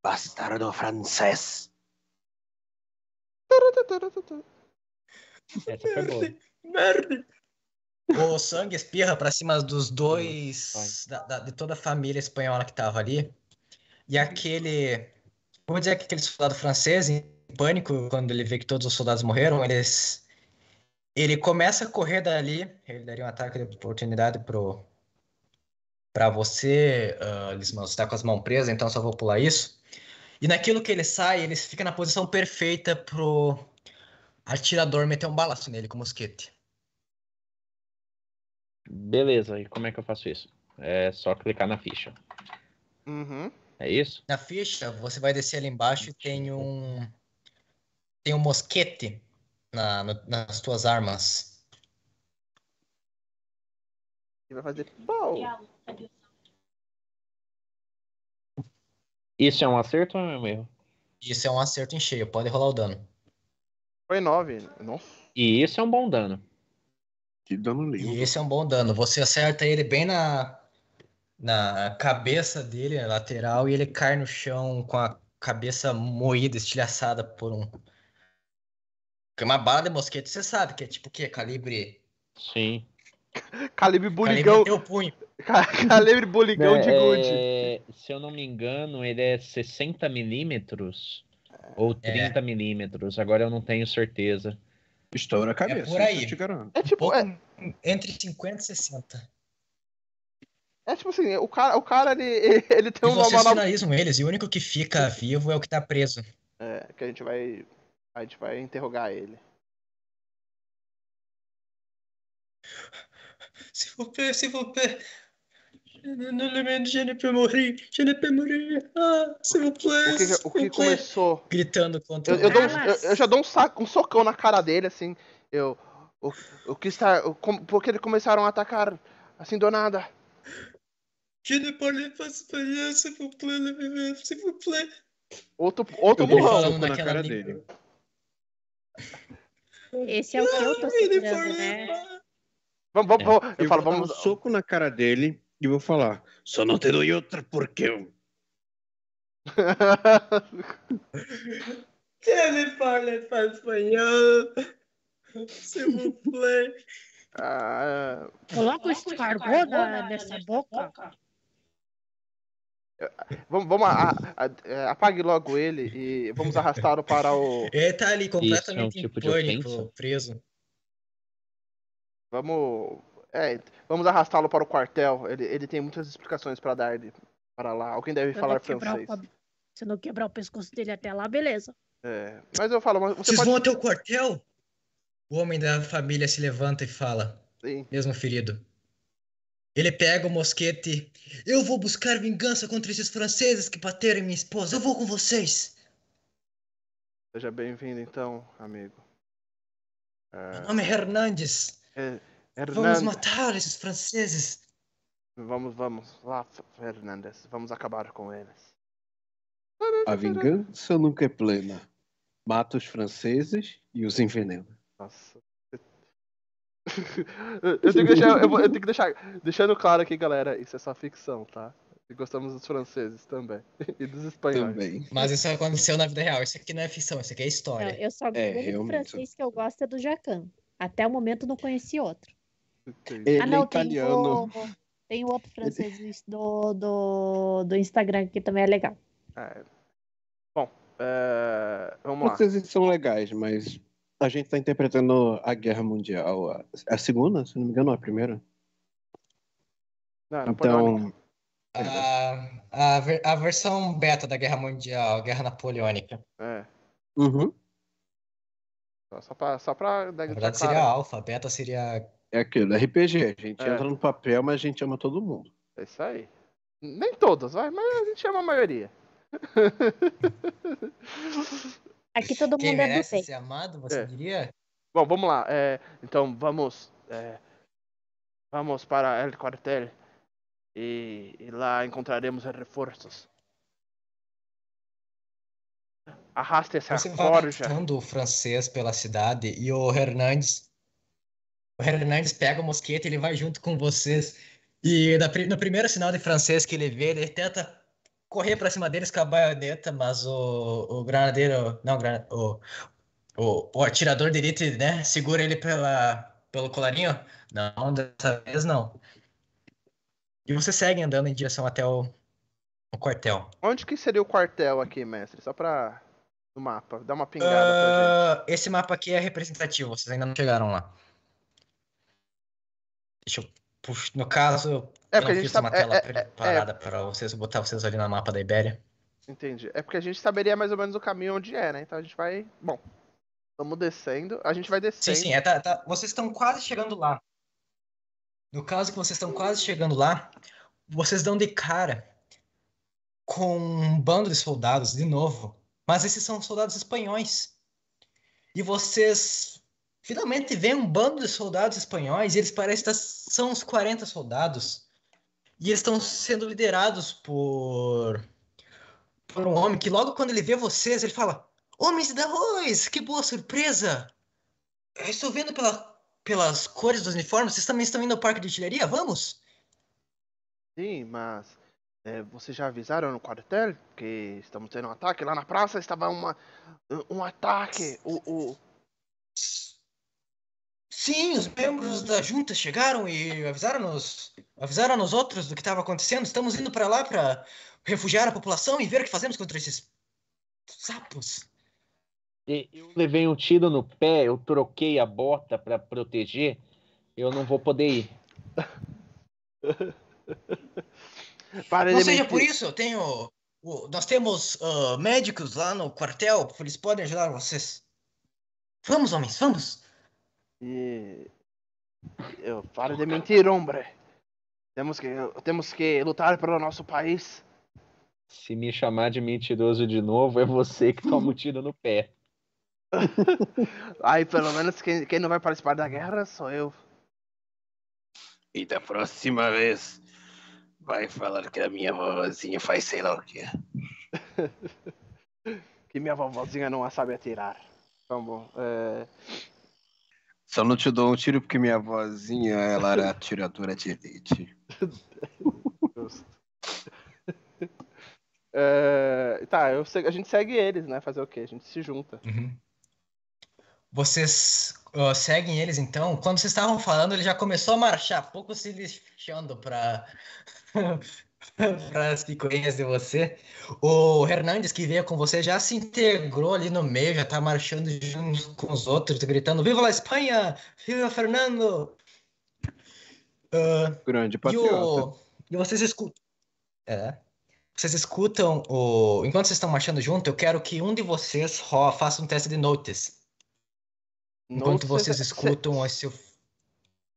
Bastardo francês. Essa foi boa. Merda! O sangue espirra pra cima dos dois, da- da- de toda a família espanhola que tava ali. E aquele. Vamos dizer que aquele soldado francês, pânico, quando ele vê que todos os soldados morreram, eles. Ele começa a correr dali. Ele daria um ataque de oportunidade pro. Pra você, uh, Lisman, você tá com as mãos presas, então eu só vou pular isso. E naquilo que ele sai, ele fica na posição perfeita pro atirador meter um balaço nele com mosquete. Beleza, e como é que eu faço isso? É só clicar na ficha. Uhum. É isso? Na ficha, você vai descer ali embaixo e tem um. Tem um mosquete na, no- nas tuas armas. E vai fazer. Bom, Isso é um acerto ou é um erro? Isso é um acerto em cheio, pode rolar o dano. foi 9. Nossa. E isso é um bom dano. Que dano lindo. E esse é um bom dano. Você acerta ele bem na, na cabeça dele, na lateral, e ele cai no chão com a cabeça moída, estilhaçada por um. Porque uma bala de mosquete, você sabe que é tipo o quê? Calibre. Sim. Calibre Calibre buligão. teu punho. *laughs* Calibre buligão de É, gude. é, se eu não me engano, ele é 60 milímetros ou É. 30 milímetros. Agora eu não tenho certeza. Estoura a cabeça. por aí. isso eu te garanto. É tipo, pouco- é, Entre 50 e 60. é tipo assim, o cara, o cara ele, ele tem E um vocês finalizam eles, e o único que fica vivo é o que tá preso. É, que a gente vai. A gente vai interrogar ele. S'il vous plaît, s'il vous plaît. Ne, ne le mène, je ne peux mourir, je ne peux mourir. Ah, s'il vous plaît. O que, o que começou? Gritando contra Eu, eu, dou um- eu- eu já dou um, saco, um socão na cara dele, assim. Eu. O, o que está. o- porque eles começaram a atacar assim do nada. Je ne parle pas espagnol, s'il vous plaît, s'il vous plaît. Outro, outro burrão. na cara língua. Esse é o que eu tô segurando, né? Vamos, vamos, vamos. Eu, Eu falo, vou dar vamos. um soco na cara dele e vou falar. Só não te dou outra porque eu. *laughs* Je ne parle pas espagnol. S'il vous *laughs* plaît. Ah, Coloca o escargot nessa boca. Vamos, vamos a- a- a- é, apague logo ele e vamos arrastá-lo para o. Ele tá ali completamente tipo em pânico, preso. Vamos. É, vamos arrastá-lo para o quartel. Ele, ele tem muitas explicações para dar de- para lá. Alguém deve eu falar francês. o Se não quebrar o pescoço dele até lá, beleza. É, mas eu falo, mas você Vocês pode. vão até o quartel? O homem da família se levanta e fala, Sim. mesmo ferido. Ele pega o mosquete. Eu vou buscar vingança contra esses franceses que bateram em minha esposa. Eu vou com vocês. Seja bem-vindo, então, amigo. É, Meu nome é Hernandes. é, Vamos Hernandes. matar esses franceses. Vamos, vamos. Lá, Fernandes. Vamos acabar com eles. A vingança nunca é plena. Mata os franceses e os envenena. Nossa. *laughs* eu tenho que deixar, eu, vou- eu tenho que deixar, deixando claro aqui, galera, isso é só ficção, tá? E gostamos dos franceses também. *laughs* E dos espanhóis. Também. Mas isso aconteceu na vida real. Isso aqui não é ficção, isso aqui é Não, história. eu só o único francês que eu gosto é do Jacan. Até o momento não conheci outro. Entendi. Ele ah, não, é italiano. tem o, tem o outro francês do, do, do Instagram que também é legal. É. Bom, é, vamos lá. Franceses são legais, mas a gente tá interpretando a Guerra Mundial. A, a segunda, se não me engano, a primeira. Não. Então, A, a, ver- a versão beta da Guerra Mundial, a Guerra Napoleônica. É. uhum, Só- pra, só pra dar Na verdade seria claro. alfa, a beta seria. é aquilo, RPG. A gente É. entra no papel, mas a gente ama todo mundo. É isso aí. Nem todos, vai, mas a gente chama a maioria. *laughs* Aqui todo Quem mundo é do bem. ser amado, você É. diria? Bom, vamos lá. é, então vamos. é, vamos para El Quartel. E, e lá encontraremos reforços. Arraste essa Você forja. arrastando o francês pela cidade e o Hernandes. O Hernandes pega o mosquete, ele vai junto com vocês. E na no primeiro sinal de francês que ele vê, ele tenta correr pra cima deles com a baioneta, mas o, o granadeiro. Não, o, o, o, atirador de elite, né? Segura ele pela, pelo colarinho. Não, dessa vez não. E você segue andando em direção até o, o quartel. Onde que seria o quartel aqui, mestre? Só pra. No mapa. Dá uma pingada pra gente. Ah, esse mapa aqui é representativo, vocês ainda não chegaram lá. Deixa eu puxar. No caso, É eu porque a não gente fiz sabe. uma tela é- é- preparada para vocês botar vocês ali no mapa da Ibéria. Entendi. É porque a gente saberia mais ou menos o caminho onde é, né? Então a gente vai. Bom. Vamos descendo. A gente vai Sim, descendo. sim, é, tá, tá. Vocês estão quase chegando lá. No caso que vocês estão quase chegando lá, vocês dão de cara com um bando de soldados de novo. Mas esses são soldados espanhóis. E vocês finalmente veem um bando de soldados espanhóis, e eles parecem que são uns 40 soldados. E eles estão sendo liderados por por um homem que logo quando ele vê vocês, ele fala: Homens da Voz, que boa surpresa! Eu estou vendo pela, pelas cores dos uniformes, vocês também estão indo ao parque de artilharia? Vamos? Sim, mas. é, vocês já avisaram no quartel que estamos tendo um ataque? Lá na praça estava uma, um ataque. O, o, Sim, os membros da junta chegaram e avisaram-nos avisaram nos outros do que estava acontecendo. Estamos indo para lá para refugiar a população e ver o que fazemos contra esses sapos. Eu levei um tiro no pé, eu troquei a bota pra proteger. Eu não vou poder ir. *laughs* Para Não seja por isso, eu tenho. Nós temos ah, médicos lá no quartel, eles podem ajudar vocês. Vamos, homens, vamos! E. Eu, para de mentir, hombre. Temos que, temos que lutar pelo nosso país. Se me chamar de mentiroso de novo, é você que toma um tiro no pé. Aí, pelo menos, quem, quem não vai participar da guerra sou eu. E da próxima vez vai falar que a minha vovozinha faz sei lá o quê. *laughs* Que minha vovozinha não a sabe atirar. Então, bom. É... Só não te dou um tiro porque minha vozinha ela era *laughs* atiradora de elite. *laughs* É, Tá, eu a gente segue eles, né? Fazer o quê? A gente se junta. Uhum. Vocês ah, seguem eles então? Quando vocês estavam falando, ele já começou a marchar, pouco se lixando pra, *laughs* para as picuinhas de você. O Hernandes, que veio com você, já se integrou ali no meio, já tá marchando junto com os outros, gritando: Viva a Espanha! Viva Fernando! Ah, Grande e, patriota. o... e vocês escutam. É. Vocês escutam o. Enquanto vocês estão marchando junto, eu quero que um de vocês ro- faça um teste de notice. Enquanto vocês se- escutam esse.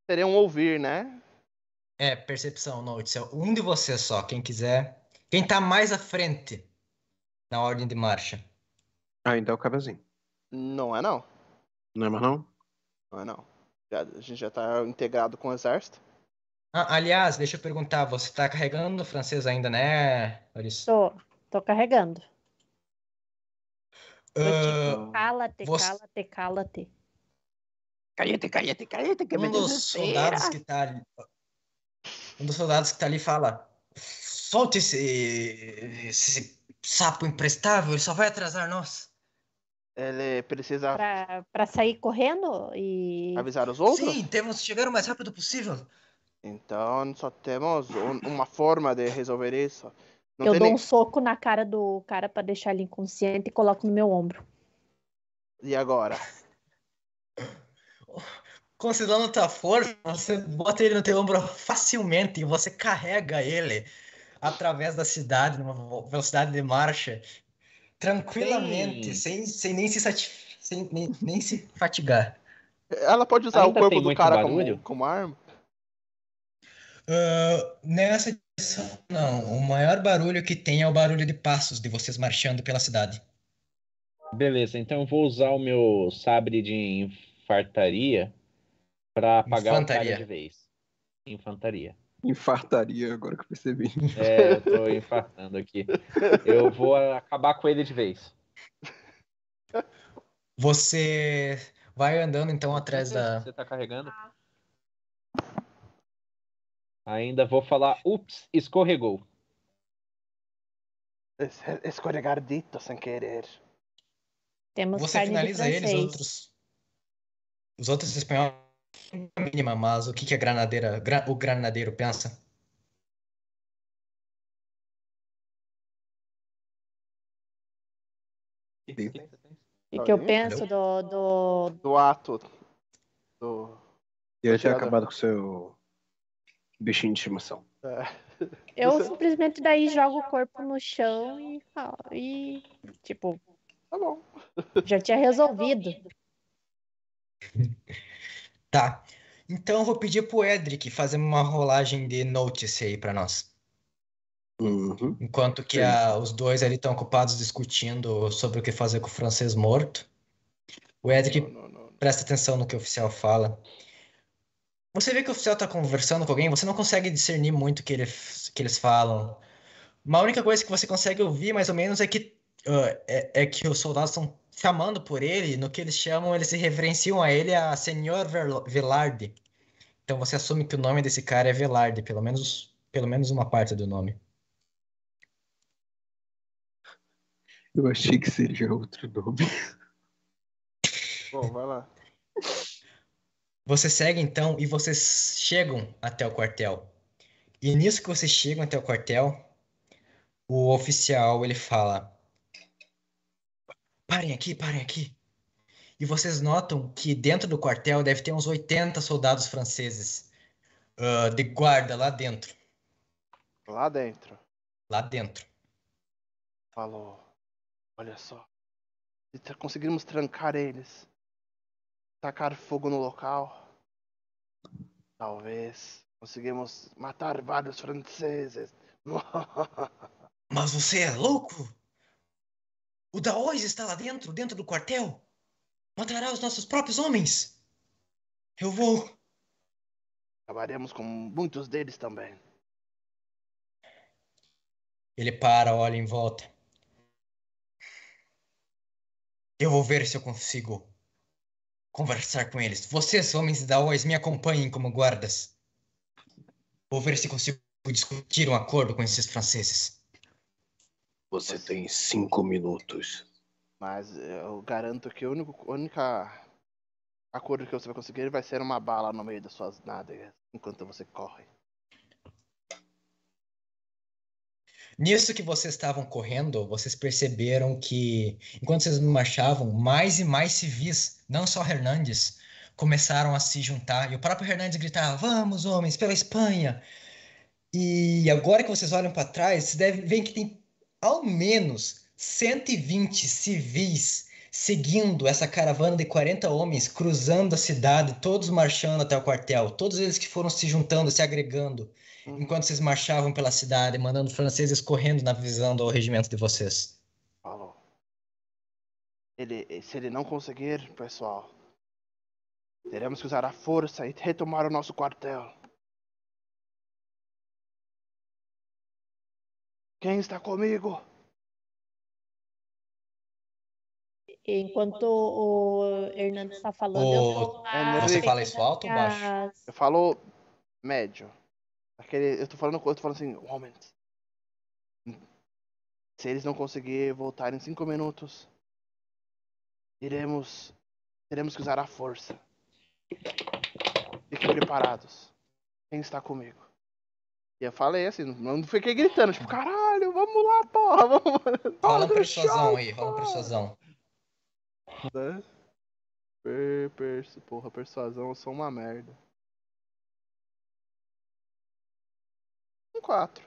Seria um ouvir, né? É, percepção, notice. É um de vocês só, quem quiser. Quem tá mais à frente na ordem de marcha. Ainda é o cavazinho. Não é não. Não é mais não? Não é não. Já- a gente já tá integrado com o exército. Ah, aliás, deixa eu perguntar, você tá carregando o francês ainda, né, Larissa? Tô, tô carregando. Ah, tipo, cala-te, você- cala-te, cala-te. Caiete, caiete, que um dos soldados que tá ali. Um dos soldados que tá ali fala: Solte esse, esse sapo imprestável, ele só vai atrasar nós. Ele precisa Pra, pra sair correndo e. avisar os outros? Sim, temos que chegar o mais rápido possível. Então só temos um- uma forma de resolver isso. Não eu dou nem... um soco na cara do cara pra deixar ele inconsciente e coloco no meu ombro. E agora? *laughs* Considerando tua força, você bota ele no teu ombro facilmente e você carrega ele através da cidade, numa velocidade de marcha, tranquilamente, sem, sem nem se sati- sem nem, nem se fatigar. Ela pode usar Ainda o corpo do cara barulho? como, como arma? Ah, nessa direção, não. O maior barulho que tem é o barulho de passos de vocês marchando pela cidade. Beleza, então eu vou usar o meu sabre de infartaria pra apagar o cara Infantaria. de vez. Infantaria. Infartaria, agora que eu percebi. É, eu tô infartando aqui. Eu vou acabar com ele de vez. Você vai andando então atrás Você- da. Você tá carregando? Ainda vou falar, ups, escorregou. Es- Escorregardito sem querer. Temos Você finaliza eles, francês. outros. Os outros espanhóis. Mínima, mas o que, que a granadeira, gra- o granadeiro pensa? O que, que eu penso do, do. Do ato. Do. E eu tinha acabado com o seu bichinho de estimação. é, Eu Você- simplesmente daí jogo o corpo no chão e, falo- e tipo, Tá bom. já tinha resolvido. *laughs* Tá. Então eu vou pedir pro Edric fazer uma rolagem de notice aí pra nós. Uhum. Enquanto que a- os dois ali estão ocupados discutindo sobre o que fazer com o francês morto. O Edric Não, não, não. presta atenção no que o oficial fala. Você vê que o oficial tá conversando com alguém, você não consegue discernir muito o que, ele, que eles falam. Uma única coisa que você consegue ouvir, mais ou menos, é que, ah, é, é que os soldados estão chamando por ele, no que eles chamam, eles se referenciam a ele a Senhor Velarde. Então você assume que o nome desse cara é Velarde, pelo menos, pelo menos uma parte do nome. Eu achei que seria outro nome. *laughs* Bom, vai lá. Você segue então e vocês chegam até o quartel. E nisso que vocês chegam até o quartel, o oficial ele fala: Parem aqui, parem aqui. E vocês notam que dentro do quartel deve ter uns 80 soldados franceses ah, de guarda lá dentro. Lá dentro. Lá dentro. Falou. Olha só. Se conseguirmos trancar eles, tacar fogo no local, talvez conseguimos matar vários franceses. *laughs* Mas você é louco? O Daois está lá dentro, dentro do quartel. Matará os nossos próprios homens. Eu vou. Acabaremos com muitos deles também. Ele para, olha em volta. Eu vou ver se eu consigo conversar com eles. Vocês, homens da OIS, me acompanhem como guardas. Vou ver se consigo discutir um acordo com esses franceses. Você tem cinco minutos. Mas eu garanto que o único a única acordo que você vai conseguir vai ser uma bala no meio das suas nádegas enquanto você corre. Nisso que vocês estavam correndo, vocês perceberam que, enquanto vocês marchavam, mais e mais civis, não só Hernandes, começaram a se juntar. E o próprio Hernandes gritava: Vamos, homens, pela Espanha! E agora que vocês olham para trás, vocês devem ver que tem ao menos 120 civis seguindo essa caravana de 40 homens, cruzando a cidade, todos marchando até o quartel. Todos eles que foram se juntando, se agregando enquanto vocês marchavam pela cidade, mandando franceses correndo na visão do regimento de vocês. Falou. Ele, se ele não conseguir, pessoal, teremos que usar a força e retomar o nosso quartel. Quem está comigo? Enquanto o Hernando está falando, eu Ô, vou lá Henrique. Você fala isso alto ou baixo? Eu falo médio. Aquele, eu tô falando, eu tô falando assim, homens. Se eles não conseguirem voltar em cinco minutos, iremos, teremos que usar a força. Fiquem preparados. Quem está comigo? E eu falei assim, não fiquei gritando, tipo, caralho, vamos lá, porra, *laughs* vamos. Rola chão, aí, rola persuasão. né? Per, persu- porra, persuasão, eu sou uma merda. Um 4.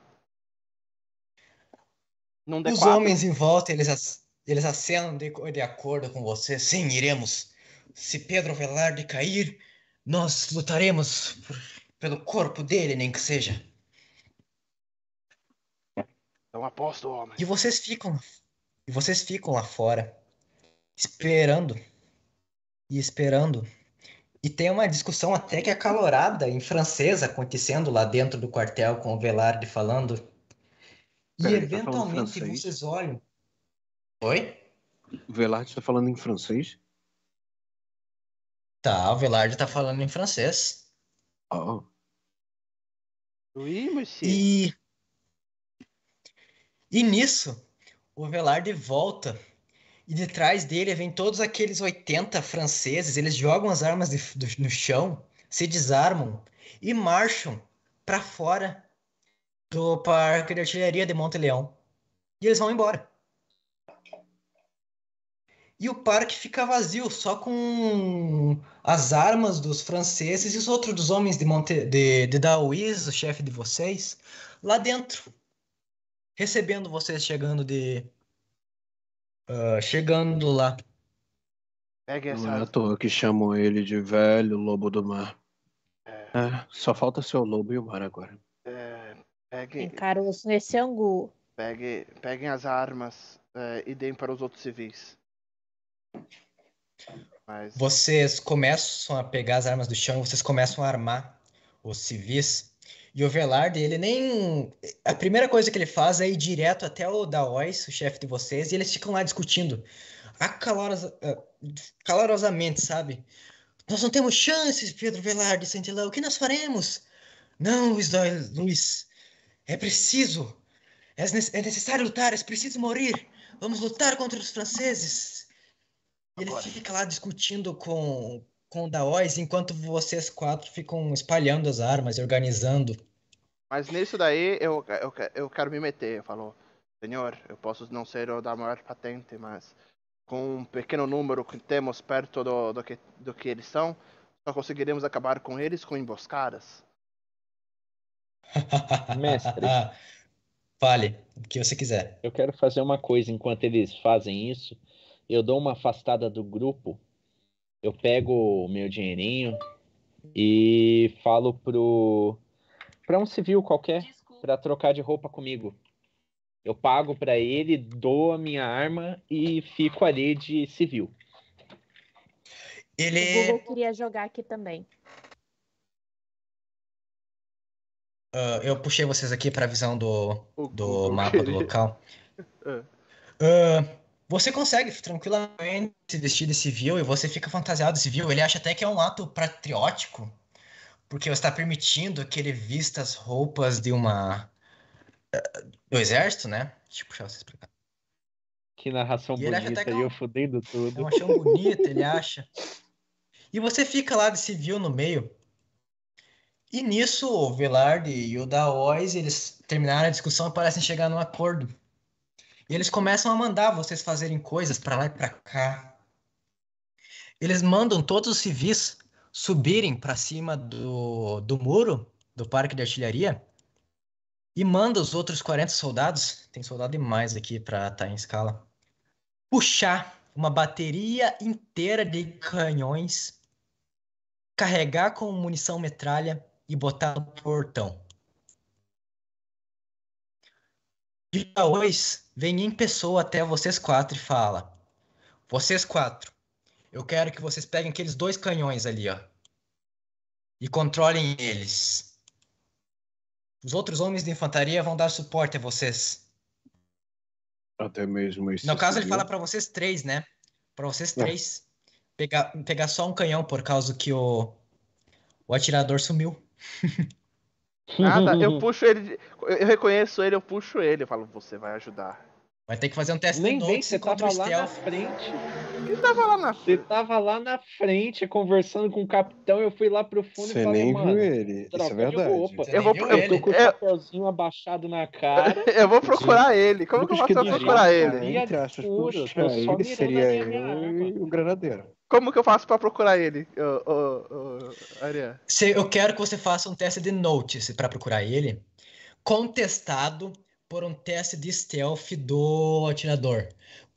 Não dê Os homens em volta, eles, ac- eles acenam de, de acordo com você. Sim, iremos. Se Pedro Velarde cair, nós lutaremos por- pelo corpo dele, nem que seja. Então aposto, homem. E vocês ficam, e vocês ficam lá fora, esperando e esperando. E tem uma discussão até que acalorada em francês acontecendo lá dentro do quartel com o Velarde falando. E Pera, tá falando eventualmente francês? vocês olham. Oi? O Velarde está falando em francês? Tá, o Velarde tá falando em francês. Oh. Oui, monsieur. E e nisso, o Velarde volta e de trás dele vem todos aqueles 80 franceses, eles jogam as armas de- do- no chão, se desarmam e marcham para fora do parque de artilharia de Monte Leão. E eles vão embora. E o parque fica vazio, só com as armas dos franceses e os outros dos homens de Monte de, de o chefe de vocês, lá dentro, recebendo vocês chegando de ah, chegando lá. Pegue Não é à essa. toa que chamam ele de velho lobo do mar. É, É, só falta ser o lobo e o mar agora. é, pegue, Encaroço nesse angu. pegue, peguem as armas é, e deem para os outros civis. Mas. Vocês começam a pegar as armas do chão, vocês começam a armar os civis. E o Velarde, ele nem. A primeira coisa que ele faz é ir direto até o Daois, o chefe de vocês, e eles ficam lá discutindo ah, calorosamente, sabe? Nós não temos chances, Pedro Velarde e Santilão. O que nós faremos? Não, Luiz, Doyle, Luiz. É preciso. É é necessário lutar, é preciso morrer. Vamos lutar contra os franceses. E ele fica lá discutindo com, com o Daois, enquanto vocês quatro ficam espalhando as armas e organizando. Mas nisso daí eu, eu, eu quero me meter. Eu falo, senhor, eu posso não ser o da maior patente, mas com um pequeno número que temos perto do, do, que, do que eles são, só conseguiremos acabar com eles com emboscadas. *laughs* Mestre. *laughs* Fale, o que você quiser. Eu quero fazer uma coisa enquanto eles fazem isso. Eu dou uma afastada do grupo. Eu pego o meu dinheirinho e falo pro para um civil qualquer para trocar de roupa comigo. Eu pago para ele, dou a minha arma e fico ali de civil. O Ele. Google queria jogar aqui também. ah, eu puxei vocês aqui para a visão do, do mapa do local. *laughs* É. Você consegue tranquilamente se vestir de civil e você fica fantasiado de civil. Ele acha até que é um ato patriótico, porque você está permitindo que ele vista as roupas de uma. ah, do exército, né? Deixa eu puxar vocês pra cá. Que narração E bonita que é eu um- fudendo É tudo. uma chão bonita, ele acha. E você fica lá de civil no meio. E nisso, o Velarde e o Daois, eles terminaram a discussão e parecem chegar num acordo. E eles começam a mandar vocês fazerem coisas pra lá e pra cá. Eles mandam todos os civis subirem pra cima do, do muro do parque de artilharia e manda os outros 40 soldados, tem soldado demais aqui pra estar em escala, puxar uma bateria inteira de canhões, carregar com munição metralha e botar no portão. E depois vem em pessoa até vocês quatro e fala: Vocês quatro, eu quero que vocês peguem aqueles dois canhões ali, ó. E controlem eles. Os outros homens de infantaria vão dar suporte a vocês. Até mesmo esse. No caso, ele civil. fala pra vocês três, né? Pra vocês É. três. Pegar, pegar só um canhão por causa que o, o atirador sumiu. *laughs* Nada, eu *laughs* puxo ele. Eu eu reconheço ele, eu puxo ele. Eu falo, você vai ajudar. Vai ter que fazer um teste Nem vem, você tava lá na frente. Ele tava lá na Você tava lá na frente conversando com o capitão. Eu fui lá pro fundo Você e falei, nem mano. viu ele. Isso é de verdade. roupa. Você Eu vou- eu- Eu tô com o É. chapeuzinho abaixado na cara. *laughs* Eu vou procurar ele. Como que eu faço pra procurar ele? Entre aspas, só ele seria eu e o granadeiro. Como que eu faço pra procurar ele, ô, ô, ô, Ariane? Se- eu quero que você faça um teste de notice para procurar ele, contestado por um teste de stealth do atirador.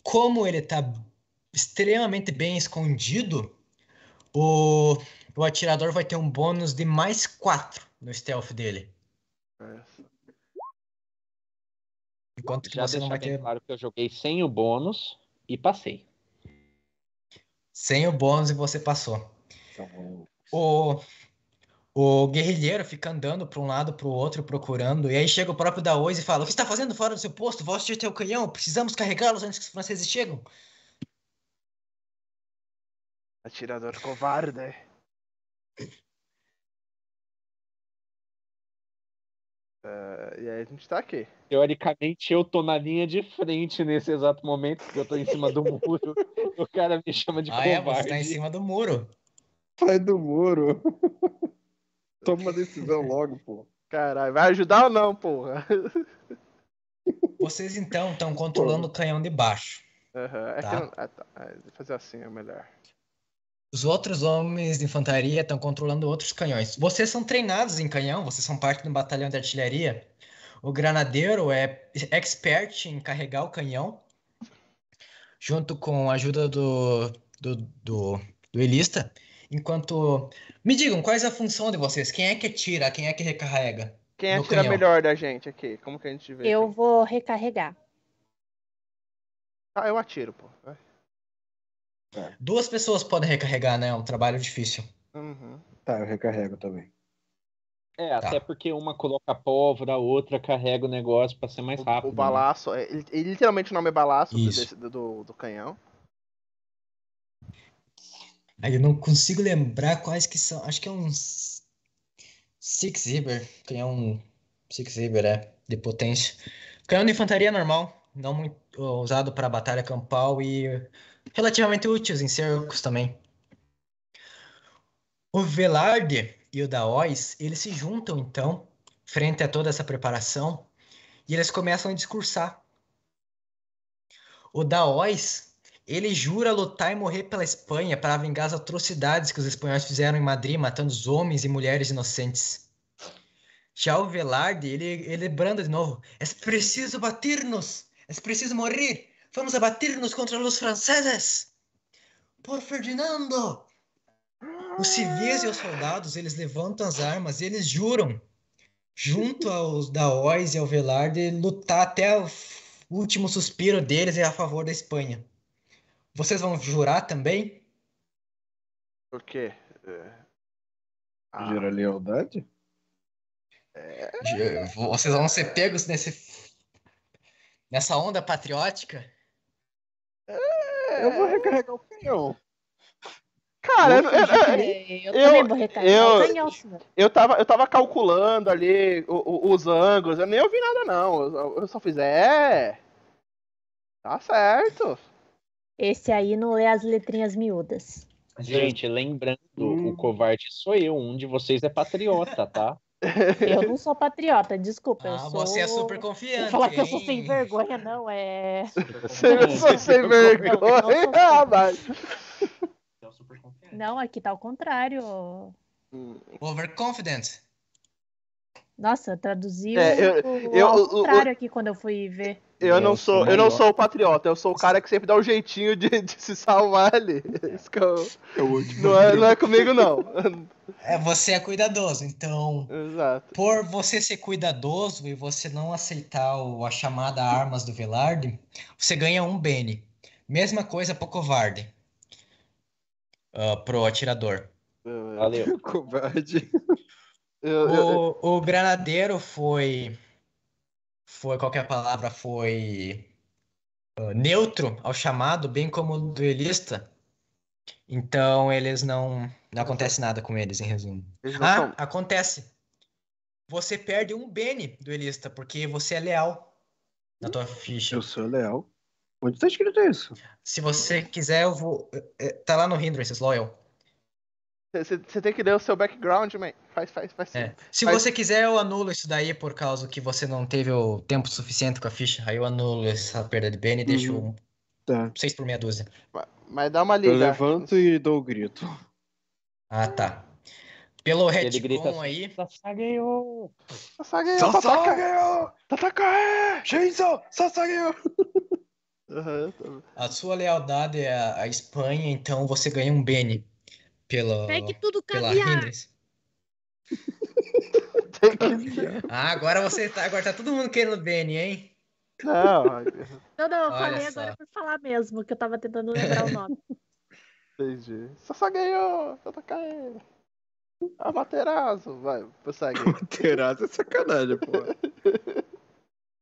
Como ele tá extremamente bem escondido, o, o atirador vai ter um bônus de mais 4 no stealth dele. Enquanto que Já você não vai ter claro que eu joguei sem o bônus e passei. Sem o bônus e você passou. Então, O, o guerrilheiro fica andando para um lado para o outro procurando, e aí chega o próprio Daois e fala: O que está fazendo fora do seu posto? Volte teu canhão, precisamos carregá-los antes que os franceses chegam. Atirador covarde. Ah, e aí a gente tá aqui. Teoricamente, eu tô na linha de frente nesse exato momento, porque eu tô em cima do *laughs* muro. o cara me chama de ah, é? Você covarde. está em cima do muro. Sai do muro. *laughs* Toma uma decisão logo, pô. Caralho, vai ajudar ou não, porra? *laughs* Vocês então estão controlando o canhão de baixo. Aham, é Tá. que eu não- ah, tá. Ah, fazer assim é melhor. Os outros homens de infantaria estão controlando outros canhões. Vocês são treinados em canhão, vocês são parte do batalhão de artilharia. O granadeiro é expert em carregar o canhão, junto com a ajuda do, do, do, do Elista. Enquanto. Me digam, qual é a função de vocês? Quem é que atira? Quem é que recarrega? Quem atira canhão. melhor da gente aqui? Como que a gente vê? Eu aqui? vou recarregar. Ah, eu atiro, pô. Vai. Duas pessoas podem recarregar, né? É um trabalho difícil. Uhum. Tá, eu recarrego também. É, Tá. até porque uma coloca pólvora, a outra carrega o negócio pra ser mais O- rápido. O, né? balaço, é, ele, ele literalmente o nome é balaço desse- do, do, do canhão. Aí eu não consigo lembrar quais que são. Acho que é um Six Zibber. Canhão um Six Zibber, é. De potência. Canhão de infantaria normal. Não muito usado para batalha campal e relativamente úteis em cercos também. O Velarde e o Daois, eles se juntam então, frente a toda essa preparação, e eles começam a discursar. O Daois ele jura lutar e morrer pela Espanha para vingar as atrocidades que os espanhóis fizeram em Madrid, matando os homens e mulheres inocentes. Já o Velarde, ele, ele branda de novo. É preciso bater-nos! É preciso morrer! Vamos abater-nos contra os franceses! Por Ferdinando! Os civis e os soldados, eles levantam as armas e eles juram, junto aos Daois e ao Velarde, lutar até o último suspiro deles é a favor da Espanha. Vocês vão jurar também? Por quê? É... Ah, lealdade? Ju- Vocês vão ser pegos nesse nessa onda patriótica? Eu vou recarregar o canhão. Cara, eu, eu, eu, eu, eu- também vou recarregar eu- o canhão, senhor. eu tava, eu tava calculando ali o- o- os ângulos, eu nem ouvi nada não. Eu, eu só fiz, é. Tá certo. Esse aí não lê as letrinhas miúdas. Gente, lembrando, Hum. o covarde sou eu, um de vocês é patriota, tá? Eu não *laughs* sou patriota, desculpa. eu Ah, sou... você é super confiante. falar que eu sou sem vergonha, não. É. Você sou sem vergonha, rapaz. Não, aqui tá ao contrário. Hum, Overconfident. Nossa, traduziu É, eu- o, eu- ao contrário aqui quando eu fui ver. Eu Eu não sou eu não sou o patriota, eu sou o cara que sempre dá um jeitinho de, de se salvar ali. Isso que eu- É o último. não, é, não é comigo, não. É, você é cuidadoso, então, Exato. por você ser cuidadoso e você não aceitar o- a chamada armas do Velarde, você ganha um Bene. Mesma coisa pro covarde. Ah, pro atirador. Valeu. *laughs* Covarde. Eu- eu- O, granadeiro foi. Foi, qualquer palavra, foi ah, neutro ao chamado, bem como o duelista. Então eles não. Não acontece nada com eles, em resumo. eles Ah, são- acontece. Você perde um Bene, duelista, porque você é leal na tua ficha. Eu sou leal. Onde tá escrito isso? Se você quiser, eu vou. eh, eh, Tá lá no Hindrances, Loyal. Você tem que ler o seu background, man. Faz, faz, faz. É. Se Mas- você quiser, eu anulo isso daí por causa que você não teve o tempo suficiente com a ficha. Aí eu anulo essa perda de Bene e deixo Uhum. um Tá. 6 por meia dúzia. Ma- Mas dá uma Eu liga. levanto e dou o grito. Ah, tá. Pelo retcon assim, aí, Sasageyo! Sasageyo, Tatakae! Tatakae! Shinzo! Sasageyo! Aham, tá- a sua lealdade é a, a Espanha, então você ganha um Bene pela, Pegue tudo, pela *laughs* caviar. Ah, agora você tá. Agora tá todo mundo querendo Bene, hein? Não, *laughs* Não, não, eu Olha falei só. agora por falar mesmo, que eu tava tentando lembrar o *laughs* nome. entendi. Sasageyo, Tatakae! Amaterasu, vai, prossegue. Terás é sacanagem, pô.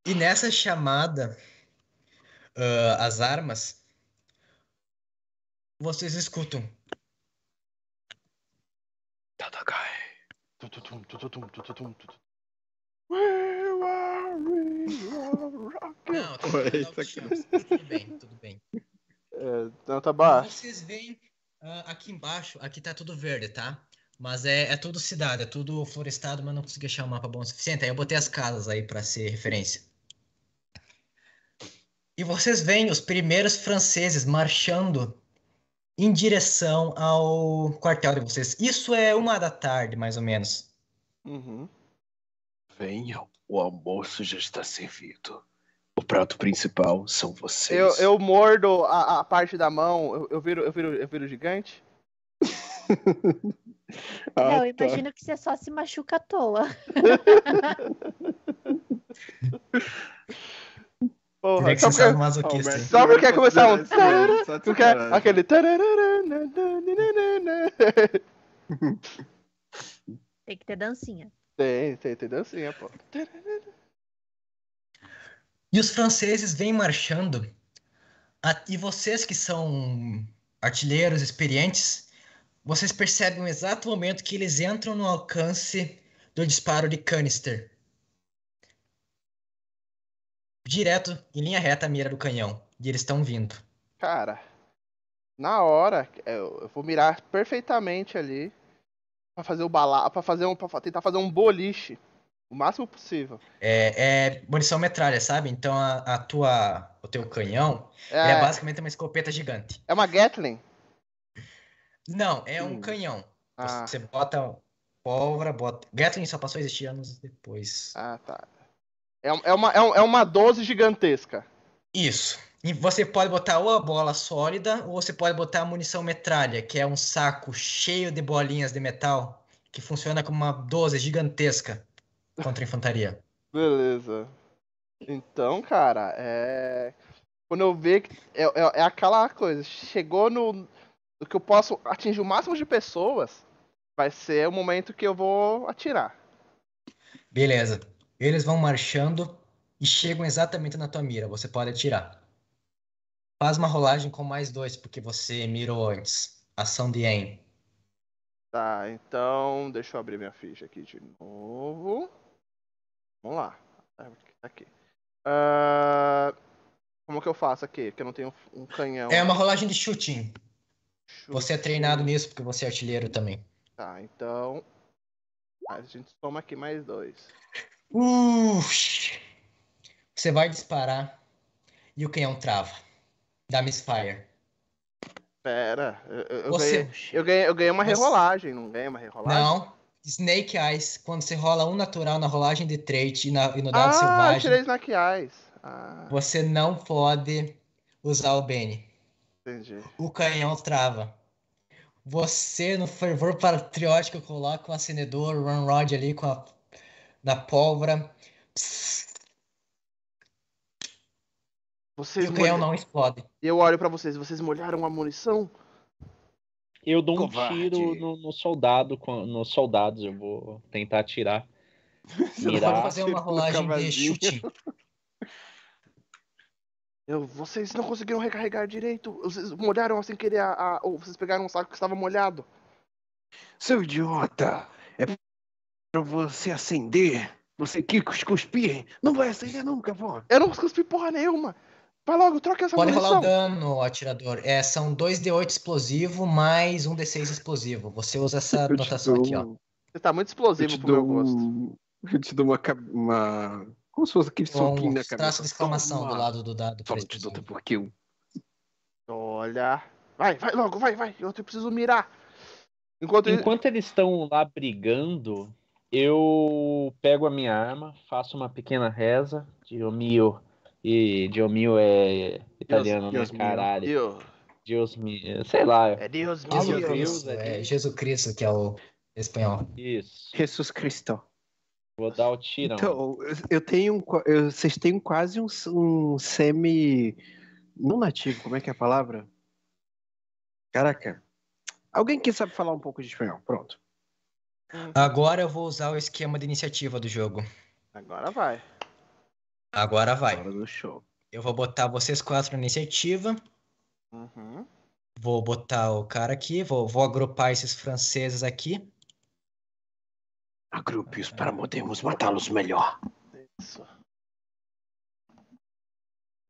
E nessa chamada, ah, as armas, vocês escutam. Tututum. Where are we? Rocking. Não, tá Oi, tudo, isso aqui. tudo bem, tudo bem. É, não, tá baixo. Vocês veem ah, aqui embaixo, aqui tá tudo verde, tá? Mas é, é tudo cidade, é tudo florestado, mas não consegui achar um mapa bom o suficiente. Aí eu botei as casas aí pra ser referência. E vocês veem os primeiros franceses marchando em direção ao quartel de vocês. Isso é uma da tarde, mais ou menos. Uhum. Venham, o almoço já está servido. O prato principal são vocês. Eu, eu mordo a, a parte da mão, eu, eu viro, eu, viro, eu viro gigante. *laughs* Ah, não, eu tá. imagino que você só se machuca à toa. *laughs* *laughs* Porra, que só porque, masoquista. Alberto, Só porque começar um porque sacanagem. aquele. Tem que ter dancinha. Tem, tem, tem dancinha, pô. E os franceses vêm marchando. E vocês que são artilheiros experientes, vocês percebem o exato momento que eles entram no alcance do disparo de canister. Direto, em linha reta, a mira do canhão. E eles estão vindo. Cara, na hora, eu, eu vou mirar perfeitamente ali pra fazer o bala, para fazer um, pra tentar fazer um boliche o máximo possível. É, é munição metralha, sabe? Então a, a tua, o teu canhão é É, basicamente uma escopeta gigante. é uma Gatling. Não, é um Hum. canhão. Ah, Você bota pólvora, bota. Gatling só passou a existir anos depois. ah, tá. É, é, uma, é, é uma 12 gigantesca. Isso. E você pode botar ou a bola sólida, ou você pode botar a munição metralha, que é um saco cheio de bolinhas de metal, que funciona como uma 12 gigantesca contra a infantaria. Beleza. Então, cara, é. Quando eu ver que. É, é, é aquela coisa. Chegou no. no que eu posso atingir o máximo de pessoas. Vai ser o momento que eu vou atirar. Beleza. Eles vão marchando e chegam exatamente na tua mira. Você pode atirar. Faz uma rolagem com mais dois, porque você mirou antes. Ação de aim. Tá, então. Deixa eu abrir minha ficha aqui de novo. Vamos lá. Tá aqui. Ah, como que eu faço aqui? Porque eu não tenho um canhão. É uma rolagem de shooting. Você é treinado nisso porque você é artilheiro também. Tá, então. A gente toma aqui mais dois. Uf. Você vai disparar e o canhão trava. Dá misfire. Pera, eu, eu- Você- ganhei, eu, ganhei, eu ganhei uma Você- rerolagem, não ganhei uma rerolagem? Não. Snake Eyes, quando você rola um natural na rolagem de trait e, na- e no dado Ah, selvagem, tirei Snack Eyes. Ah, você não pode usar o Bane. entendi. O canhão trava. Você, no fervor patriótico, coloca o acendedor, o Run Rod ali com a da pólvora. E Vocês o canhão molha- não explode. Eu olho pra vocês, vocês molharam a munição? Eu dou um Covarde. tiro no, no soldado, nos soldados. Eu vou tentar atirar. *laughs* Você pode Mirar. fazer uma rolagem de chute. *laughs* Eu, vocês não conseguiram recarregar direito. Vocês molharam sem querer a, a- ou vocês pegaram um saco que estava molhado. Seu idiota! É pra você acender. Você que cuspir. Não vai acender nunca, pô. Eu não cuspi porra nenhuma. Vai logo, troca essa Pode rolar munição. o dano, atirador. É, são 2d8 explosivo mais um d6 explosivo. Você usa essa Eu notação dou aqui, ó. um- Você tá muito explosivo pro meu dou gosto. um. Eu te dou uma. uma... Como se fosse aquele Com soquinho um na cabeça. traço de exclamação do Toma. lado do dado. Preto. te dou por kill. Olha. Vai, vai logo, vai, vai. Eu preciso mirar. Enquanto, Enquanto eles estão lá brigando, eu pego a minha arma, faço uma pequena reza. Dio mio. E Dio mio é italiano, Deus né? mio. Caralho. Deus mio. Sei lá. é Deus meu. Deus. Jesus Cristo, é é Deus. Jesus Cristo, que é o espanhol. Isso. Jesus Cristo. Vou dar o tirão. Então, eu- tenho. um eu- vocês têm quase um, um semi. Não nativo, como é que é a palavra? Caraca. Alguém que sabe falar um pouco de espanhol? Pronto. Agora eu vou usar o esquema de iniciativa do jogo. Agora vai. Agora vai. Hora do show. Eu vou botar vocês quatro na iniciativa. Uhum. Vou botar o cara aqui. Vou, vou agrupar esses franceses aqui. Agrupe-os para podermos matá-los melhor. Isso.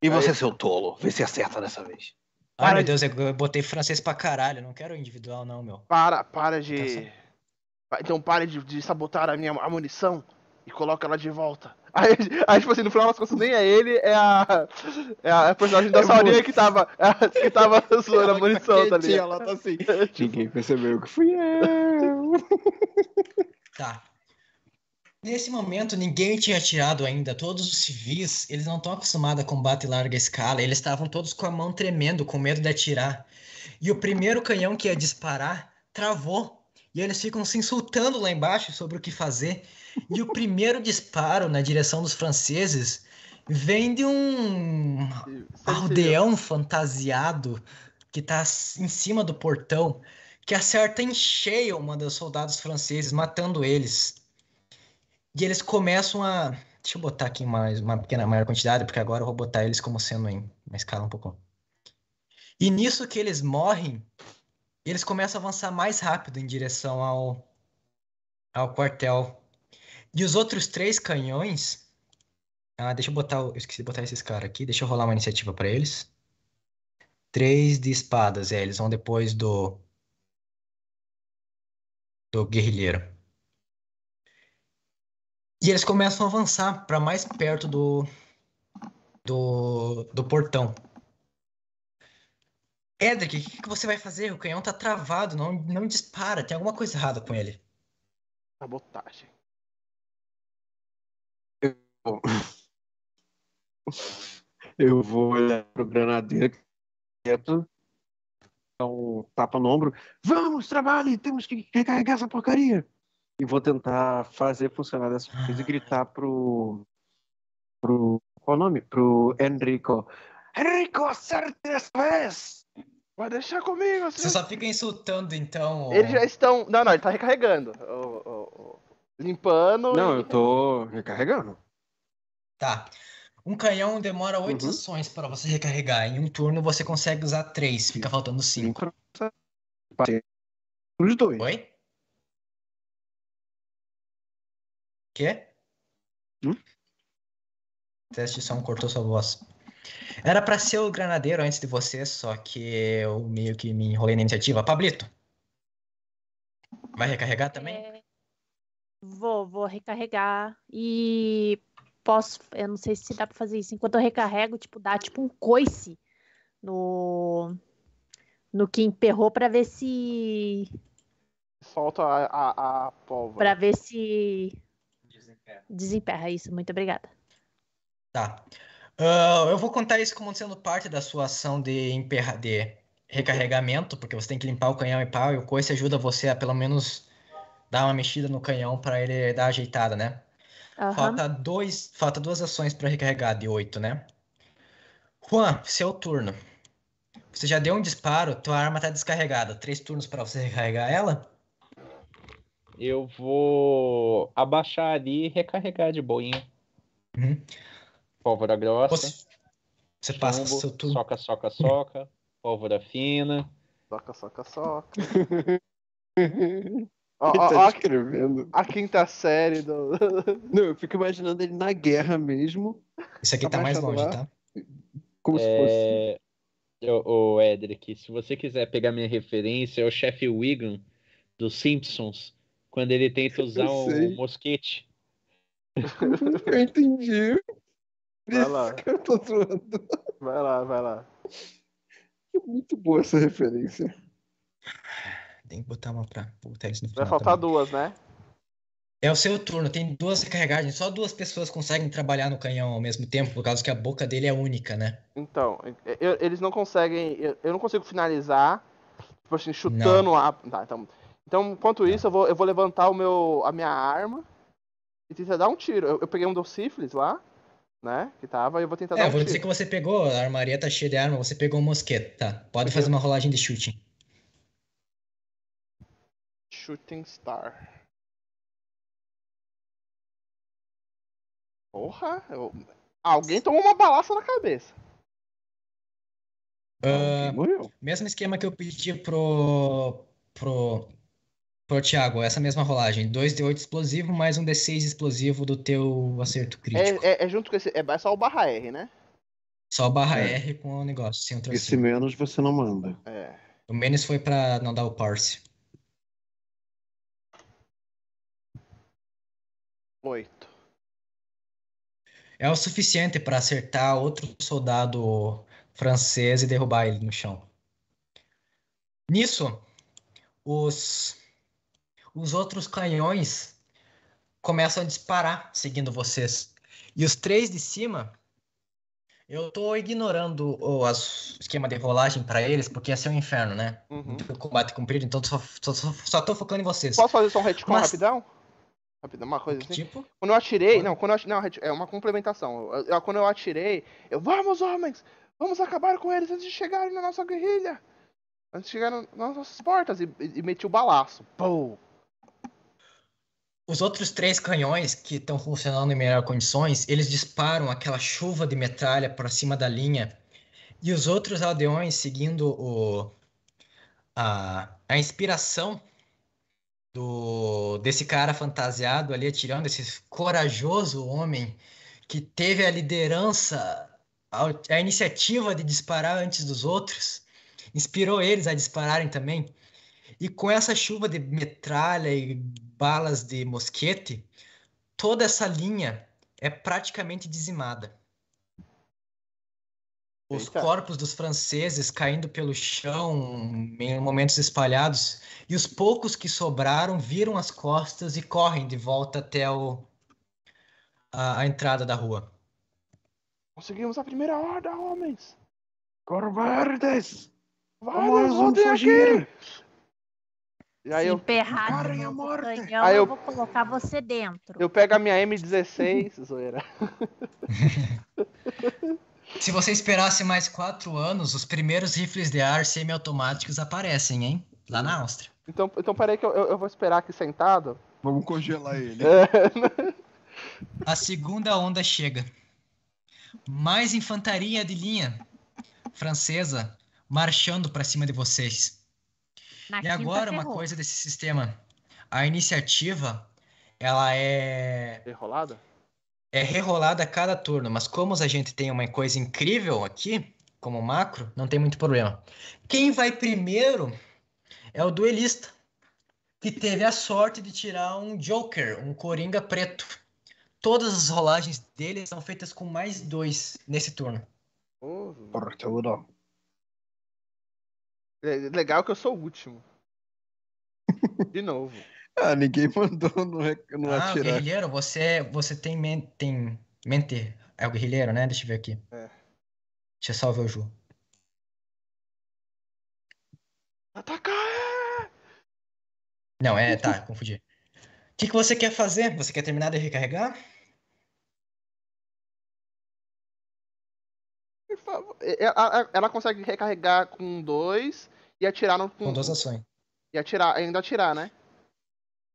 E você, seu tolo, vê se acerta dessa vez. Ai, Para meu de- Deus, eu botei francês pra caralho. Não quero individual, não, meu. Para, para Tá de. Então pare de, de sabotar a minha a munição e coloca ela de volta. *laughs* Aí, aí, tipo assim, no final das contas, nem é ele, é a. É a personagem da É Saurinha que tava. *laughs* que tava *laughs* zoando a munição, tá ligado? Ela tá assim. Ninguém percebeu que fui eu. Tá. Nesse momento, ninguém tinha atirado ainda. Todos os civis, eles não estão acostumados a combate em larga escala. Eles estavam todos com a mão tremendo, com medo de atirar. E o primeiro canhão que ia disparar travou. E eles ficam se insultando lá embaixo sobre o que fazer. E o primeiro disparo na direção dos franceses vem de um aldeão fantasiado que tá em cima do portão, que acerta em cheio uma dos soldados franceses, matando eles. E eles começam a. Deixa eu botar aqui mais uma pequena maior quantidade, porque agora eu vou botar eles como sendo em uma escala um pouco. E nisso que eles morrem, eles começam a avançar mais rápido em direção ao, ao quartel. E os outros três canhões. Ah, deixa eu botar. Eu esqueci de botar esses caras aqui. Deixa eu rolar uma iniciativa para eles. Três de espadas, é. Eles vão depois do. Do guerrilheiro. E eles começam a avançar para mais perto do. Do, do portão. Edric, o que, que você vai fazer? O canhão tá travado, não, não dispara. Tem alguma coisa errada com ele. Sabotagem. Eu vou *laughs* olhar pro granadeiro quieto, dar um tapa no ombro. Vamos, trabalhe, temos que recarregar essa porcaria. E vou tentar fazer funcionar dessa vez e gritar pro. pro. Qual o nome? Pro Enrico. Enrico, acerte dessa vez! Vai deixar comigo, Você senhor. só fica insultando, então. o- Eles já estão. Não, não, ele tá recarregando. O- o- o- Limpando. Não, e- eu tô recarregando. Tá. Um canhão demora oito Uhum. ações para você recarregar. Em um turno você consegue usar três, fica faltando cinco. Os dois. Oi? Quê? Hum? Teste de som cortou sua voz. Era pra ser o granadeiro antes de você, só que eu meio que me enrolei na iniciativa. Pablito, vai recarregar também? É, Vou, vou recarregar e posso, eu não sei se dá pra fazer isso. Enquanto eu recarrego, tipo, dá tipo um coice no no que emperrou pra ver se Solta a, a, a pólvora. para ver se desemperra isso. Muito obrigada. Tá. Ah, eu vou contar isso como sendo parte da sua ação de, emperra... de recarregamento, porque você tem que limpar o canhão e pau, e o coice ajuda você a pelo menos dar uma mexida no canhão para ele dar ajeitada, né? Aham. Falta dois, falta duas ações para recarregar de oito, né? Juan, seu turno. Você já deu um disparo, tua arma tá descarregada. Três turnos para você *laughs* recarregar ela? Eu vou abaixar ali e recarregar de boinha. Uhum. Pólvora grossa. Você, você passa o chumbo, seu turno. soca, soca, soca. Pólvora fina. Soca, soca, soca. *laughs* Ó, ó, tá ó, a- a quinta série do. *laughs* Não, eu fico imaginando ele na guerra mesmo, Isso aqui tá mais Abaixando longe, lá. tá? como se fosse. É... Ô, ô, Edric, se você quiser pegar minha referência, é o chefe Wiggum dos Simpsons, quando ele tenta *laughs* usar um mosquete. Eu entendi. Vai lá. Eu tô zoando. Vai lá, vai lá. É muito boa essa referência. Tem que botar uma pra botar isso no Vai final faltar também. duas, né? É o seu turno, tem duas recarregagens. Só duas pessoas conseguem trabalhar no canhão ao mesmo tempo, por causa que a boca dele é única, né? Então, eu- eles não conseguem. Eu, eu não consigo finalizar, tipo assim, chutando a. Tá, então. Então, enquanto isso, eu vou, eu vou levantar o meu, a minha arma e tentar dar um tiro. Eu, eu peguei um dos sífilis lá, né? Que tava, eu vou tentar É, dar eu um vou tiro. dizer que você pegou, a armaria tá cheia de arma, você pegou um mosquete, tá? Pode fazer uma rolagem de shooting. Shooting Star. Porra, eu- alguém tomou uma balaça na cabeça. Morreu. mesmo esquema que eu pedi pro, pro, pro Thiago, essa mesma rolagem. 2d8 explosivo mais um d6 explosivo do teu acerto crítico. É, é- é junto com esse. É só o barra R, né? Só barra É. R com o negócio, sem o Esse menos você não manda. É. O menos foi pra não dar o parse. Oito. É o suficiente pra acertar outro soldado francês e derrubar ele no chão. Nisso, os, os outros canhões começam a disparar seguindo vocês. E os três de cima, eu tô ignorando o as- esquema de rolagem pra eles, porque esse é o inferno, né? Uhum. O combate comprido, então só, só, só, só tô focando em vocês. Posso fazer só um retcon Mas- rapidão? Rapidão, uma coisa assim. Tipo, Quando eu atirei, não, quando eu atirei, não, é uma complementação. Eu- eu- quando eu atirei, eu, vamos homens, vamos acabar com eles antes de chegarem na nossa guerrilha. Antes de chegar na- nas nossas portas. E, e, e meti o balaço. Pum. Os outros três canhões que estão funcionando em melhores condições, eles disparam aquela chuva de metralha para cima da linha. E os outros aldeões, seguindo o, a, a inspiração do, desse cara fantasiado ali atirando, esse corajoso homem que teve a liderança, a, a iniciativa de disparar antes dos outros, inspirou eles a dispararem também. E com essa chuva de metralha e balas de mosquete, toda essa linha é praticamente dizimada. Os Eita. corpos dos franceses caindo pelo chão em momentos espalhados, e os poucos que sobraram viram as costas e correm de volta até o, a, a entrada da rua. Conseguimos a primeira horda, homens. Covardes! Vamos, Vamos, voltem aqui. E aí Se eu, emperrar a o morte. canhão, Aí eu... eu- vou colocar você dentro. eu pego a minha M16, *laughs* zoeira. *laughs* Se você esperasse mais quatro anos, os primeiros rifles de ar semiautomáticos aparecem, hein? Lá na Áustria. Então, então peraí que eu, eu, eu vou esperar aqui sentado. Vamos congelar ele. É, A segunda onda chega. Mais infantaria de linha francesa marchando para cima de vocês. Na E agora uma ferrou. coisa desse sistema, a iniciativa, ela é Enrolada? é rerolada a cada turno, mas como a gente tem uma coisa incrível aqui, como macro, não tem muito problema. Quem vai primeiro é o duelista, que teve a sorte de tirar um Joker, um Coringa preto. Todas as rolagens dele são feitas com mais dois nesse turno. Oh, Arturo. Le- legal que eu sou o último. *laughs* De novo. Ah, ninguém mandou no, rec- no Ah, o atirar. guerrilheiro, você, você tem, men tem mente. É o guerrilheiro, né? Deixa eu ver aqui. É. Deixa eu só ver o Ju. Atacar! é! Não, é, tá, confundi. O que, que você quer fazer? Você quer terminar de recarregar? Ela, ela consegue recarregar com dois e atirar no. Com duas ações. E atirar, ainda atirar, né?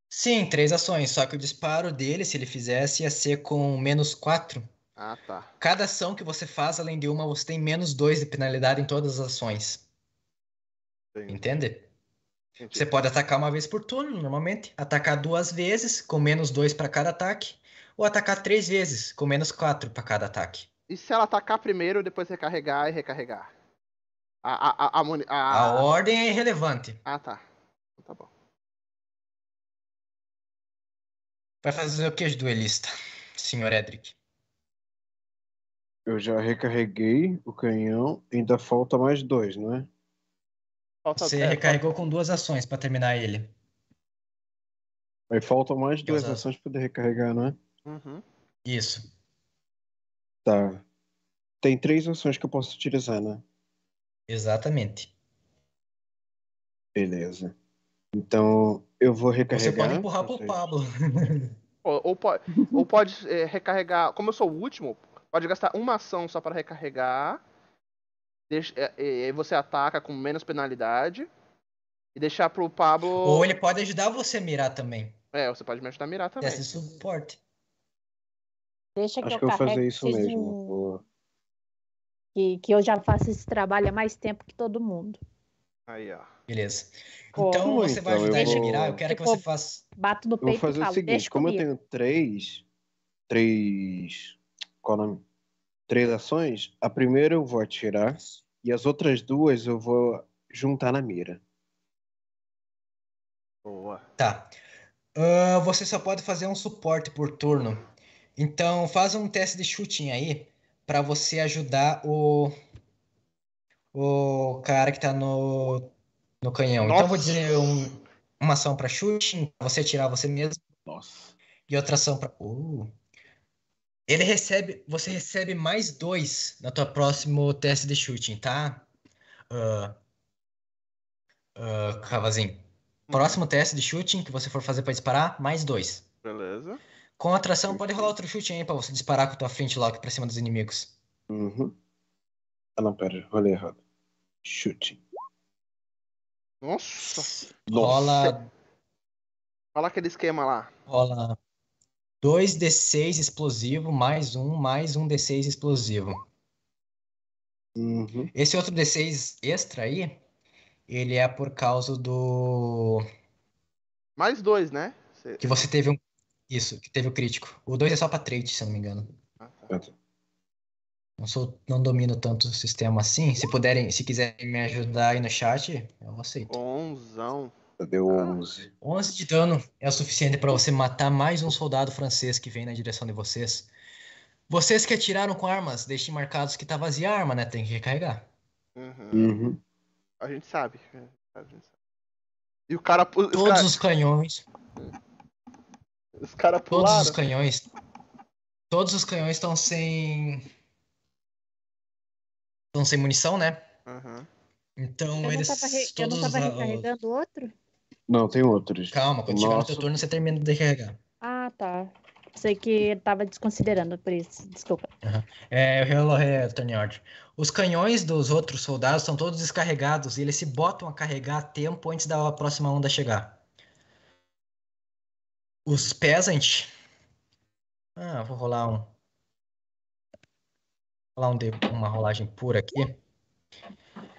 Sim, três ações, só que o disparo dele, se ele fizesse, ia ser com menos quatro. Ah, tá. Cada ação que você faz, além de uma, você tem menos dois de penalidade em todas as ações. Entendi. Entende? entendi. Você pode atacar uma vez por turno, normalmente. Atacar duas vezes, com menos dois para cada ataque. Ou atacar três vezes, com menos quatro para cada ataque. E se ela atacar primeiro, depois recarregar e recarregar? A, a, a, a, muni- a- A ordem é irrelevante. Ah, tá. Tá bom. Vai fazer o que, duelista, senhor Edric? Eu já recarreguei o canhão, ainda falta mais dois, não é? Falta, Você é, recarregou com duas ações para terminar ele. Aí faltam mais duas ações pra poder recarregar, não é? Uhum. Isso. Tá. Tem três ações que eu posso utilizar, né? Exatamente. Beleza. Então, eu vou Você recarregar. pode empurrar pro Pablo. Ou, ou pode, ou pode é, recarregar. Como eu sou o último, pode gastar uma ação só para recarregar. Deixa, é, e aí você ataca com menos penalidade. E deixar pro Pablo. Ou ele pode ajudar você a mirar também. É, você pode me ajudar a mirar também. De suporte. Deixa que Acho eu que eu vou fazer isso mesmo. um- Vou- Que, que eu já faço esse trabalho há mais tempo que todo mundo. Aí, ó. Beleza. Então você vai então ajudar eu ele a vou- mirar. Eu quero que Tipo, você faça. Bato no Eu vou peito e fazer o falo, seguinte, deixa como eu comigo. tenho três. Três. Qual o nome? Três ações, a primeira eu vou atirar e as outras duas eu vou juntar na mira. Boa. Tá. Ah, você só pode fazer um suporte por turno. Então faz um teste de shooting aí para você ajudar o o cara que tá no no canhão. Então eu vou Nossa. dizer um- uma ação para shooting, pra você atirar você mesmo Nossa. e outra ação para Ele recebe, você recebe mais dois no teu próximo teste de shooting, tá? Ah, ah, Cavazinho. Próximo teste de shooting que você for fazer para disparar, mais dois. Beleza. Com a atração, pode rolar outro chute aí pra você disparar com a tua frente lock pra cima dos inimigos. Uhum. Ah não, pera, rolei errado. Chute. Nossa. Rola, Fala aquele esquema lá. rola 2d6 explosivo, mais um, mais um d6 explosivo. Uhum. Esse outro d6 extra aí, ele é por causa do. Mais dois, né? Cê- Que você teve um. Isso, que teve o crítico. O 2 é só pra trait, se eu não me engano. Ah, tá. Não, sou, não domino tanto o sistema assim. Se puderem, se quiserem me ajudar aí no chat, eu aceito. Onzão. Deu 11. 11 de dano é o suficiente para você matar mais um soldado francês que vem na direção de vocês. Vocês que atiraram com armas, deixem marcados que tá vazia a arma, né? Tem que recarregar. Uhum. Uhum. A gente sabe. A gente sabe. E o cara. Os Todos caras os canhões, os cara todos pularam. os canhões, todos os canhões estão sem estão sem munição, né? Uhum. Então Eu não eles tava, re- eu todos não tava recarregando outro? Não, tem outros. Calma, quando chegar no Nossa. teu turno você termina de recarregar. Ah, tá. Sei que tava desconsiderando por isso. Desculpa. É, eu relo return order. Os canhões dos outros soldados estão todos descarregados e eles se botam a carregar a tempo antes da próxima onda chegar. Os peasant. Ah, vou rolar um. Rolar um de- uma rolagem pura aqui.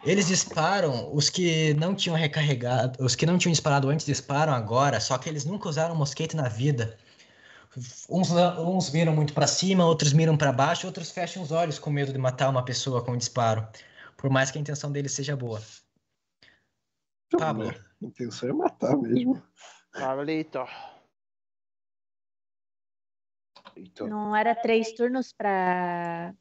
Eles disparam, os que não tinham recarregado, os que não tinham disparado antes disparam agora, só que eles nunca usaram mosquete na vida. Uns, uns miram muito pra cima, outros miram pra baixo, outros fecham os olhos com medo de matar uma pessoa com um disparo. Por mais que a intenção deles seja boa. Pablo. A intenção é matar mesmo. Pablito. Então, Não era três turnos pra.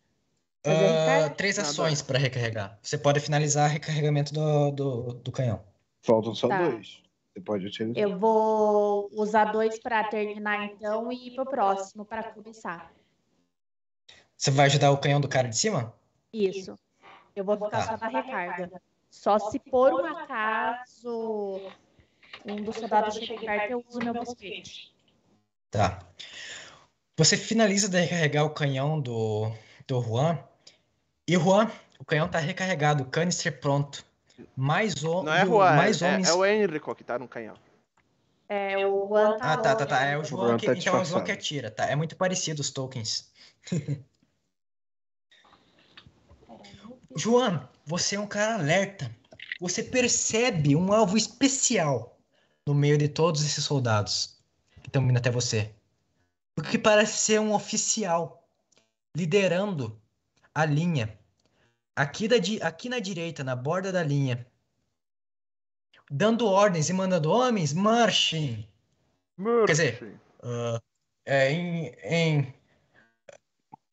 Fazer Ah, três ações pra recarregar. Você pode finalizar o recarregamento do, do, do canhão. faltam só Tá. dois. Você pode utilizar. Eu vou usar dois pra terminar então e ir pro próximo pra começar. Você vai ajudar o canhão do cara de cima? Isso. Eu vou ficar Tá. só na recarga. Só se por um acaso um dos soldados chegar perto, eu uso meu mosquete. Tá. Você finaliza de recarregar o canhão do, do Juan. E Juan, o canhão tá recarregado, o canister pronto. Mais, o, Não é Juan, mais é, homens. é o Henrico que tá no canhão. É, o Juan tá Ah, tá, tá, tá. É o João Juan que, tá então é o João que atira, tá? É muito parecido os tokens. *laughs* João, você é um cara alerta. Você percebe um alvo especial no meio de todos esses soldados que estão vindo até você. O que parece ser um oficial liderando a linha. Aqui, da, aqui na direita, na borda da linha. Dando ordens e mandando homens, marchem. Quer dizer, Ah, é, em, em-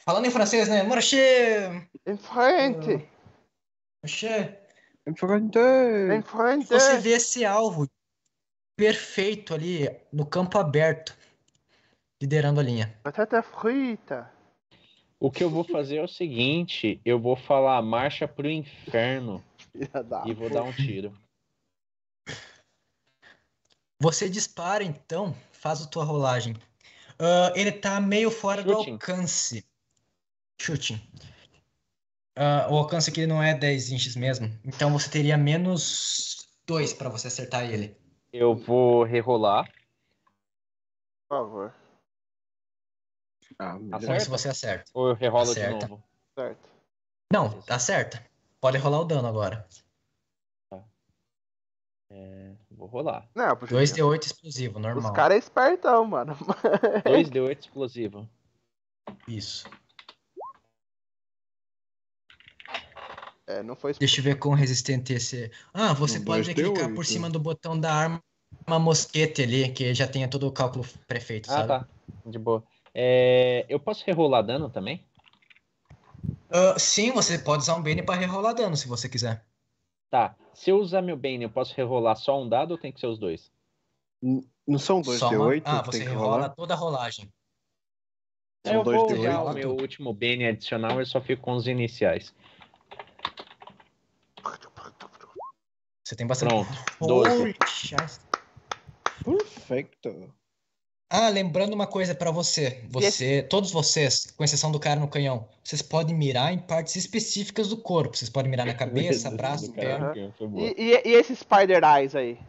Falando em francês, né? Marcher! Em frente! Marcher! Enfrente! Em frente! Você vê esse alvo perfeito ali no campo aberto, liderando a linha. Batata frita! O que eu vou fazer é o seguinte: eu vou falar marcha pro inferno e vou dar um tiro. Você dispara, então, faz a tua rolagem. Ah, ele tá meio fora do Shooting. alcance. Shooting. Ah, o alcance aqui não é 10 inches mesmo. Então você teria menos 2 para você acertar ele. Eu vou rerolar. Por favor. Ah, Acerta? isso você acerta. Ou eu rerolo Acerta. de novo? Certo. Não, acerta. Pode rolar o dano agora. É, vou rolar. Não, porque 2d8 explosivo, os normal. caras é espertão, mano. *laughs* 2d8 explosivo. Isso. É, não foi Deixa eu ver quão resistente esse. Ah, você Um, pode clicar D8. por cima do botão da arma mosquete ali, que já tenha todo o cálculo prefeito, Ah, sabe? tá. De boa. É, eu posso rerolar dano também? Ah, sim, você pode usar um Bane para rerolar dano, se você quiser. Tá. Se eu usar meu Bane, eu posso rerolar só um dado ou tem que ser os dois? Não são dois Só uma- D8 Ah, você rerola toda a rolagem. São eu dois vou D8. usar rolar o meu último Bane adicional, eu só fico com os iniciais. Você tem bastante. Pronto. 12. Poxa. Perfeito. Ah, lembrando uma coisa pra você. Você, todos vocês, com exceção do cara no canhão, vocês podem mirar em partes específicas do corpo. Vocês podem mirar na *laughs* cabeça, braço, perna. Boa. E, e, e esse Spider Eyes aí?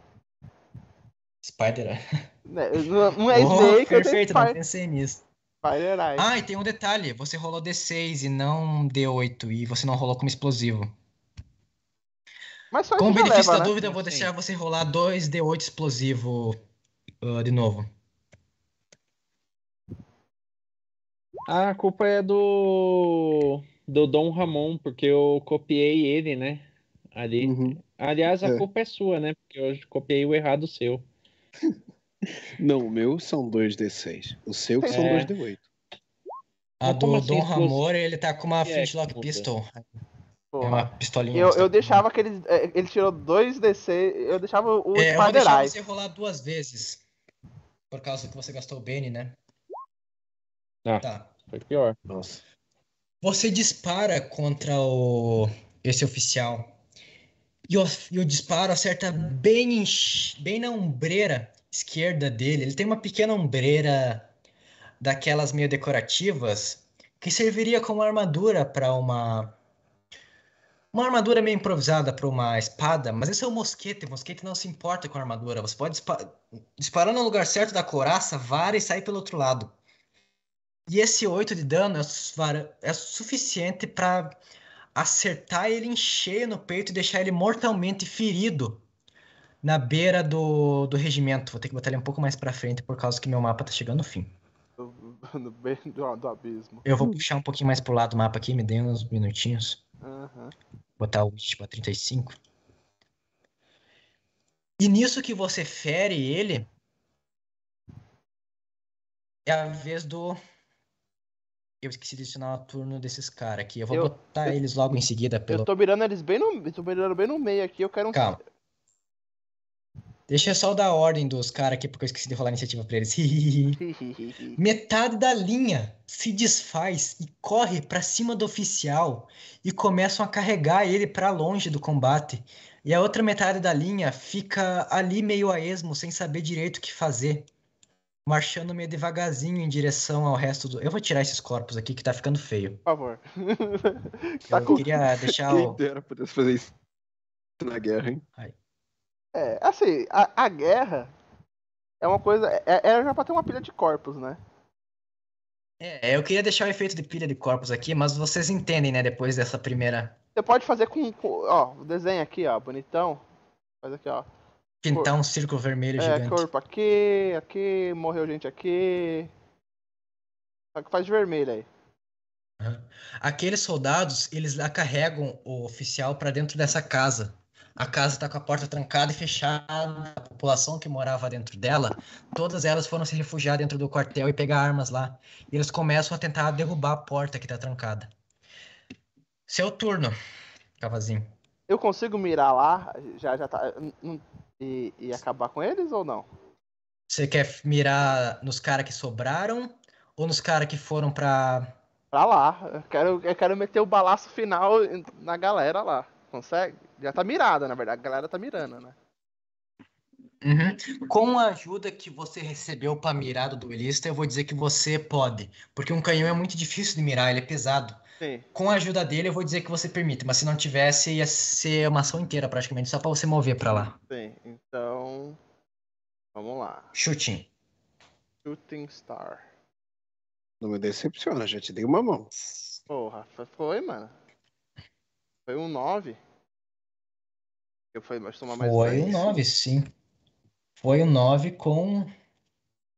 Spider. Né, Não, não é *laughs* Oh, Snake, eu tenho perfeito, não Spider, pensei nisso. Spider Eyes. Ah, e tem um detalhe. Você rolou D6 e não D8. E você não rolou como explosivo. Mas só isso já benefício leva, da né? dúvida, eu vou Sim. deixar você rolar 2 D8 explosivo ah, de novo. Ah, a culpa é do do Dom Ramon, porque eu copiei ele, né? Ali. Uhum. Aliás, a É. culpa é sua, né? Porque eu copiei o errado seu. *laughs* Não, o meu são dois D6. O seu que são É. dois D8. A do como assim, Dom? Ramor, ele tá com uma É, flintlock pistol. É uma pistolinha. Eu, eu deixava que ele, é, ele tirou dois DC, eu deixava o É, eu Spider deixar Eyes. você rolar duas vezes. Por causa que você gastou o Bane, né? Ah. Tá. Foi pior. Nossa. Você dispara contra o esse oficial. E o, e o disparo acerta bem, em bem na ombreira esquerda dele. Ele tem uma pequena ombreira daquelas meio decorativas que serviria como armadura para uma uma armadura meio improvisada para uma espada, mas esse é um mosquete. O mosquete não se importa com a armadura. Você pode dispa- disparar no lugar certo da couraça, vara e sair pelo outro lado. E esse 8 de dano é, é suficiente para acertar ele em cheio no peito e deixar ele mortalmente ferido na beira do, do regimento. Vou ter que botar ele um pouco mais para frente por causa que meu mapa tá chegando no fim. Bem do, do abismo. Eu vou puxar um pouquinho mais pro lado do mapa aqui, me dê uns minutinhos. Aham. Botar o Witch pra 35. E nisso que você fere ele, é a vez do. Eu esqueci de adicionar o turno desses caras aqui. Eu vou Eu- botar eu- eles logo em seguida Eu pelo. tô mirando eles bem no. Eu tô mirando bem no meio aqui, eu quero um. Calma. Deixa eu só dar a ordem dos caras aqui, porque eu esqueci de rolar a iniciativa pra eles. *laughs* Metade da linha se desfaz e corre pra cima do oficial e começam a carregar ele pra longe do combate. E a outra metade da linha fica ali meio a esmo, sem saber direito o que fazer, marchando meio devagarzinho em direção ao resto do. Eu vou tirar esses corpos aqui que tá ficando feio. Por favor. *laughs* tá Eu com... queria deixar Quem o. pudesse fazer isso na guerra, hein? É, assim, a, a guerra é uma coisa. É, era já pra ter uma pilha de corpos, né? É, eu queria deixar o efeito de pilha de corpos aqui, mas vocês entendem, né? Depois dessa primeira. Você pode fazer com. com- ó, o desenho aqui, ó, bonitão. Faz aqui, ó. Pintar um círculo vermelho É, gigante. corpo aqui, aqui, morreu gente aqui. Só que faz de vermelho aí. Aqueles soldados, eles lá carregam o oficial pra dentro dessa casa. A casa tá com a porta trancada e fechada. A população que morava dentro dela, todas elas foram se refugiar dentro do quartel e pegar armas lá. E eles começam a tentar derrubar a porta que tá trancada. Seu turno, Cavazinho. Eu consigo mirar lá, já, já tá. E, e acabar com eles ou não? Você quer mirar nos caras que sobraram ou nos caras que foram pra. Pra lá. Eu quero, eu quero meter o balaço final na galera lá. Consegue? Já tá mirada, na verdade. A galera tá mirando, né? Uhum. Com a ajuda que você recebeu pra mirar do duelista, eu vou dizer que você pode. Porque um canhão é muito difícil de mirar, ele é pesado. Sim. Com a ajuda dele, eu vou dizer que você permite. Mas se não tivesse, ia ser uma ação inteira praticamente, só pra você mover pra lá. Sim. Então. Vamos lá. Shooting. Shooting Star. Não me decepciona, já te dei uma mão. Porra, foi- foi, mano. Foi um 9. Eu fui, mas tomar mais Foi dois. um 9, sim. Foi um 9 com,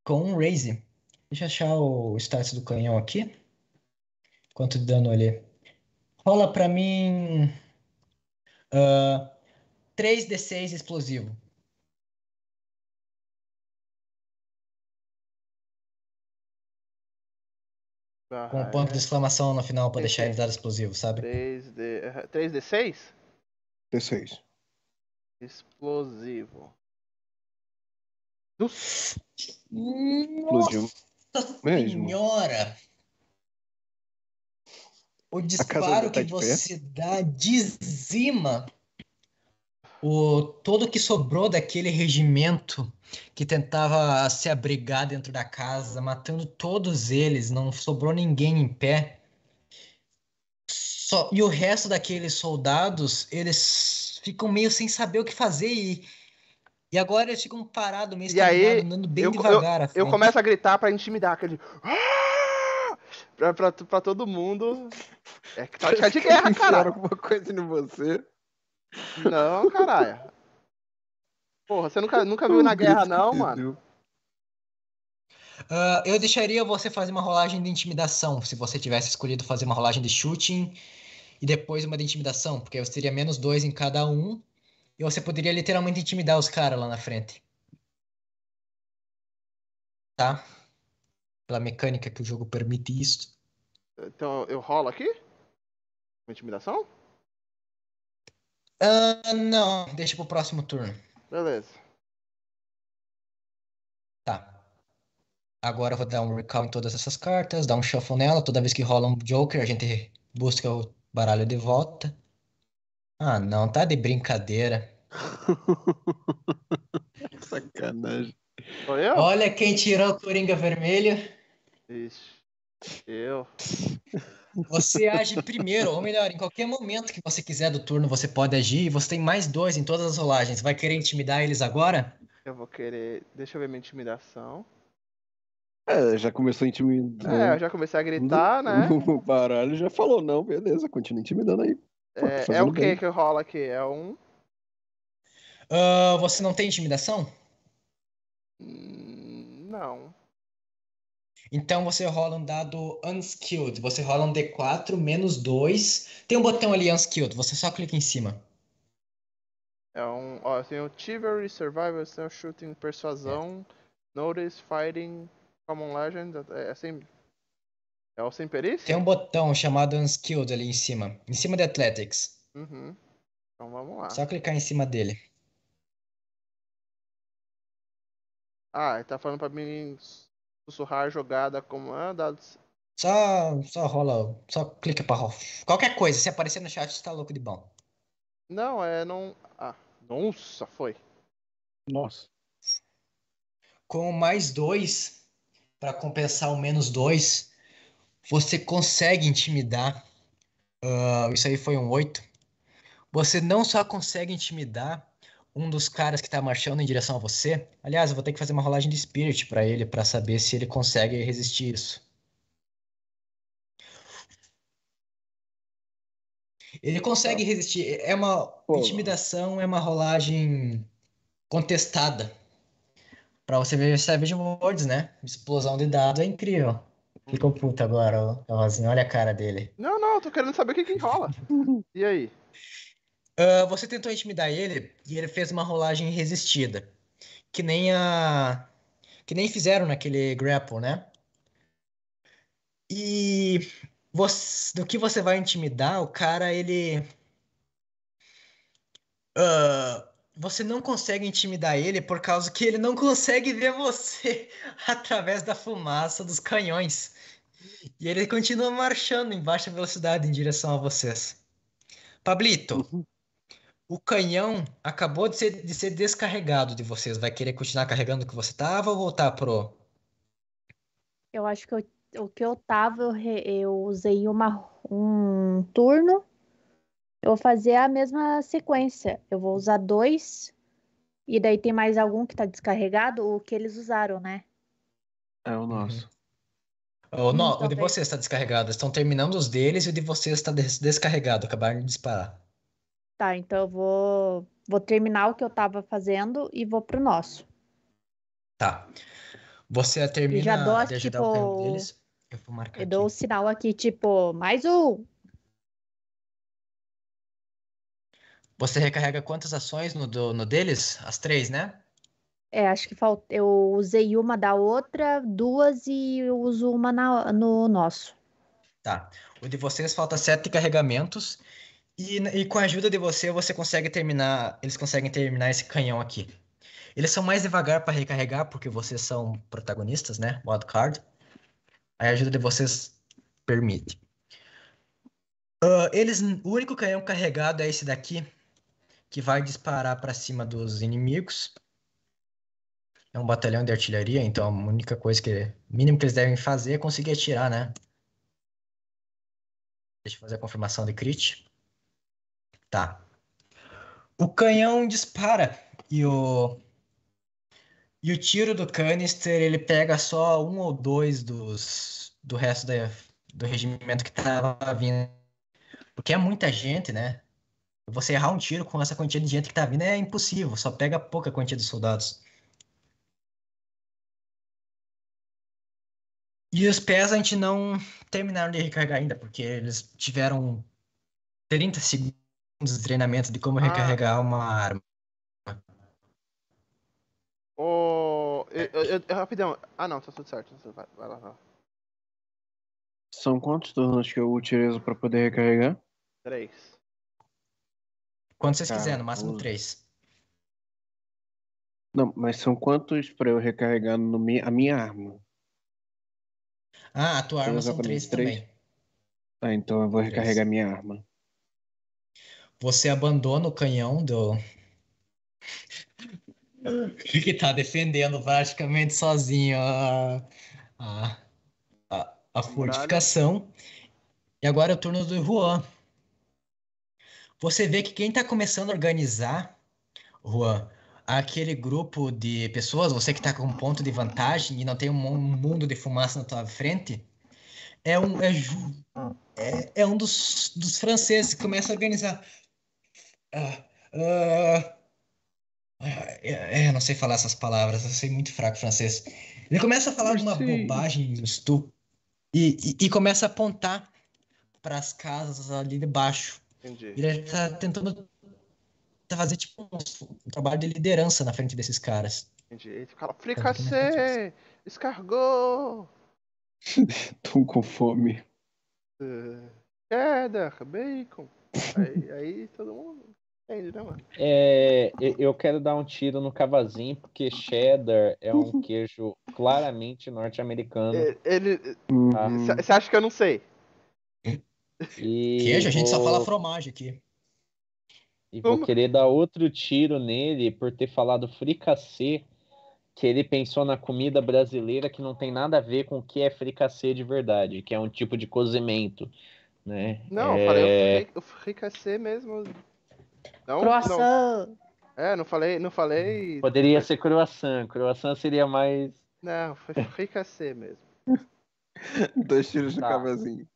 com um raise. Deixa eu achar o status do canhão aqui. Quanto de dano ali? Rola pra mim. ah, 3d6 explosivo. Com um ponto de exclamação no final pra Sim, deixar ele dado explosivo, sabe? 3D. 3D6? D6. Explosivo. Explodiu. Nossa Mesmo. senhora! O disparo tá que você dá dizima o todo que sobrou daquele regimento que tentava se abrigar dentro da casa, matando todos eles, não sobrou ninguém em pé. Só, e o resto daqueles soldados, eles ficam meio sem saber o que fazer e, e agora eles ficam parados, meio E aí, estagnados, andando bem eu- devagar Eu frente. começo a gritar pra intimidar aquele. Pra, pra, pra todo mundo. É que tá de de guerra, caralho. alguma coisa em você. Não, caralho. Porra, você nunca, nunca viu na guerra, não, mano? Ah, eu deixaria você fazer uma rolagem de intimidação, se você tivesse escolhido fazer uma rolagem de shooting e depois uma de intimidação, porque você teria menos dois em cada um e você poderia literalmente intimidar os caras lá na frente. Tá? Pela mecânica que o jogo permite isso. Então eu rolo aqui? Uma intimidação? Ah, não, deixa pro próximo turno. Beleza. Tá. Agora eu vou dar um recall em todas essas cartas, dar um shuffle nela. Toda vez que rola um Joker, a gente busca o baralho de volta. Ah, não, tá de brincadeira. *laughs* Sacanagem. Sou eu? Olha quem tirou o Coringa Vermelho. Ixi. Eu. Você age primeiro, ou melhor, em qualquer momento que você quiser do turno, você pode agir. E você tem mais dois em todas as rolagens. Vai querer intimidar eles agora? Eu vou querer. Deixa eu ver minha intimidação. É, já começou a intimidar. É, eu já comecei a gritar, né? *laughs* O baralho já falou, não, beleza, continua intimidando aí. Pô, tá É, é o que que rola aqui? É um. Ah, você não tem intimidação? Hum, Não. Então você rola um dado unskilled. Você rola um D4 menos 2. Tem um botão ali unskilled. Você só clica em cima. É um. Ó, tem o Chivalry, Survival, Stealth Shooting, Persuasão, Notice, Fighting, Common Legend. É, é sem. É o sem perícia? Tem um botão chamado unskilled ali em cima. Em cima de Athletics. Uhum. Então vamos lá. Só clicar em cima dele. Ah, ele tá falando pra mim sussurrar a jogada como. Ah, dados. Só, só rola. Só clica pra rolar. Qualquer coisa. Se aparecer no chat, você tá louco de bom. Não, é não. Ah, nossa, foi. Nossa. Com mais dois, para compensar o menos dois, você consegue intimidar. ah, isso aí foi um 8. Você não só consegue intimidar um dos caras que tá marchando em direção a você. Aliás, eu vou ter que fazer uma rolagem de Spirit para ele, para saber se ele consegue resistir isso. Ele consegue resistir. É uma Pô. intimidação, é uma rolagem contestada. Pra você ver Savage Words, né? Explosão de dado é incrível. Ficou puto agora, ó. Cavazinho. Olha a cara dele. Não, não, eu tô querendo saber o que que rola. *laughs* E aí? Ah, você tentou intimidar ele e ele fez uma rolagem resistida. Que nem a. Que nem fizeram naquele grapple, né? E você, do que você vai intimidar, o cara, ele. Ah, você não consegue intimidar ele por causa que ele não consegue ver você *laughs* através da fumaça dos canhões. E ele continua marchando em baixa velocidade em direção a vocês. Pablito, o canhão acabou de ser, de ser descarregado de vocês. Vai querer continuar carregando o que você tava ou voltar pro. Eu acho que eu- o que eu tava, eu, re- eu usei uma, um turno. Eu vou fazer a mesma sequência. Eu vou usar dois. E daí tem mais algum que tá descarregado? O que eles usaram, né? É o nosso. O, no- o de vocês está descarregado. Estão terminando os deles e o de vocês está des- descarregado. Acabaram de disparar. Tá, então eu vou, vou terminar o que eu tava fazendo e vou pro nosso. Tá. Você termina já dou, de ajudar o tipo, deles. Eu vou marcar Eu dou o aqui. sinal aqui, tipo, mais um. Você recarrega quantas ações no, do- no deles? As três, né? É, acho que falta. Eu usei uma da outra, duas e eu uso uma na- no nosso. Tá. O de vocês falta sete carregamentos. E, e com a ajuda de você, você consegue terminar. Eles conseguem terminar esse canhão aqui. Eles são mais devagar para recarregar, porque vocês são protagonistas, né? Wildcard. A ajuda de vocês permite. Ah, eles, o único canhão carregado é esse daqui, que vai disparar para cima dos inimigos. É um batalhão de artilharia, então a única coisa que. Mínimo que eles devem fazer é conseguir atirar, né? Deixa eu fazer a confirmação de crit. Tá. O canhão dispara e o e o tiro do canister ele pega só um ou dois dos do resto da, do regimento que tava vindo. Porque é muita gente, né? Você errar um tiro com essa quantia de gente que tá vindo é impossível, só pega pouca quantia de soldados. E os pés a gente não terminaram de recarregar ainda, porque eles tiveram 30 segundos de treinamento de como Ah. recarregar uma arma. Ô. Eu, eu, eu- rapidão. Ah, não, tá tudo certo. Vai, vai lá, vai lá. São quantos turnos que eu utilizo pra poder recarregar? Três. Quando vocês quiserem, no máximo o- 3. Não, mas são quantos pra eu recarregar no mi- a minha arma? Ah, a tua arma são 3 três? também. Ah, então eu vou Três. recarregar minha arma. Você abandona o canhão do. *laughs* que tá defendendo praticamente sozinho a, a, a, a fortificação. E agora é o turno do Juan. Você vê que quem tá começando a organizar, Juan, aquele grupo de pessoas, você que tá com um ponto de vantagem e não tem um mu- mundo de fumaça na tua frente, é um, é, é, é um dos, dos franceses que começa a organizar. Ah, ah, ah, é, é, eu não sei falar essas palavras, eu sei muito fraco francês. Ele começa a falar de uma Sim. bobagem estúpida e, e, e começa a apontar para as casas ali de baixo. Entendi. Ele tá tentando fazer tipo um, trabalho de liderança na frente desses caras. Entendi. Ele fala, fricassê! Escargot! *laughs* Tô com fome. eh, Cheddar, bacon. Aí, aí todo mundo entende, né, mano? É, eu quero dar um tiro no cavazinho, porque cheddar é um *laughs* queijo claramente norte-americano. Eh, Ele. Você acha que eu não sei? E Queijo, a gente só vou- fala fromagem aqui. E vou Como? querer dar outro tiro nele por ter falado fricassê, que ele pensou na comida brasileira que não tem nada a ver com o que é fricassê de verdade, que é um tipo de cozimento, né? Não, eu É, falei o fri- o fricassê mesmo. Não, não. Croissant. É, não falei, não falei. Poderia ser croissant, croissant seria mais... Não, foi fricassê mesmo. *laughs* Dois tiros no Tá. cavazinho.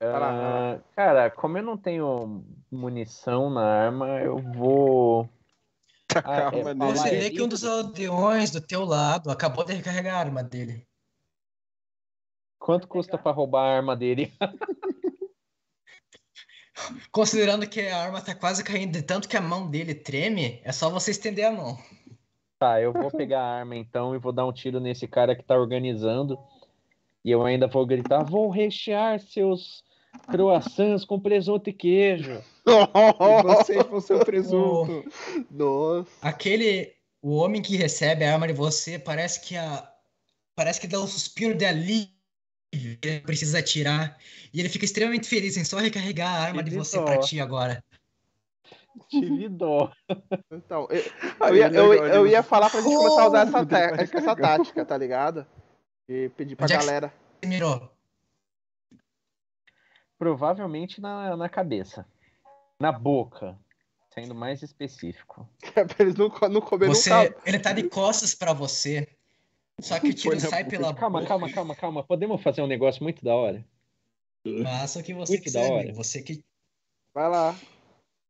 vai lá. Ah, cara, como eu não tenho munição na arma, eu vou... Ah, é, Você é vê que um dos aldeões do teu lado acabou de recarregar a arma dele. Quanto custa pra roubar a arma dele? *laughs* Considerando que a arma tá quase caindo de tanto que a mão dele treme, é só você estender a mão. Tá, eu vou pegar a arma então e vou dar um tiro nesse cara que tá organizando. E eu ainda vou gritar: vou rechear seus croissants com presunto e queijo. E vocês vão ser o *laughs* presunto. Nossa. Aquele, o homem que recebe a arma de você, parece que a parece que dá um suspiro de alívio. Ele precisa atirar e ele fica extremamente feliz em só recarregar a arma de Que você dó. pra ti agora. Tive dó. Então, eu, eu, ia, é eu, eu ia falar pra gente começar a usar essa, *laughs* vai essa tática, tá ligado? E pedir pra Onde é que- galera. Você mirou. Provavelmente na, na cabeça. Na boca. Sendo mais específico. *laughs* pra eles não, não comerem Você, nunca. ele tá de costas pra você. Só que o tiro sai boca. pela Calma, boca. calma, calma, calma. Podemos fazer um negócio muito da hora? Faça o que você Muito da quiser, hora. amigo. Você que Vai lá.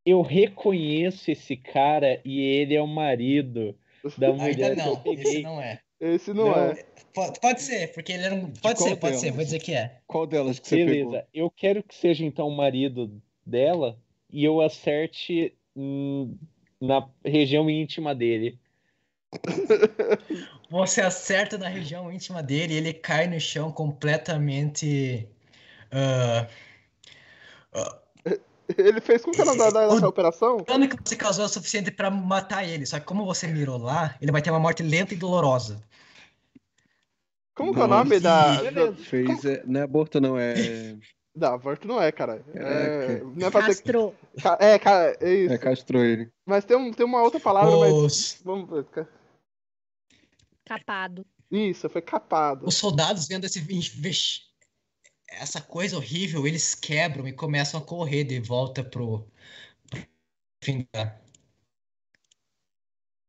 Eu reconheço esse cara e ele é o marido da ainda mulher que eu não. Esse não é. Esse não, Não, é. Pode, pode ser, porque ele era um. Pode ser, pode ser. Vou dizer que é. Qual delas que você pegou? Beleza, eu quero que seja então o marido dela e eu acerte hum, na região íntima dele. *laughs* Você acerta na região íntima dele e ele cai no chão completamente. ah, Ele fez com que ela da, da, dessa operação? O dano que você causou é o suficiente pra matar ele. Só que como você mirou lá, ele vai ter uma morte lenta e dolorosa. Como que é o nome da. Fez, é, não é aborto, não, é. *laughs* Da aborto não é, cara. É, não é pra ter. Castro. Ca- É, cara, é isso. É castrou ele. Mas tem, um, tem uma outra palavra, mas. Os, Vamos ver. Ca- Capado. Isso, foi capado. os soldados vendo esse essa coisa horrível, eles quebram e começam a correr de volta pro, pro fim da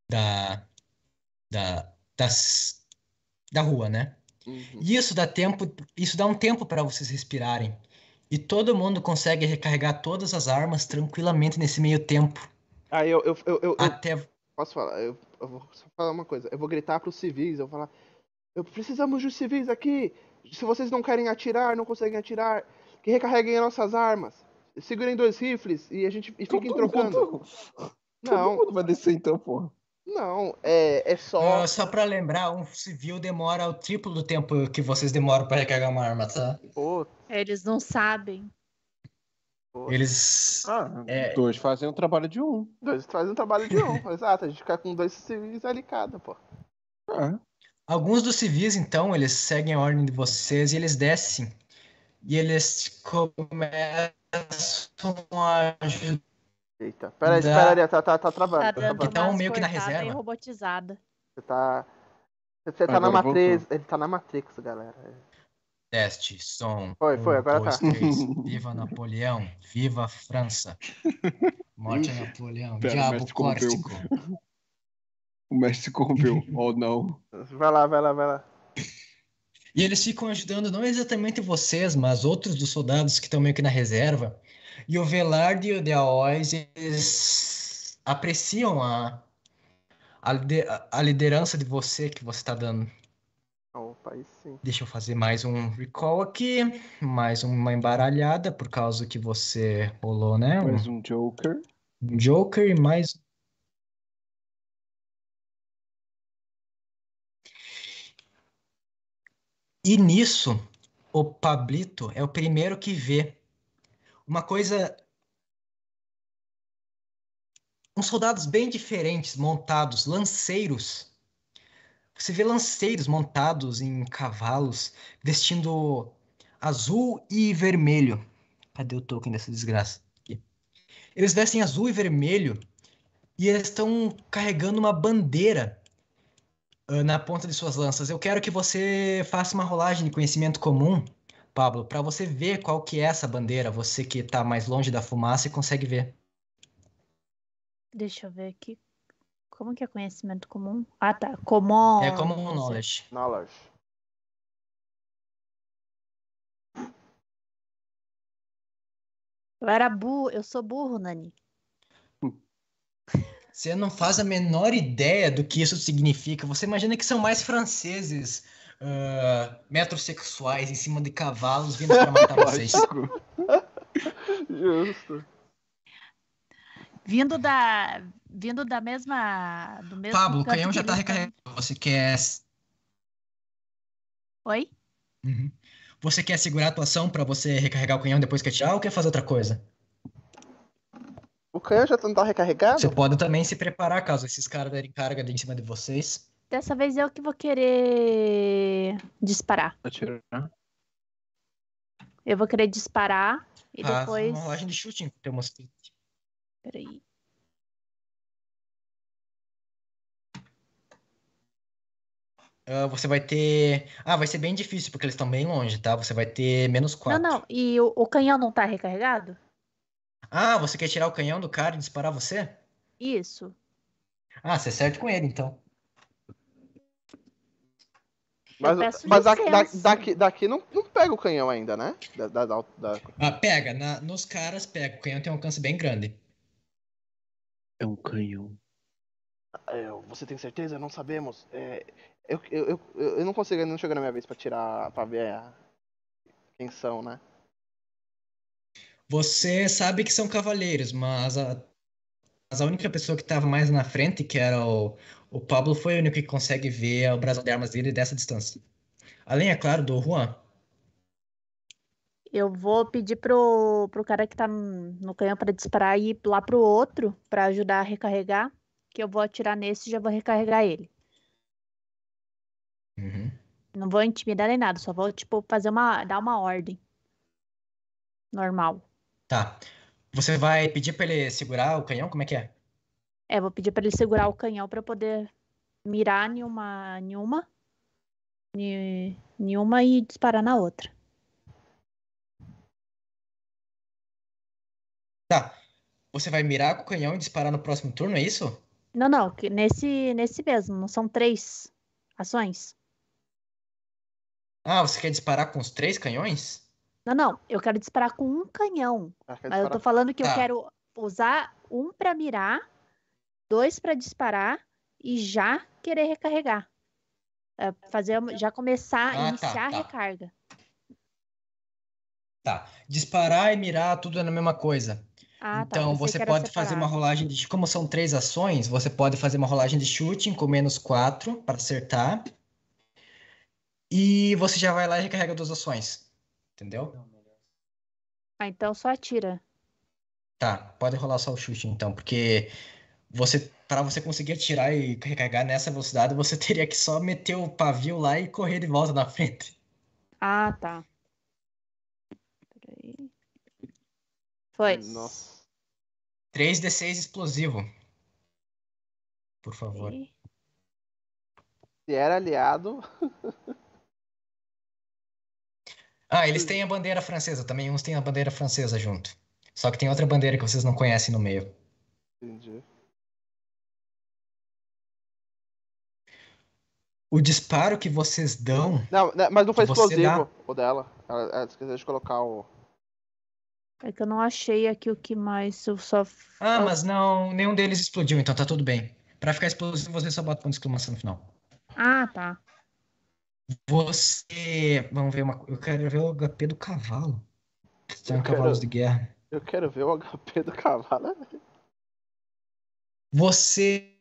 da da, das, da rua, né? Uhum. Isso dá tempo, isso dá um tempo para vocês respirarem. E todo mundo consegue recarregar todas as armas tranquilamente nesse meio tempo. Aí eu, eu, eu, eu- eu Até posso falar, eu, eu vou só falar uma coisa. Eu vou gritar pros civis, eu vou falar. Eu precisamos dos civis aqui. Se vocês não querem atirar, não conseguem atirar, que recarreguem as nossas armas. Segurem dois rifles e a gente e fiquem Todo trocando. *laughs* Todo Não, mundo vai descer então, porra. não, é, é só. Ah, só para lembrar, um civil demora o triplo do tempo que vocês demoram para recarregar uma arma, tá? Pô, Eles não sabem. Eles Ah, É. dois fazem o trabalho de um. Dois fazem um trabalho de um, *laughs* exato. A gente fica com dois civis ali cada, pô. Ah, Alguns dos civis, então, eles seguem a ordem de vocês e eles descem. E eles começam a ajudar. Eita, peraí, peraí, tá, tá, tá travando. Tá Tá dando. Então, meio que na reserva. robotizada. Você tá. Você tá na Agora Matrix. Ele tá na Matrix, galera. Teste, som. Foi, foi, um, agora dois, tá. três. *laughs* Viva Napoleão, viva França. Morte a. Napoleão, Pera, diabo córtico. *laughs* o mestre corrompeu. oh, não. Vai lá, vai lá, vai lá. E eles ficam ajudando não exatamente vocês, mas outros dos soldados que estão meio que na reserva. E o Velarde e o Deaois, eles apreciam a, a, a liderança de você que você está dando. Aí sim. Deixa eu fazer mais um recall aqui. Mais uma embaralhada, por causa que você rolou, né? Mais um Joker. um Joker e mais. E nisso, o Pablito é o primeiro que vê uma coisa. Uns soldados bem diferentes, montados, lanceiros. Você vê lanceiros montados em cavalos, vestindo azul e vermelho. Cadê o token dessa desgraça? Aqui. Eles vestem azul e vermelho e eles estão carregando uma bandeira ah, na ponta de suas lanças. Eu quero que você faça uma rolagem de conhecimento comum, Pablo, para você ver qual que é essa bandeira. Você que está mais longe da fumaça e consegue ver. Deixa eu ver aqui. Como que é conhecimento comum? Ah, tá. Comum. É como um knowledge. Knowledge. Eu era burro, eu sou burro, Nani. Você não faz a menor ideia do que isso significa. Você imagina que são mais franceses ah, metrosexuais em cima de cavalos vindo para matar *laughs* vocês. Justo. Vindo da. Vindo da mesma. Do mesmo Pablo, o canhão que já tá eles tão- recarregado. Você quer. Oi? Uhum. Você quer segurar a atuação para você recarregar o canhão depois que atirar ou quer fazer outra coisa? O canhão já não tá recarregado? Você pode também se preparar caso esses caras derem carga de em cima de vocês. Dessa vez eu que vou querer disparar. Atirar. Eu vou querer disparar e Faz depois. uma rolagem de shooting que eu mostrei. Peraí. Ah, você vai ter. Ah, vai ser bem difícil porque eles estão bem longe, tá? Você vai ter menos Não, 4. não. E o, o canhão não tá recarregado? Ah, você quer tirar o canhão do cara e disparar você? Isso. Ah, você acerta com ele então. Mas, mas daqui, da- daqui, daqui não, não pega o canhão ainda, né? Da, da- da- da- Ah, pega, na- nos caras pega. O canhão tem um alcance bem grande. É um canhão. É, você tem certeza? Não sabemos. É, eu, eu, eu, eu não consigo, não chegou na minha vez pra tirar, pra ver a- quem são, né? Você sabe que são cavaleiros, mas a, mas a única pessoa que estava mais na frente, que era o, o Pablo, foi o único que consegue ver o brasão de armas dele dessa distância. Além, é claro, do Juan. Eu vou pedir pro, pro cara que tá no canhão pra disparar e ir lá pro outro pra ajudar a recarregar. Que eu vou atirar nesse e já vou recarregar ele. Uhum. Não vou intimidar nem nada, só vou, tipo, fazer uma. dar uma ordem. Normal. Tá. Você vai pedir pra ele segurar o canhão? Como é que é? É, vou pedir pra ele segurar o canhão eu poder mirar em uma, em uma, em, em uma e disparar na outra. Tá. Você vai mirar com o canhão e disparar no próximo turno, é isso? Não, não, nesse, nesse mesmo, não são três ações? Ah, você quer disparar com os três canhões? Não, não, eu quero disparar com um canhão. Ah, Mas eu tô falando que eu Tá. quero usar um pra mirar, dois pra disparar e já querer recarregar. É, fazer, já começar, Ah, tá, iniciar tá. a recarga. Tá. Disparar e mirar, tudo é a mesma coisa. Ah, tá. Então, você pode fazer uma rolagem de. Como são três ações, você pode fazer uma rolagem de shooting com menos quatro para acertar. E você já vai lá e recarrega duas ações. Entendeu? Ah, então só atira. Tá, pode rolar só o chute então, porque você para você conseguir atirar e recarregar nessa velocidade, *laughs* você teria que só meter o pavio lá e correr de volta na frente. Ah, tá. Peraí. Foi. Nossa. 3d6 explosivo. Por favor. Peraí. Se era aliado. Ah, eles têm a bandeira francesa também, uns têm a bandeira francesa junto. Só que tem outra bandeira que vocês não conhecem no meio. Entendi. O disparo que vocês dão. Não, né, mas não foi explosivo o dela. Ela, ela esqueceu de colocar o. É que eu não achei aqui o que mais. Eu só. Ah, mas não, nenhum deles explodiu, então tá tudo bem. Pra ficar explosivo, você só bota ponto de exclamação no final. Ah, tá. Você. Vamos ver uma. Eu quero ver o HP do cavalo. São Eu quero- cavalos de guerra. Eu quero ver o HP do cavalo. Você.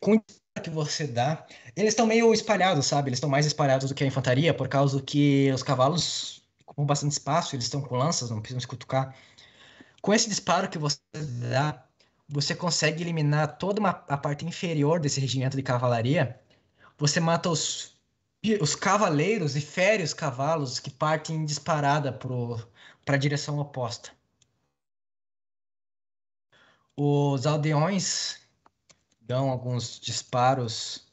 Com o que você dá. Eles estão meio espalhados, sabe? Eles estão mais espalhados do que a infantaria, por causa que os cavalos ocupam bastante espaço, eles estão com lanças, não precisam se cutucar. Com esse disparo que você dá, você consegue eliminar toda uma, a parte inferior desse regimento de cavalaria. Você mata os, os cavaleiros e fere os cavalos que partem em disparada para a direção oposta. Os aldeões dão alguns disparos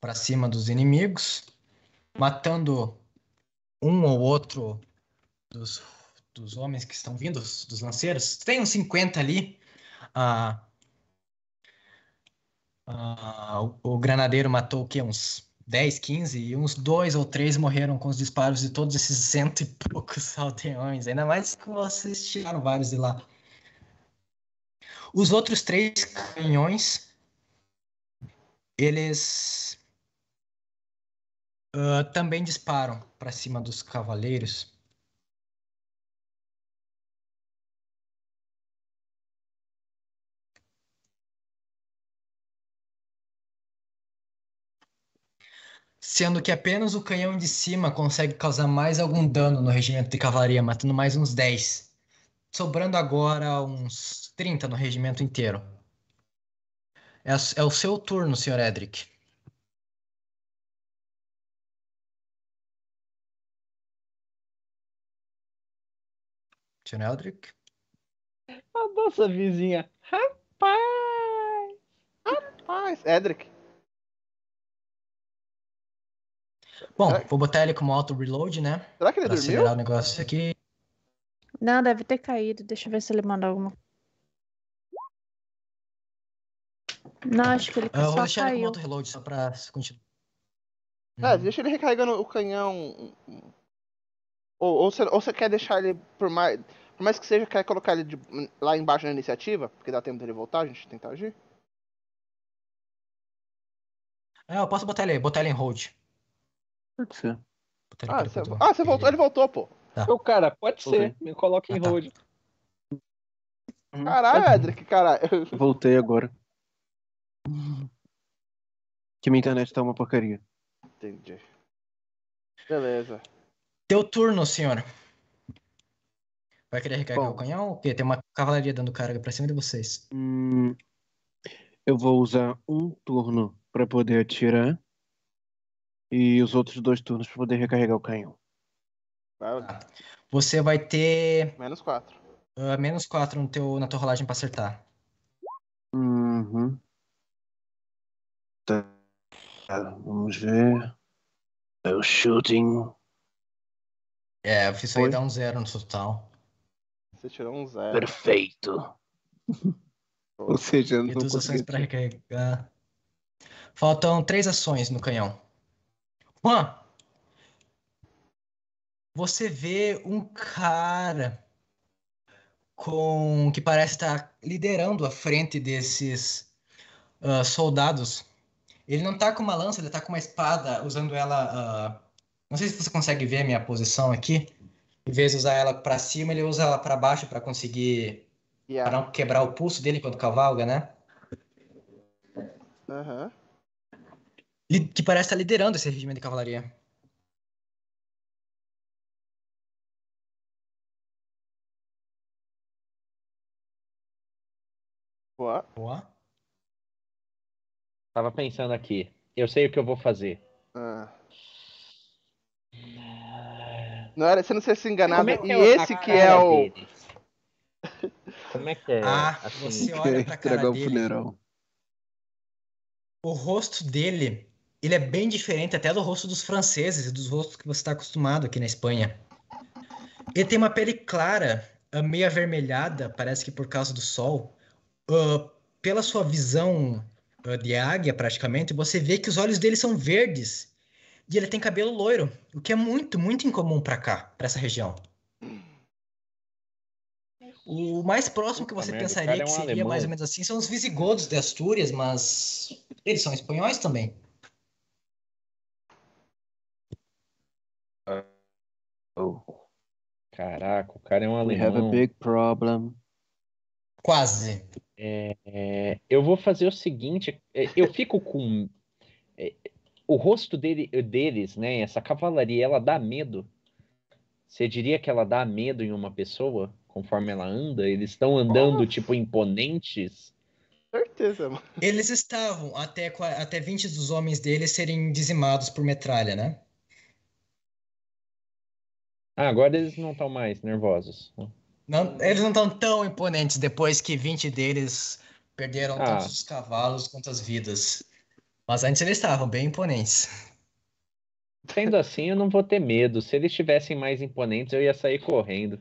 para cima dos inimigos, matando um ou outro dos, dos homens que estão vindo, dos lanceiros. Tem uns 50 ali. Ah, ah, o, o granadeiro matou o quê? Uns 10, 15, e uns dois ou três morreram com os disparos de todos esses cento e poucos *laughs* aldeões. Ainda mais que vocês tiraram vários de lá. Os outros três canhões, eles uh, também disparam para cima dos cavaleiros. Sendo que apenas o canhão de cima consegue causar mais algum dano no regimento de cavalaria, matando mais uns 10 sobrando agora uns 30 no regimento inteiro. É, é, o seu turno, Sr. Edric. Sr. Edric? A nossa vizinha. Rapaz! Rapaz, Edric. Bom, Será- vou botar ele como auto-reload, né? Será que ele Pra dormiu? acelerar o negócio aqui. Não, deve ter caído. Deixa eu ver se ele manda alguma. Não, acho que ele Ah, eu vou deixar ele como caiu. auto-reload só pra continuar. É, deixa ele recarregando o canhão. Ou, ou, você, ou você quer deixar ele por mais. Por mais que seja, quer colocar ele de- lá embaixo na iniciativa? Porque dá tempo dele voltar, a gente tentar agir. É, eu posso botar ele, botar ele em hold. Pode ser. Ah, para você, ah, você voltou, ele voltou, pô. Ô, cara, pode ser. Me coloca em Ah, tá. hold. Uhum. Caralho, Edric, cara. Voltei agora. Que minha internet tá uma porcaria. Entendi. Beleza. Teu turno, senhor. Vai querer recarregar Bom. o canhão? Porque tem uma cavalaria dando carga pra cima de vocês. Hum, eu vou usar um turno pra poder atirar. E os outros dois turnos pra poder recarregar o canhão. Tá. Você vai ter menos 4. ah, menos 4 no teu, na tua rolagem pra acertar. Uhum. Tá. Vamos ver. É o shooting. É, isso aí Foi? dá um zero no total. Você tirou um zero. Perfeito. Ou seja, eu E não duas ações pra recarregar. Faltam três ações no canhão. Juan! Você vê um cara com que parece estar liderando a frente desses ah, soldados. Ele não tá com uma lança, ele tá com uma espada, usando ela. ah, não sei se você consegue ver a minha posição aqui. Em vez de usar ela pra cima, ele usa ela pra baixo pra conseguir. Pra Yeah. não quebrar o pulso dele quando cavalga, né? Aham. Li- que parece estar liderando esse regimento de cavalaria. Boa. Boa. Tava pensando aqui. Eu sei o que eu vou fazer. Ah. Não era, você não se se enganava. É e é esse que é o. dele? Como é que é? Ah, assim? você olha pra cara Entregar o dele. funeral. O rosto dele, ele é bem diferente até do rosto dos franceses e dos rostos que você está acostumado aqui na Espanha. Ele tem uma pele clara, ah, meio avermelhada, parece que por causa do sol. Ah, pela sua visão ah, de águia, praticamente, você vê que os olhos dele são verdes. E ele tem cabelo loiro, o que é muito, muito incomum pra cá, pra essa região. O mais próximo que você pensaria é que seria alemão. mais ou menos assim são os visigodos de Astúrias, mas eles são espanhóis também. Oh, Caraca, o cara é um we have a alemão. big problem. Quase. É, eu vou fazer o seguinte, é, eu fico com é, o rosto dele, deles, né? Essa cavalaria, ela dá medo. Você diria que ela dá medo em uma pessoa conforme ela anda? Eles estão andando tipo imponentes? Certeza, mano. Eles estavam até, até 20 dos homens deles serem dizimados por metralha, né? Ah, agora eles não estão mais nervosos. Não, eles não estão tão imponentes depois que 20 deles perderam Ah. tanto os cavalos quanto as vidas. Mas antes eles estavam bem imponentes. Sendo *laughs* assim, eu não vou ter medo. Se eles estivessem mais imponentes, eu ia sair correndo.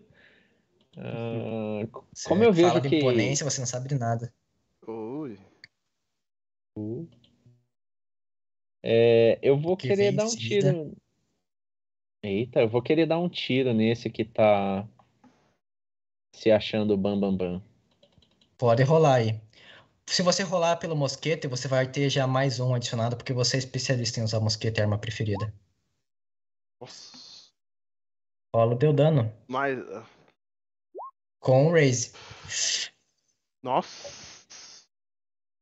Você Como eu vejo fala de que- imponência, você não sabe de nada. Ui. É, eu vou Que querer dar um tiro. Eita, eu vou querer dar um tiro nesse que tá se achando bam bam bam. Pode rolar aí. Se você rolar pelo mosquete, você vai ter já mais um adicionado, porque você é especialista em usar mosquete, é a arma preferida. Nossa. Rola deu dano. Mas. Com o raise. Nossa.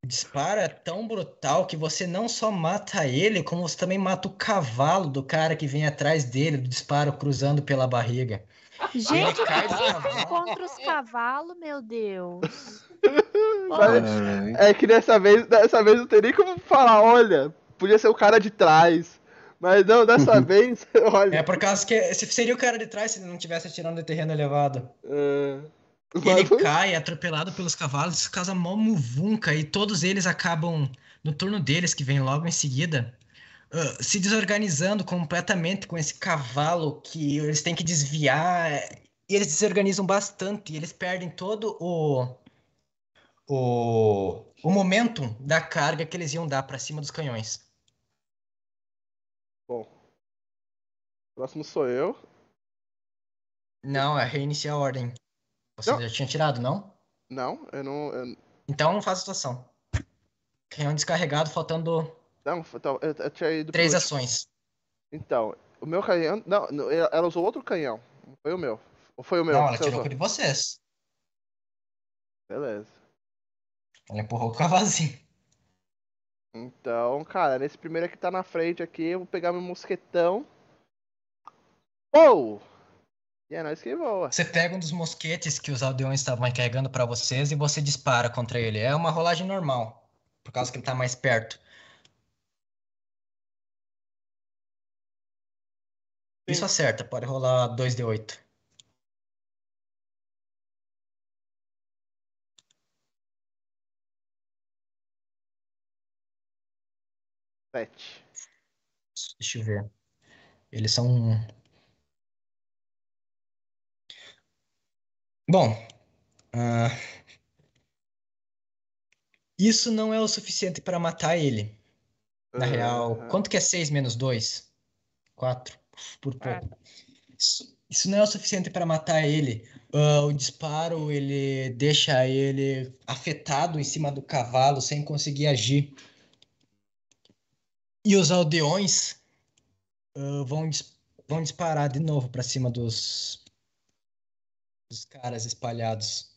O disparo é tão brutal que você não só mata ele, como você também mata o cavalo do cara que vem atrás dele, do disparo cruzando pela barriga. Gente, o cai que contra os cavalos, meu Deus? *laughs* Mas- Alright. É que dessa vez, dessa vez não tem nem como falar, olha, podia ser o cara de trás. Mas não, dessa vez, *laughs* olha. É por causa que se seria o cara de trás se ele não tivesse atirando de terreno elevado. é, Ele mas- cai atropelado pelos cavalos, causa mó muvunca e todos eles acabam, no turno deles, que vem logo em seguida, ah, se desorganizando completamente com esse cavalo que eles têm que desviar. E eles desorganizam bastante, e eles perdem todo o, o, o momentum da carga que eles iam dar pra cima dos canhões. Bom. Próximo sou eu. Não, é reiniciar a ordem. Você Não. já tinha tirado, não? Não, eu não. Eu, Então não faz a situação. Canhão descarregado, faltando não, então, eu, eu tinha ido três ações. Então, o meu canhão. Não, ela usou outro canhão. Não foi o meu. Ou foi o meu? Não, ela tirou com de vocês. Beleza. Ela empurrou com o cavazinho. Então, cara, nesse primeiro aqui tá na frente aqui, eu vou pegar meu mosquetão. Uou! E é nóis que voa. Você pega um dos mosquetes que os aldeões estavam carregando pra vocês e você dispara contra ele. É uma rolagem normal, por causa que ele tá mais perto. Isso acerta, pode rolar 2d8. Sete. Deixa eu ver. Eles são. Bom. ah, Isso não é o suficiente para matar ele. Na real, Ah, quanto que é 6 menos 2? 4. Por pouco. Isso, isso não é o suficiente para matar ele. Ah, o disparo, ele deixa ele afetado em cima do cavalo, sem conseguir agir. E os aldeões ah, vão, vão disparar de novo para cima dos, dos caras espalhados.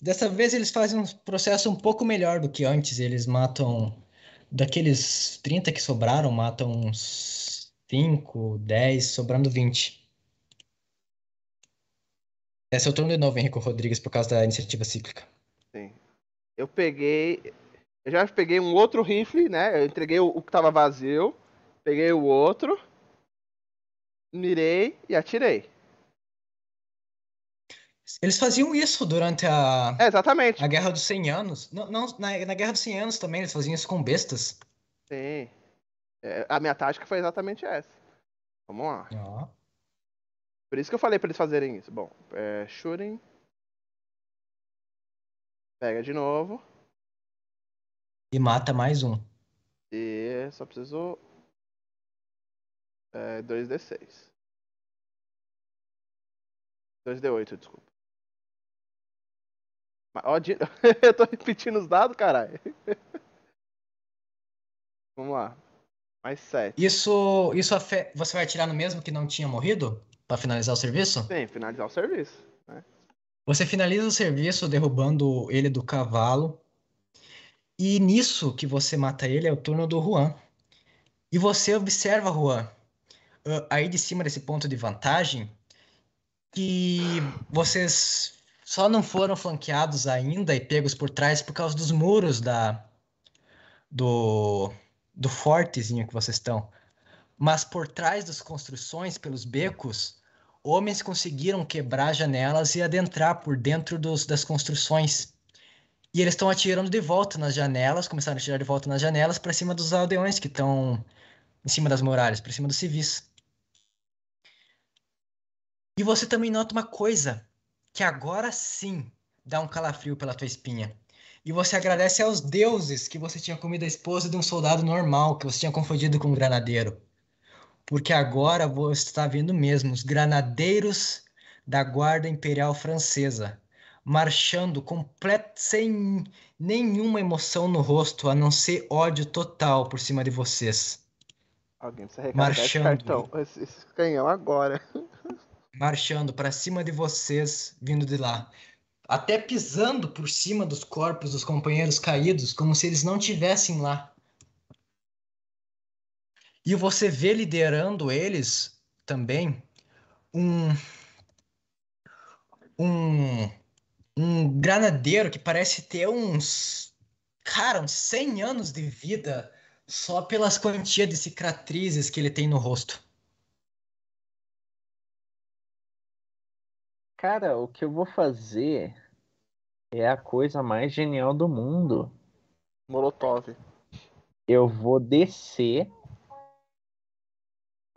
Dessa vez eles fazem um processo um pouco melhor do que antes. Eles matam daqueles 30 que sobraram, matam uns 5, 10, sobrando 20. É seu turno de novo, Henrique Rodrigues, por causa da iniciativa cíclica. Sim. Eu peguei. Eu já peguei um outro rifle, né? Eu entreguei o, o que tava vazio. Peguei o outro. Mirei e atirei. Eles faziam isso durante a, É, exatamente. a Guerra dos 100 Anos. Não, não, na, na Guerra dos 100 Anos também eles faziam isso com bestas. Sim. É, a minha tática foi exatamente essa. Vamos lá. Por isso que eu falei pra eles fazerem isso. Bom, é, shooting. Pega de novo. E mata mais um. E só preciso. É, 2d6. 2d8, desculpa. Ó, de- *laughs* eu tô repetindo os dados, caralho. *laughs* Vamos lá. Mais sete. Isso, isso afe- você vai atirar no mesmo que não tinha morrido? Pra finalizar o serviço? Sim, finalizar o serviço. Você finaliza o serviço derrubando ele do cavalo. E nisso que você mata ele é o turno do Juan. E você observa, Juan, ah, aí de cima desse ponto de vantagem, que vocês só não foram flanqueados ainda e pegos por trás por causa dos muros da do, do fortezinho que vocês estão. Mas por trás das construções, pelos becos, homens conseguiram quebrar janelas e adentrar por dentro dos, das construções. E eles estão atirando de volta nas janelas, começaram a atirar de volta nas janelas para cima dos aldeões que estão em cima das muralhas, para cima dos civis. E você também nota uma coisa, que agora sim dá um calafrio pela tua espinha. E você agradece aos deuses que você tinha comido a esposa de um soldado normal, que você tinha confundido com um granadeiro. Porque agora você está vendo mesmo os granadeiros da Guarda Imperial Francesa marchando completo, sem nenhuma emoção no rosto, a não ser ódio total por cima de vocês. Alguém precisa recarregar esse Marchando. cartão, esse, esse canhão agora. *laughs* marchando para cima de vocês, vindo de lá. Até pisando por cima dos corpos dos companheiros caídos, como se eles não tivessem lá. E você vê liderando eles também um um um granadeiro que parece ter uns cara, uns 100 anos de vida só pelas quantias de cicatrizes que ele tem no rosto. Cara, o que eu vou fazer é a coisa mais genial do mundo. Molotov. Eu vou descer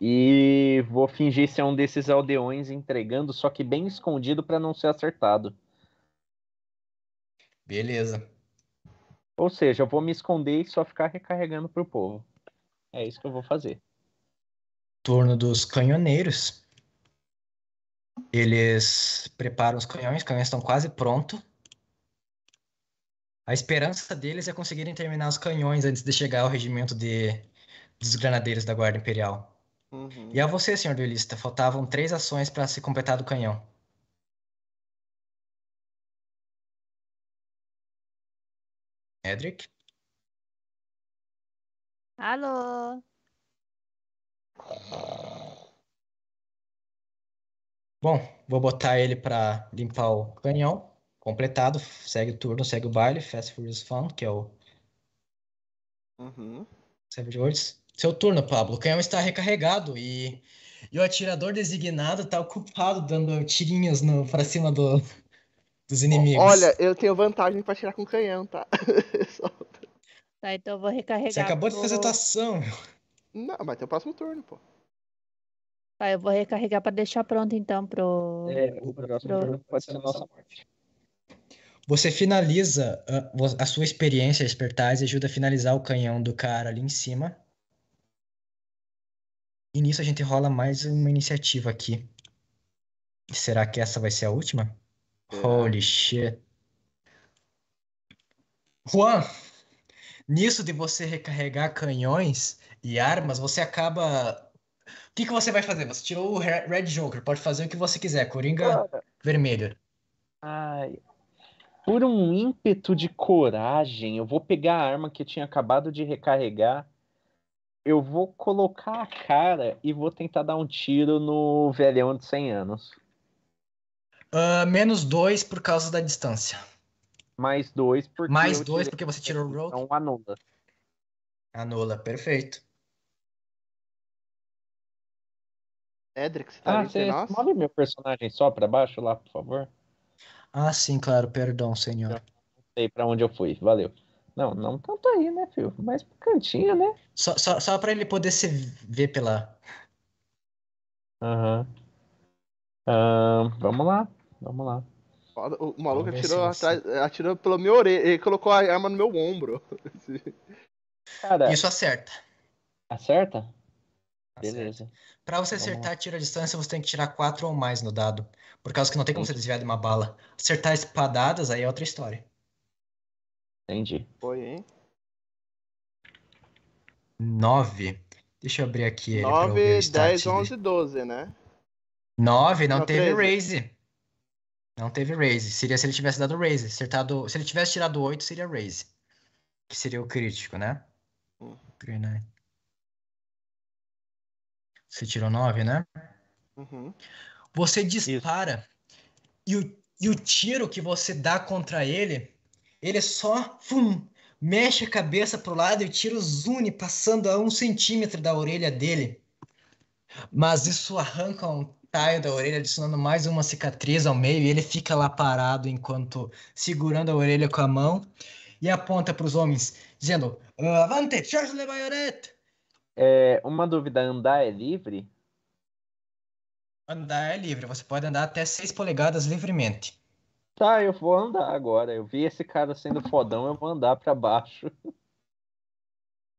e vou fingir ser um desses aldeões entregando, só que bem escondido pra não ser acertado. Beleza. Ou seja, eu vou me esconder e só ficar recarregando pro povo. É isso que eu vou fazer. turno dos canhoneiros. Eles preparam os canhões, os canhões estão quase prontos. A esperança deles é conseguirem terminar os canhões antes de chegar ao regimento de, dos granadeiros da Guarda Imperial. Uhum. E a você, senhor duelista, faltavam três ações para se completar do canhão. Edric? Alô? Bom, vou botar ele para limpar o canhão. Completado, segue o turno, segue o baile, Fast Furious Fun, que é o Uhum. Savage Words. Seu turno, Pablo. O canhão está recarregado e, e o atirador designado está ocupado dando tirinhos no, pra cima do, dos inimigos. Olha, eu tenho vantagem pra tirar com canhão, tá? *laughs* Tá, então eu vou recarregar. Você acabou de fazer pro- tua ação. Não, mas tem o próximo turno, pô. Tá, eu vou recarregar pra deixar pronto então pro. É, o próximo Pro- turno pode ser a nossa morte. Você finaliza ah, vo- a sua experiência, a expertise, ajuda a finalizar o canhão do cara ali em cima. E nisso a gente rola mais uma iniciativa aqui. Será que essa vai ser a última? Holy shit. Juan, nisso de você recarregar canhões e armas, você acaba. O que que você vai fazer? Você tirou o Re- Red Joker, pode fazer o que você quiser. Coringa vermelho. Ai. Por um ímpeto de coragem, eu vou pegar a arma que eu tinha acabado de recarregar. Eu vou colocar a cara e vou tentar dar um tiro no velhão de 100 anos. Ah, menos dois por causa da distância. Mais dois, porque. Mais dois porque você tirou o roll. Então anula. Anula, perfeito. Edric, você tá Ah, você nós? move meu personagem só pra baixo lá, por favor? Ah, sim, claro, perdão, senhor. Não sei pra onde eu fui, valeu. Não, não tanto aí, né, filho? Mais pro cantinho, né? Só, só, só pra ele poder se ver pela. Aham. Ahn, vamos lá, vamos lá. O maluco atirou, atrás, atirou pelo meu orelha. Ele colocou a arma no meu ombro. *laughs* Cara, Isso acerta. acerta? Beleza. Pra você acertar tiro à distância, você tem que tirar 4 ou mais no dado. Por causa que não tem como você desviar de uma bala. Acertar espadadas, aí é outra história. Entendi. Foi, hein? 9. Deixa eu abrir aqui ele pra eu ver o 9, stat 10, dele. 11, 12, né? 9, não Não, teve 13. raise. Não teve raise. Seria se ele tivesse dado raise. Acertado... Se ele tivesse tirado 8, seria raise. Que seria o crítico, né? Hum. Você tirou 9, né? Uhum. Você dispara e o, e o tiro que você dá contra ele, ele só fum, mexe a cabeça pro lado e o tiro zune passando a um centímetro da orelha dele. Mas isso arranca um taio da orelha, adicionando mais uma cicatriz ao meio, e ele fica lá parado enquanto segurando a orelha com a mão e aponta para os homens, dizendo: "Ah, Avante, charge le baionette! É, uma dúvida, andar é livre? Andar é livre, você pode andar até 6 polegadas livremente. Tá, eu vou andar agora. Eu vi esse cara sendo fodão, eu vou andar pra baixo.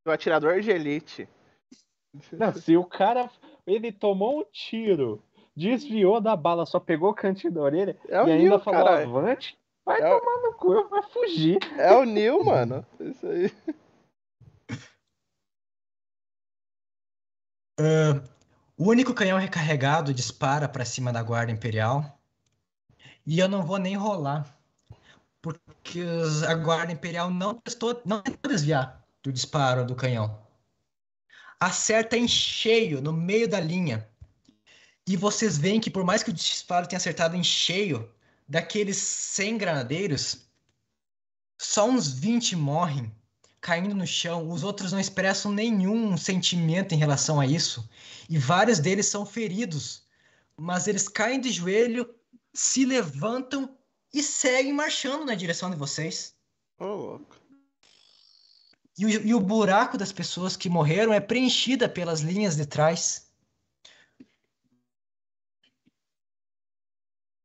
O atirador de elite. Não, se o cara ele tomou um tiro, desviou da bala, só pegou o cantinho da orelha É o e ainda Neil, falou caralho. avante, vai É o- tomar no cu, vai fugir. É o Neil, mano. Isso aí. Ah, *laughs* o único canhão recarregado dispara para cima da guarda imperial. E eu não vou nem rolar. Porque a guarda imperial não testou, não tentou desviar do disparo do canhão. Acerta em cheio, no meio da linha. E vocês veem que por mais que o disparo tenha acertado em cheio, daqueles 100 granadeiros, só uns 20 morrem caindo no chão, os outros não expressam nenhum sentimento em relação a isso, e vários deles são feridos, mas eles caem de joelho, se levantam e seguem marchando na direção de vocês. Ô, louco. E o, e o buraco das pessoas que morreram é preenchida pelas linhas de trás.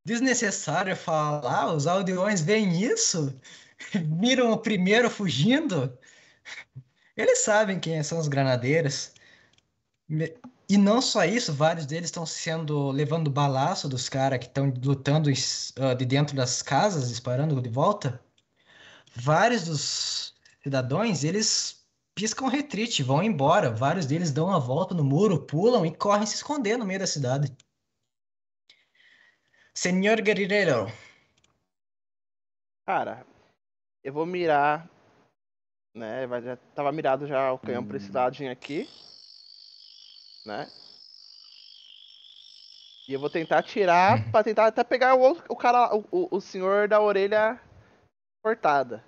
Desnecessário falar, os aldeões veem isso, *laughs* viram o primeiro fugindo. Eles sabem quem são os granadeiros. E não só isso, vários deles estão sendo levando balaço dos caras que estão lutando ah, de dentro das casas, disparando de volta. Vários dos cidadãos, eles piscam retrite, vão embora. Vários deles dão uma volta no muro, pulam e correm se esconder no meio da cidade. Senhor Guerreiro, Cara, eu vou mirar. Né? Já tava mirado já o canhão pra esse ladinho aqui. Né? E eu vou tentar atirar Uhum. pra tentar até pegar o, outro- o cara, o, o, senhor da orelha cortada.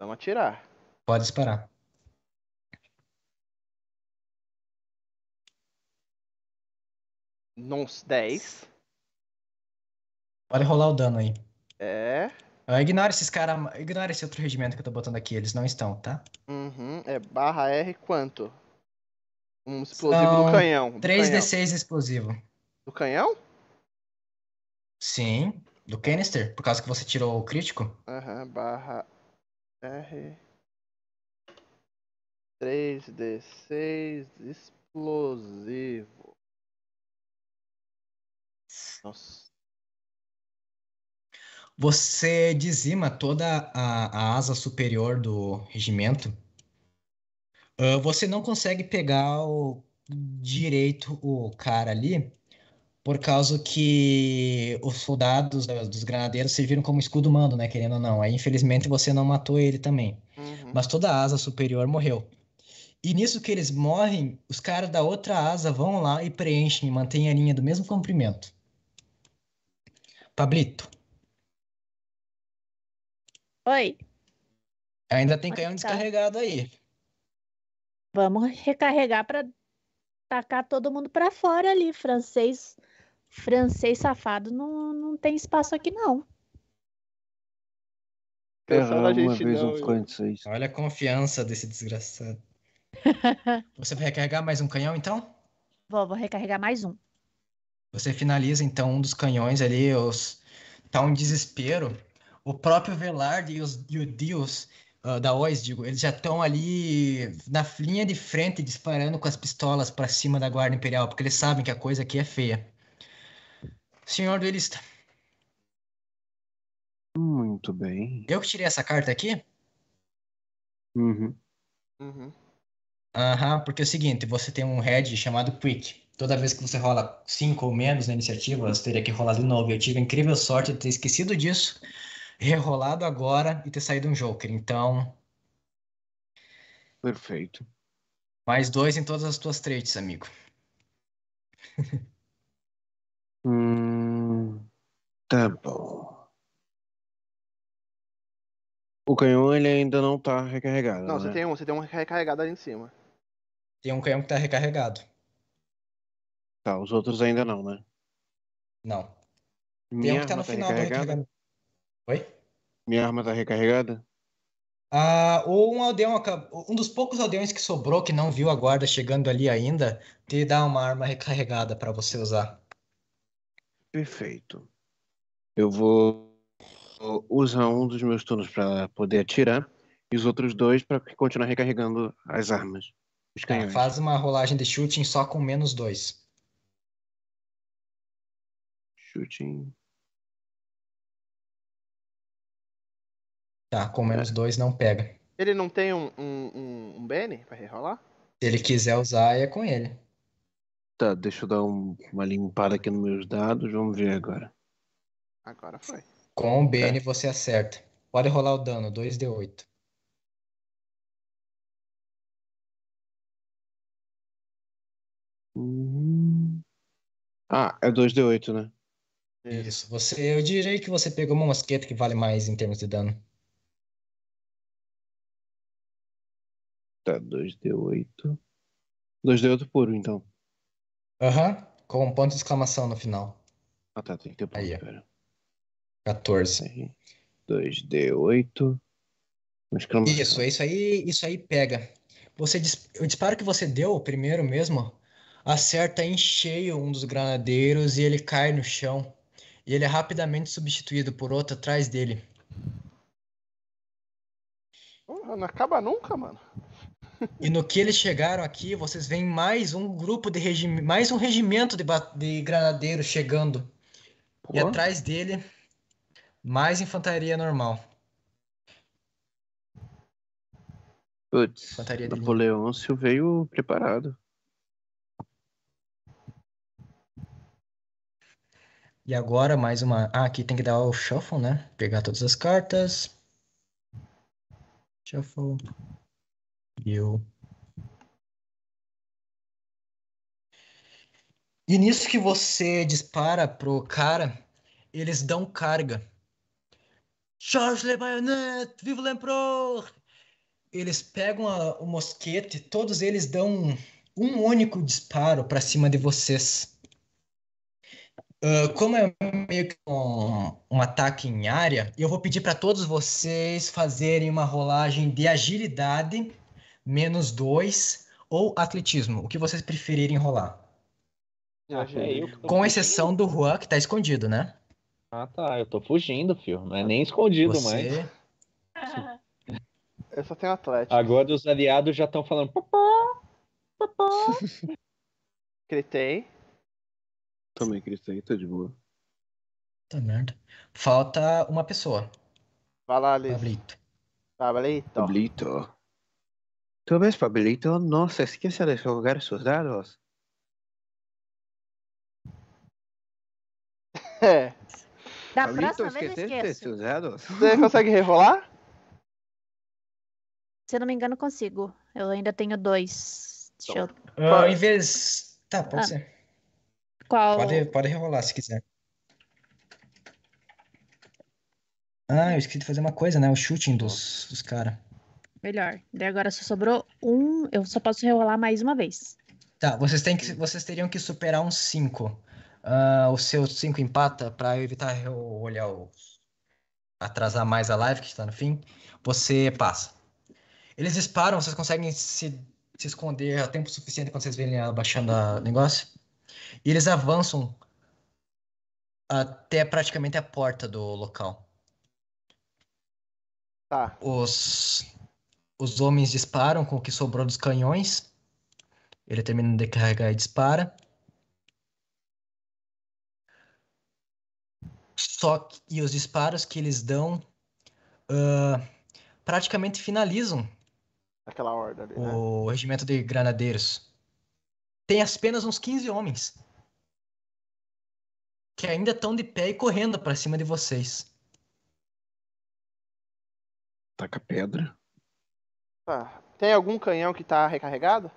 Vamos atirar. pode disparar. Uns 10. Pode rolar o dano aí. É. Ah, ignora esses caras, ignora esse outro regimento que eu tô botando aqui, eles não estão, tá? Uhum. É barra R quanto? Um explosivo São do canhão. Do canhão. 3d6 explosivo. Do canhão? Sim, do canister, por causa que você tirou o crítico. Aham, barra R. 3D6 explosivo. Nossa. Você dizima toda a, a asa superior do regimento. Ah, você não consegue pegar o direito o cara ali, por causa que os soldados da- dos granadeiros serviram como escudo mando, né? Querendo ou não. Aí, infelizmente, você não matou ele também. Uhum. Mas toda a asa superior morreu. E nisso que eles morrem, os caras da outra asa vão lá e preenchem e mantêm a linha do mesmo comprimento. Pablito, Oi, ainda tem Onde canhão tá? descarregado aí. vamos recarregar pra tacar todo mundo pra fora ali. Francês, francês safado não, não tem espaço aqui não. Pensando na gente vez não, um francês. Olha a confiança desse desgraçado. *laughs* Você vai recarregar mais um canhão, então? Vou, vou recarregar mais um. Você finaliza, então, um dos canhões ali. Os... Tá um desespero. O próprio Velard e, os... e o Deus ah, da OIS, digo, eles já estão ali na linha de frente disparando com as pistolas para cima da Guarda Imperial, porque eles sabem que a coisa aqui é feia. Senhor duelista, Muito bem. eu que tirei essa carta aqui? Uhum. Uhum. Aham, porque é o seguinte, você tem um head chamado Quick. Toda vez que você rola 5 ou menos na iniciativa, você teria que rolar de novo. Eu tive a incrível sorte de ter esquecido disso, rerolado agora e ter saído um Joker. Então, Perfeito. mais dois em todas as tuas traits, amigo. *laughs* Hum, tá bom. O canhão ele ainda não tá recarregado, Não, né? você tem um, você tem um recarregado ali em cima. Tem um canhão que tá recarregado. Tá, os outros ainda não, né? Não. Tem Minha um que tá no tá final do recarregada? recarregamento. Oi? Minha arma tá recarregada? Ah, ou um aldeão, um dos poucos aldeões que sobrou que não viu a guarda chegando ali ainda, te dá uma arma recarregada para você usar. Perfeito. Eu vou usar um dos meus turnos para poder atirar e os outros dois para continuar recarregando as armas. Tá, faz uma rolagem de shooting só com menos dois. Shooting. Tá, com menos dois não pega. Ele não tem um, um, um, um Benny pra rerolar? Se ele quiser usar, é com ele. Tá, deixa eu dar um- uma limpada aqui nos meus dados. Vamos ver agora. Agora foi. Com o BN você acerta. Pode rolar o dano, 2d8. Hum. Ah, é 2d8, né? Isso. Você, eu diria que você pegou uma mosqueta que vale mais em termos de dano. Tá, 2d8. 2d8 puro, então. Aham, com um ponto de exclamação no final. Ah, tá, tem que ter ponto, Aí, pera. 14. Aí. 2d8. Uma exclamação. Isso, é isso aí, isso aí pega. Você, dis- o disparo que você deu, o primeiro mesmo, acerta em cheio um dos granadeiros e ele cai no chão. E ele é rapidamente substituído por outro atrás dele. Porra, não acaba nunca, mano. E no que eles chegaram aqui, vocês veem mais um grupo de regime, mais um regimento de, de granadeiros chegando. E Pô. atrás dele, mais infantaria normal. Putz, Infantaria. Napoleôncio veio preparado. E agora mais uma. Ah, aqui tem que dar o shuffle, né? Pegar todas as cartas. Shuffle. E nisso que você dispara pro cara, eles dão carga. Charge le bayonet! Vive l'empereur! Eles pegam a- o mosquete, todos eles dão um, um único disparo para cima de vocês. Ah, como é meio que um, um ataque em área, eu vou pedir para todos vocês fazerem uma rolagem de agilidade menos dois ou atletismo, o que vocês preferirem rolar. Ah, é Com fugindo. exceção do Juan, que tá escondido, né? Ah, tá. Eu tô fugindo, filho. Não é nem escondido mais. Você. Eu só tenho Atlético. Agora os aliados já estão falando. Gritei. *laughs* Também, aí, tá de boa. Tá merda. Falta uma pessoa. Vai lá, Liz. Pablito. Pablito. Pablito. ¿Tú ves, Pablito? No se esquece de jugar sus dados. *laughs* É. Da Pablito, próxima vez eu esqueceste esqueço. dados. Você consegue rerolar? Se eu não me engano, consigo. Eu ainda tenho dois. Deixa eu... Ah, em vez. Tá, pode Ah. ser. Qual? Pode, pode rerolar se quiser. Ah, eu esqueci de fazer uma coisa, né? O shooting dos, dos caras. Melhor. Daí agora só sobrou um. Eu só posso rerolar mais uma vez. Tá, vocês, têm que, vocês teriam que superar um 5. o seu 5 empata para evitar eu olhar o. atrasar mais a live que está no fim. Você passa. Eles disparam, vocês conseguem se, se esconder a tempo suficiente quando vocês verem ela baixando o negócio. E eles avançam até praticamente a porta do local. Tá. Os, os homens disparam com o que sobrou dos canhões. Ele termina de carregar e dispara. Só que e os disparos que eles dão ah, praticamente finalizam Aquela horda ali, né? o regimento de granadeiros. Tem apenas uns 15 homens que ainda estão de pé e correndo para cima de vocês. Taca pedra. Tá. Tem algum canhão que tá recarregado?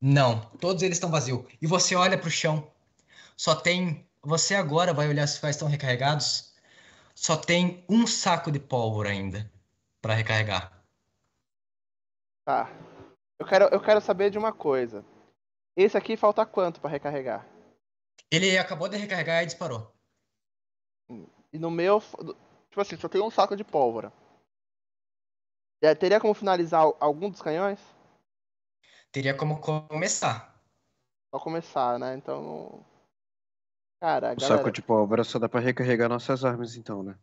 Não, todos eles estão vazios. E você olha pro chão. Só tem. Você agora vai olhar se quais estão recarregados. Só tem um saco de pólvora ainda para recarregar. Tá. Eu quero, eu quero saber de uma coisa. Esse aqui falta quanto pra recarregar? Ele acabou de recarregar e disparou. E no meu. Tipo assim, só tem um saco de pólvora. É, Teria como finalizar al- algum dos canhões? Teria como começar. Só começar, né? Então. Cara, O galera. saco de pólvora só dá pra recarregar nossas armas, então, né?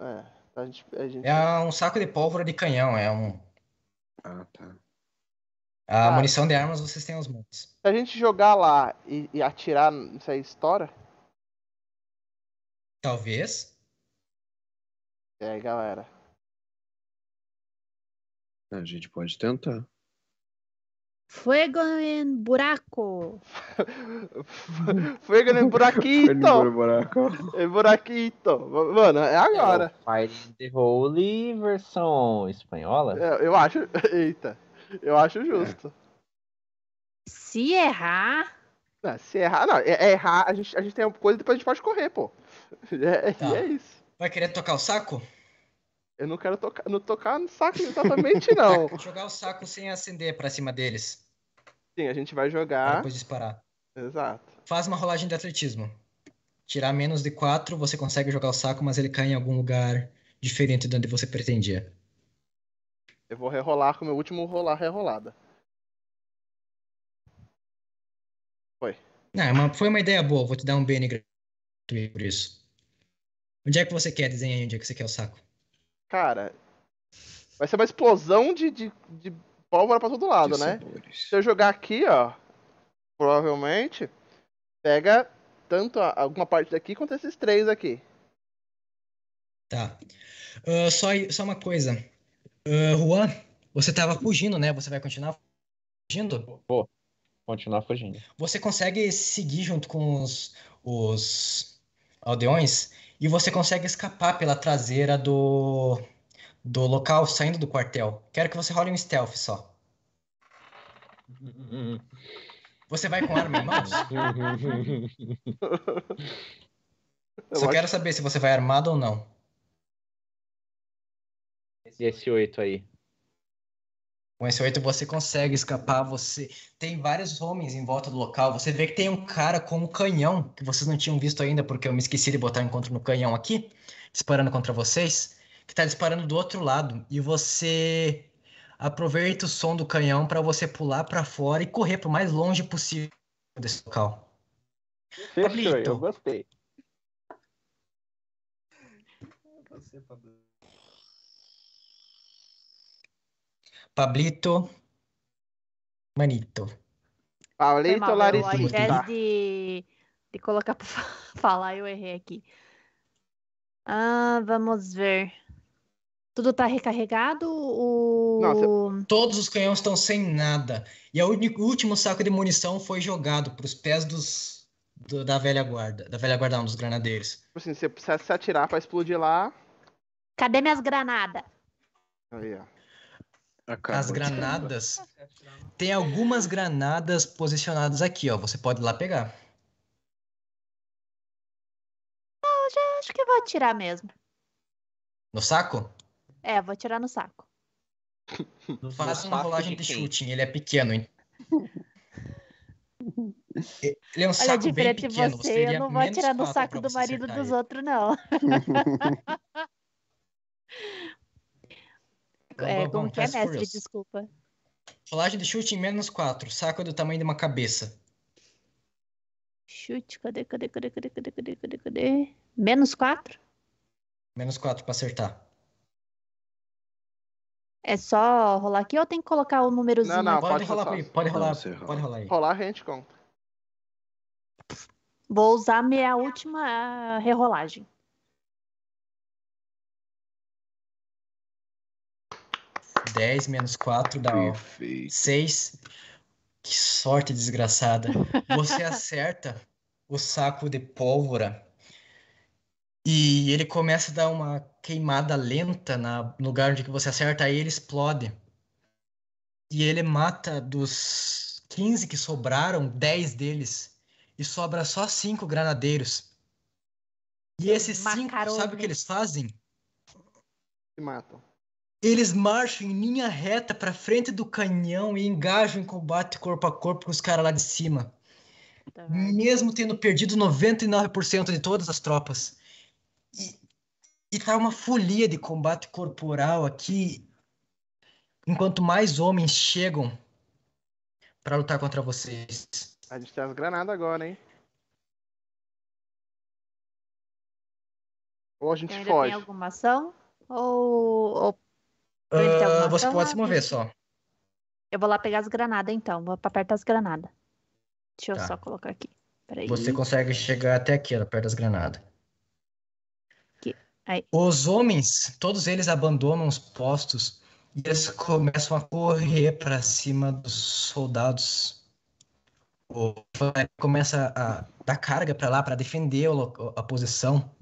É, a gente. A gente... É um saco de pólvora de canhão. É um. Ah, tá. A Ah. munição de armas vocês têm aos montes. Se a gente jogar lá e, e atirar, isso aí estoura? Talvez. Aí, galera. A gente pode tentar. Fuego en buraco. *laughs* Fuego no buraquito! buraco. É buraquito! Mano, é agora. É Fire the Holy versão espanhola. É, eu acho. *laughs* Eita. Eu acho justo. Se errar, Não, se errar. Não, é, é errar. A gente, a gente tem uma coisa e depois a gente pode correr, pô. *laughs* É, Tá. E é isso. Vai querer tocar o saco? Eu não quero tocar, não tocar no saco exatamente, não. *laughs* Jogar o saco sem acender pra cima deles. Sim, a gente vai Pra jogar. depois disparar. Exato. Faz uma rolagem de atletismo. Tirar menos de 4, você consegue jogar o saco, mas ele cai em algum lugar diferente de onde você pretendia. Eu vou rerolar com o meu último rolar rerolada. Não, é uma- foi uma ideia boa, vou te dar um BN gratuito por isso. Onde é que você quer? Desenha aí onde é que você quer o saco. Cara, vai ser uma explosão de, de, de pólvora pra todo lado, De né? sabores. Se eu jogar aqui, ó, provavelmente pega tanto a- alguma parte daqui quanto esses três aqui. Tá. Ah, só, só uma coisa. Ah, Juan, você tava fugindo, né? Você vai continuar fugindo? Vou continuar fugindo. Você consegue seguir junto com os, os aldeões e você consegue escapar pela traseira do, do local, saindo do quartel. Quero que você role um stealth só. Você vai com arma em mãos? *laughs* Eu Só quero saber se você vai armado ou não. Esse 8 aí. Com esse 8 você consegue escapar, você tem vários homens em volta do local. Você vê que tem um cara com um canhão que vocês não tinham visto ainda, porque eu me esqueci de botar encontro no canhão aqui, disparando contra vocês, que tá disparando do outro lado. E você aproveita o som do canhão para você pular para fora e correr pro mais longe possível desse local. Fechou, Pablito. eu gostei. Pablito, Manito. Foi Paulito mal, eu, ao invés de, de colocar pra *laughs* falar, eu errei aqui. Ah, vamos ver. Tudo tá recarregado? O... Todos os canhões estão sem nada. E o último saco de munição foi jogado para os pés dos do- da velha guarda, da velha guarda, não, dos granadeiros. Tipo assim, se você se atirar pra explodir lá. Cadê minhas granadas? Aí, ó. Acabou As granadas. Tem algumas granadas posicionadas aqui, ó. Você pode ir lá pegar. Acho que eu vou atirar mesmo. No saco? É, vou atirar no saco. Faça uma rolagem de de shooting. Ele é pequeno, hein? *laughs* Ele é um Olha, saco bem diferente de pequeno. você, teria eu não vou atirar no saco do você marido acertar dos outros, não. *laughs* *laughs* É, Bom, como que é, mestre? Desculpa. Rolagem de chute menos 4. Saco do tamanho de uma cabeça. Chute, cadê, cadê, cadê, cadê, cadê, cadê, cadê, cadê? Menos quatro? Menos 4 pra acertar. É só rolar aqui ou tem que colocar o númerozinho? Não, não, aqui? Pode, pode rolar pode Não, rolar, rola. pode rolar aí. Rolar a gente conta. Vou usar minha última ah, rerolagem. Dez menos 4 dá Perfeito. 6. Que sorte desgraçada. Você *laughs* acerta o saco de pólvora e ele começa a dar uma queimada lenta na, no lugar onde que você acerta, aí ele explode. E ele mata dos 15 que sobraram, 10 deles. E sobra só 5 granadeiros. E esses 5, Macarone. sabe o que eles fazem? Se matam. Eles marcham em linha reta pra frente do canhão e engajam em combate corpo a corpo com os caras lá de cima. Tá? Mesmo tendo perdido 99% de todas as tropas. E, e tá uma folia de combate corporal aqui. Enquanto mais homens chegam pra lutar contra vocês. A gente tem as granadas agora, hein? Ou a gente Ainda foge. tem alguma ação? Ou, ou Ah, você pode se mover só. eu vou lá pegar as granadas então? Vou pra perto das granadas. Deixa eu Tá. só colocar aqui. Peraí. Você consegue chegar até aqui, ó, perto das granadas. Os homens, todos eles abandonam os postos e eles começam a correr para cima dos soldados. O começa a dar carga para lá para defender a posição.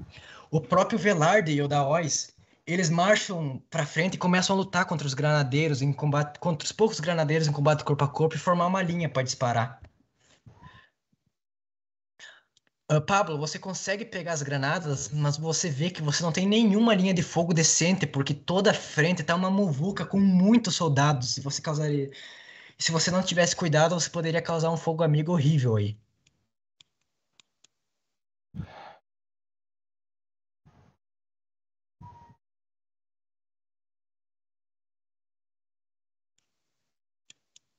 O próprio Velarde e o Daois, eles marcham para frente e começam a lutar contra os granadeiros em combate, contra os poucos granadeiros em combate corpo a corpo e formar uma linha para disparar. Ah, Pablo, você consegue pegar as granadas, mas você vê que você não tem nenhuma linha de fogo decente, porque toda a frente tá uma muvuca com muitos soldados. Se você causaria, se você não tivesse cuidado, você poderia causar um fogo amigo horrível aí.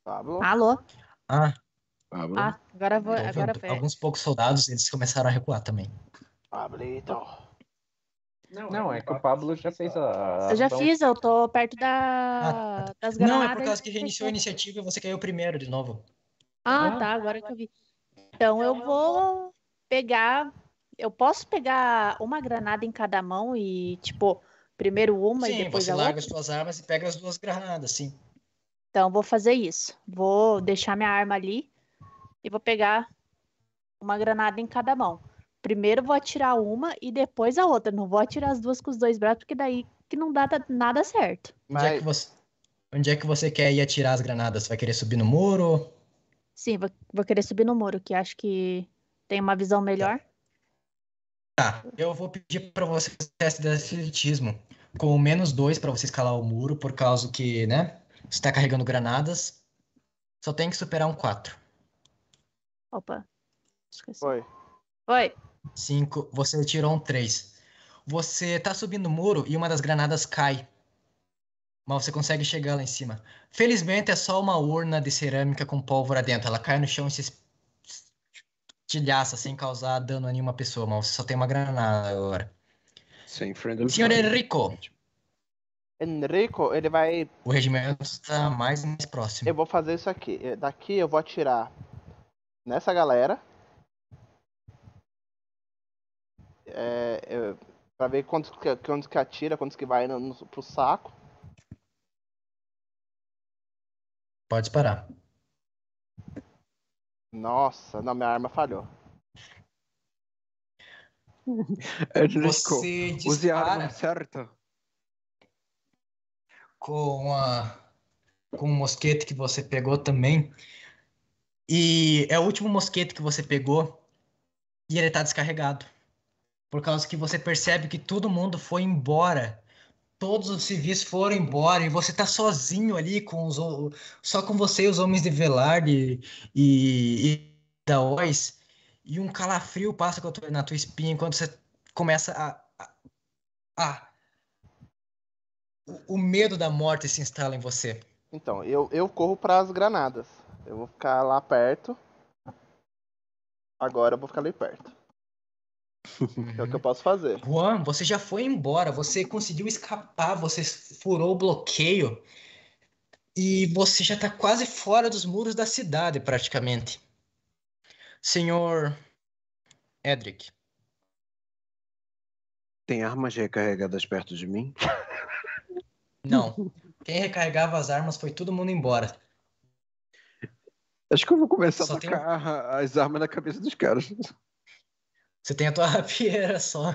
Pablo. Alô? Ah, Pablo. Ah, agora vou. Agora vendo. foi. alguns poucos soldados, eles começaram a recuar também. Pablito. Não, é que o Pablo já fez a. Eu já fiz, eu tô perto da, Ah, das Não, granadas. é por causa e que reiniciou a iniciativa e você caiu primeiro de novo. Ah, Ah. tá, agora que eu vi. Então eu vou pegar. Eu posso pegar uma granada em cada mão e, tipo, primeiro uma e Sim, depois você a larga outra? as suas armas e pega as duas granadas, sim. Então eu vou fazer isso. Vou deixar minha arma ali e vou pegar uma granada em cada mão. Primeiro vou atirar uma e depois a outra. Não vou atirar as duas com os dois braços, porque daí que não dá da- nada certo. Onde é Mas que você, onde é que você quer ir atirar as granadas? Vai querer subir no muro? Sim, vou, vou querer subir no muro, que acho que tem uma visão melhor. Tá, eu vou pedir pra você fazer teste de atletismo com menos dois pra você escalar o muro, por causa que, né? Você tá carregando granadas. Só tem que superar um 4. Opa. Esqueci. foi. Oi. 5, você tirou um 3. Você tá subindo o muro e uma das granadas cai. Mas você consegue chegar lá em cima. Felizmente é só uma urna de cerâmica com pólvora dentro. Ela cai no chão e se estilhaça sem causar dano a nenhuma pessoa, mas você só tem uma granada agora. Sem friendly Senhor fire. Enrico, ele vai. o regimento está mais próximo. Eu vou fazer isso aqui. Daqui eu vou atirar nessa galera. É, eu- pra ver quantos que, quantos que atira, quantos que vai no, no, pro saco. Pode disparar. Nossa, não, minha arma falhou. *laughs* Enrico, Você use a arma dispara certa. Com a com o mosquete que você pegou também. E é o último mosquete que você pegou e ele tá descarregado. Por causa que você percebe que todo mundo foi embora. Todos os civis foram embora e você tá sozinho ali com os só com você e os homens de Velarde e, e da Ois. E um calafrio passa na tua espinha enquanto você começa a, a, a o- o medo da morte se instala em você. Então, eu, eu corro pras granadas. Eu vou ficar lá perto. Agora eu vou ficar ali perto. *laughs* É o que eu posso fazer. Juan, você já foi embora, você conseguiu escapar, você furou o bloqueio e você já tá quase fora dos muros da cidade, praticamente. Senhor Edric, Tem armas recarregadas perto de mim? *laughs* não. Quem recarregava as armas foi todo mundo embora. Acho que eu vou começar Só a tem tacar as armas na cabeça dos caras. Você tem a tua *laughs* rapieira só.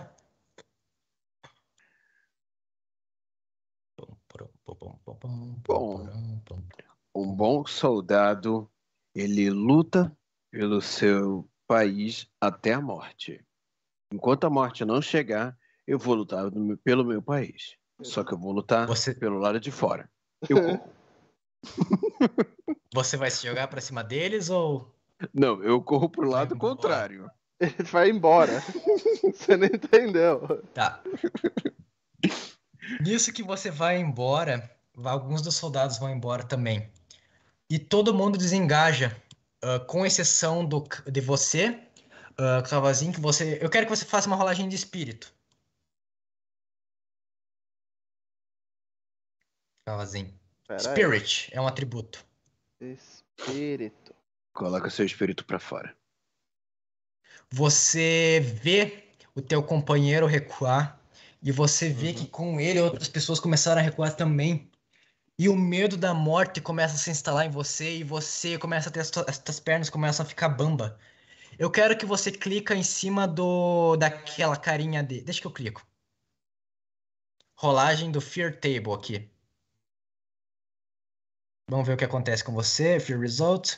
Um bom soldado, ele luta pelo seu país até a morte. Enquanto a morte não chegar, eu vou lutar pelo meu país. Só que eu vou lutar Você- pelo lado de fora. Eu corro. *laughs* Você vai se jogar pra cima deles ou. Não, eu corro pro lado contrário. Ele vai embora. *laughs* Você não entendeu. Tá. Nisso que você vai embora, alguns dos soldados vão embora também. E todo mundo desengaja, ah, com exceção do, de você, uh, Cavazinho, que você. Eu quero que você faça uma rolagem de espírito. Cavazinho. Pera aí. Spirit é um atributo. Espírito. Coloca seu espírito pra fora. Você vê o teu companheiro recuar e você vê Uhum. que com ele outras pessoas começaram a recuar também. E o medo da morte começa a se instalar em você e você começa a ter as, tua- as tuas pernas começam a ficar bamba. Eu quero que você clica em cima do daquela carinha de, deixa que eu clico. Rolagem do Fear Table aqui. Vamos ver o que acontece com você. Fear Result.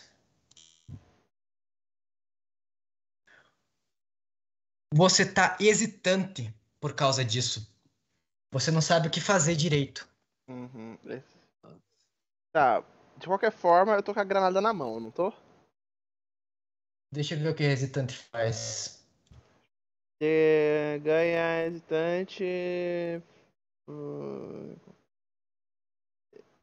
Você tá hesitante por causa disso. Você não sabe o que fazer direito. Uhum. Tá. De qualquer forma, eu tô com a granada na mão, não tô? Deixa eu ver o que hesitante faz. É, ganha hesitante. hum,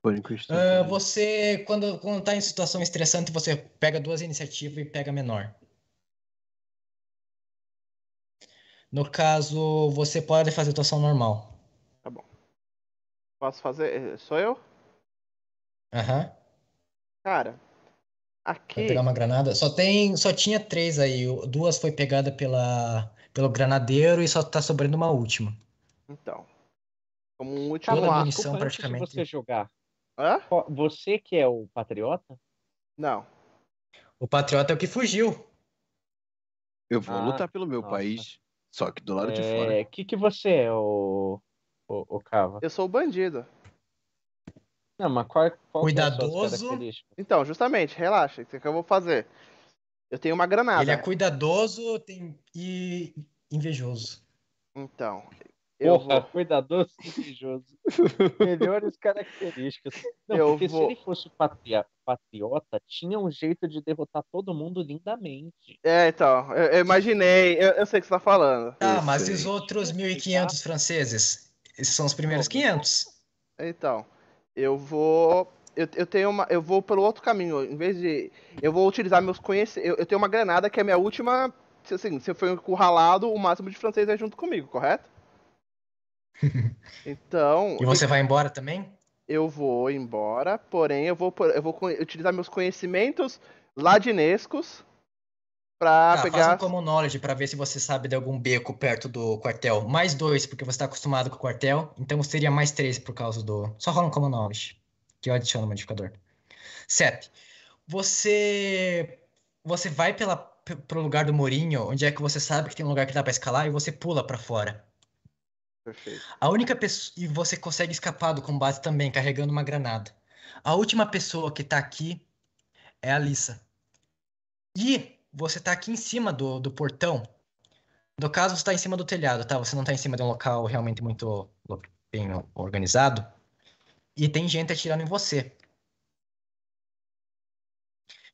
Pânico instantâneo. você, quando, quando tá em situação estressante, você pega duas iniciativas e pega a menor. No caso, você pode fazer atuação normal. Posso fazer? Sou eu? Aham. Cara. Vai Aqui. pegar uma granada. Só tem, só tinha três aí. Duas foi pegada pela, pelo granadeiro e só tá sobrando uma última. Então. Como um último Toda a ato. munição praticamente. você jogar. Hã? qual- Você que é o patriota? Não. O patriota é o que fugiu. Eu vou Ah, lutar pelo meu nossa. país, só que do lado de fora. O que, que você é, o, o, o Cava? Eu sou o bandido. Não, mas qual, qual é a sua Cuidadoso. característica? Então, justamente, relaxa. O que que eu vou fazer? Eu tenho uma granada. Ele é cuidadoso tem- e invejoso. Então. Eu Porra, vou. cuidadoso e invejoso. *laughs* Melhores características. Não, Eu porque vou- se ele fosse patria- patriota, tinha um jeito de derrotar todo mundo lindamente. É, então. Eu, eu imaginei. Eu, eu sei o que você tá falando. Ah, Eu mas e os outros 1.500 franceses? Esses são os primeiros Bom, 500. Então. Eu vou. Eu, eu tenho uma. Eu vou pelo outro caminho. Em vez de. Eu vou utilizar meus conhecimentos. Eu, eu tenho uma granada que é a minha última. se, Assim, se eu for encurralado, o máximo de francês é junto comigo, correto? Então. E você vai embora também? Eu vou embora, porém eu vou, eu vou utilizar meus conhecimentos ladinescos pra Tá, faz pegar. um common knowledge pra ver se você sabe de algum beco perto do quartel. Mais dois, porque você tá acostumado com o quartel. Então seria mais três por causa do. Só rola um common knowledge. Que eu adiciono o modificador. Sete. Você. Você vai pela, pro lugar do Mourinho, onde é que você sabe que tem um lugar que dá pra escalar, e você pula pra fora. Perfeito. A única pessoa. E você consegue escapar do combate também, carregando uma granada. A última pessoa que tá aqui é a Lissa. E você tá aqui em cima do, do portão. No caso, você tá em cima do telhado, tá? Você não tá em cima de um local realmente muito bem organizado. E tem gente atirando em você.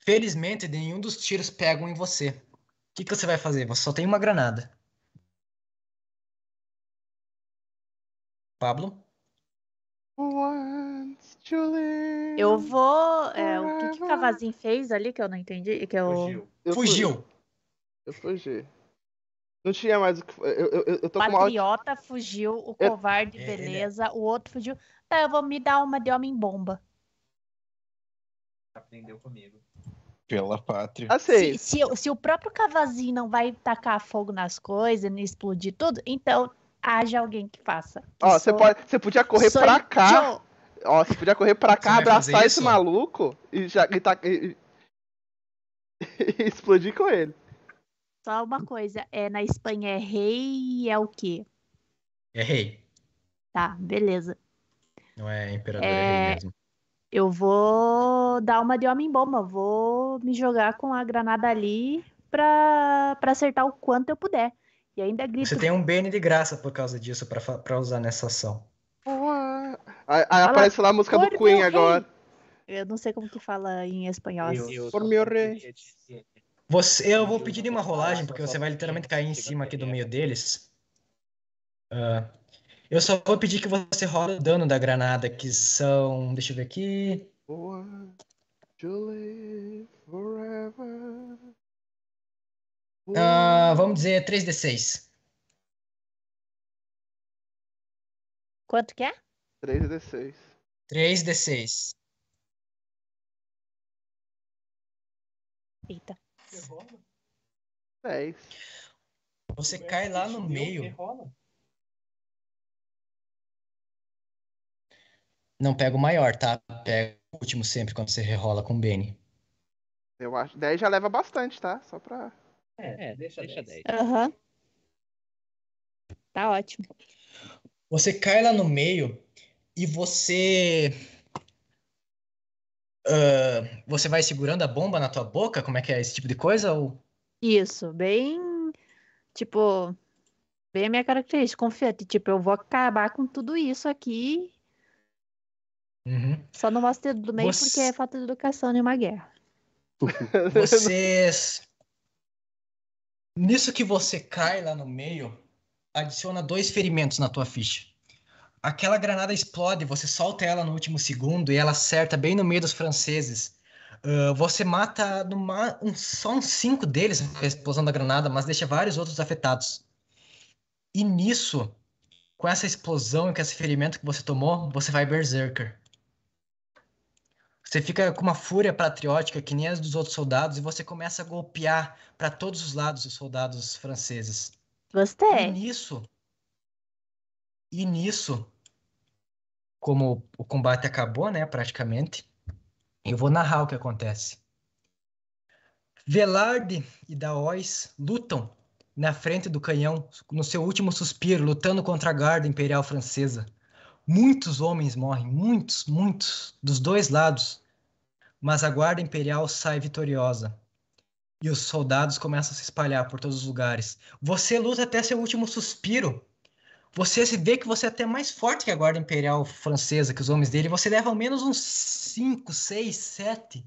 Felizmente, nenhum dos tiros pegam em você. O que, que você vai fazer? Você só tem uma granada. Pablo? Once to live Eu vou. é, o que, que. Cavazinho fez ali que eu não entendi? Que eu... Eu Fugiu. fui- Eu fugi. Não tinha mais o que. Eu, eu, eu, tô com uma. Patriota fugiu, o Eu- covarde, É, ele é- beleza. O outro fugiu. Tá, eu vou me dar uma de homem-bomba. Aprendeu comigo. Pela pátria. Assim, Se, se, o- se o próprio Cavazinho não vai tacar fogo nas coisas, e explodir tudo, então haja alguém que faça. Que ó, você sou- pode. Você podia correr sou pra cá. Joe. Ó, você podia correr pra cá, vai fazer abraçar esse isso? maluco e já. E, tá, e- e *laughs* explodir com ele. Só uma coisa, é, na Espanha é rei e é o quê? É rei. Tá, beleza. Não é imperador, é, É, rei mesmo. Eu vou dar uma de homem-bomba. Vou me jogar com a granada ali pra, pra acertar o quanto eu puder. E ainda grito. Você tem um Bane de graça por causa disso pra usar nessa ação. Ué. Aí, aí aparece lá a música do "Por Queen agora. Eu não sei como que fala em espanhol. assim. Por meu rei. Você, eu vou pedir uma rolagem, porque você vai literalmente cair em cima aqui do meio deles. Ah, eu só vou pedir que você role o dano da granada, que são. Deixa eu ver aqui. To live forever. Ah, vamos dizer 3d6. Quanto que é? 3d6. 3d6. Eita. 10. Você cai lá no meio. Não pega o maior, tá? Pega o último sempre quando você rerola com o Bane. Eu acho. 10 já leva bastante, tá? Só pra. É, deixa, deixa 10. Aham. Tá ótimo. Você cai lá no meio e você. ah, você vai segurando a bomba na tua boca? Como é que é esse tipo de coisa? Ou... Isso, bem. Tipo. Bem a minha característica, confiante. Tipo, eu vou acabar com tudo isso aqui. Uhum. Só não mostro do meio Você- porque é falta de educação em uma guerra. *laughs* Vocês. Nisso que você cai lá no meio, adiciona dois ferimentos na tua ficha. Aquela granada explode, você solta ela no último segundo e ela acerta bem no meio dos franceses. Ah, você mata no ma- um- só uns cinco deles com a explosão da granada, mas deixa vários outros afetados. E nisso, com essa explosão e com esse ferimento que você tomou, você vai berserker. Você fica com uma fúria patriótica que nem as dos outros soldados e você começa a golpear para todos os lados os soldados franceses. E Gostei. nisso, e nisso, como o combate acabou, né, praticamente, eu vou narrar o que acontece. Velarde e Daois lutam na frente do canhão, no seu último suspiro, lutando contra a guarda imperial francesa. Muitos homens morrem, muitos, muitos, dos dois lados. Mas a guarda imperial sai vitoriosa. E os soldados começam a se espalhar por todos os lugares. Você luta até seu último suspiro. Você se vê que você é até mais forte que a guarda imperial francesa, que os homens dele. Você leva ao menos uns 5, 6, 7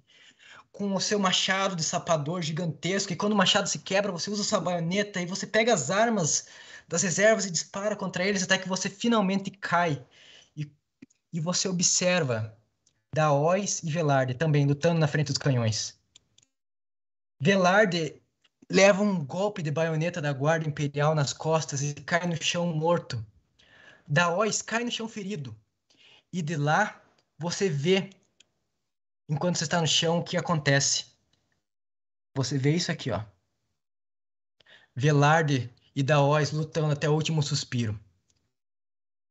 com o seu machado de sapador gigantesco. E quando o machado se quebra, você usa sua baioneta e você pega as armas das reservas e dispara contra eles até que você finalmente cai. E, você observa Daois e Velarde também lutando na frente dos canhões. Velarde leva um golpe de baioneta da guarda imperial nas costas e cai no chão morto. Daois cai no chão ferido. E de lá você vê, enquanto você está no chão, o que acontece. Você vê isso aqui, ó. Velarde e Daois lutando até o último suspiro.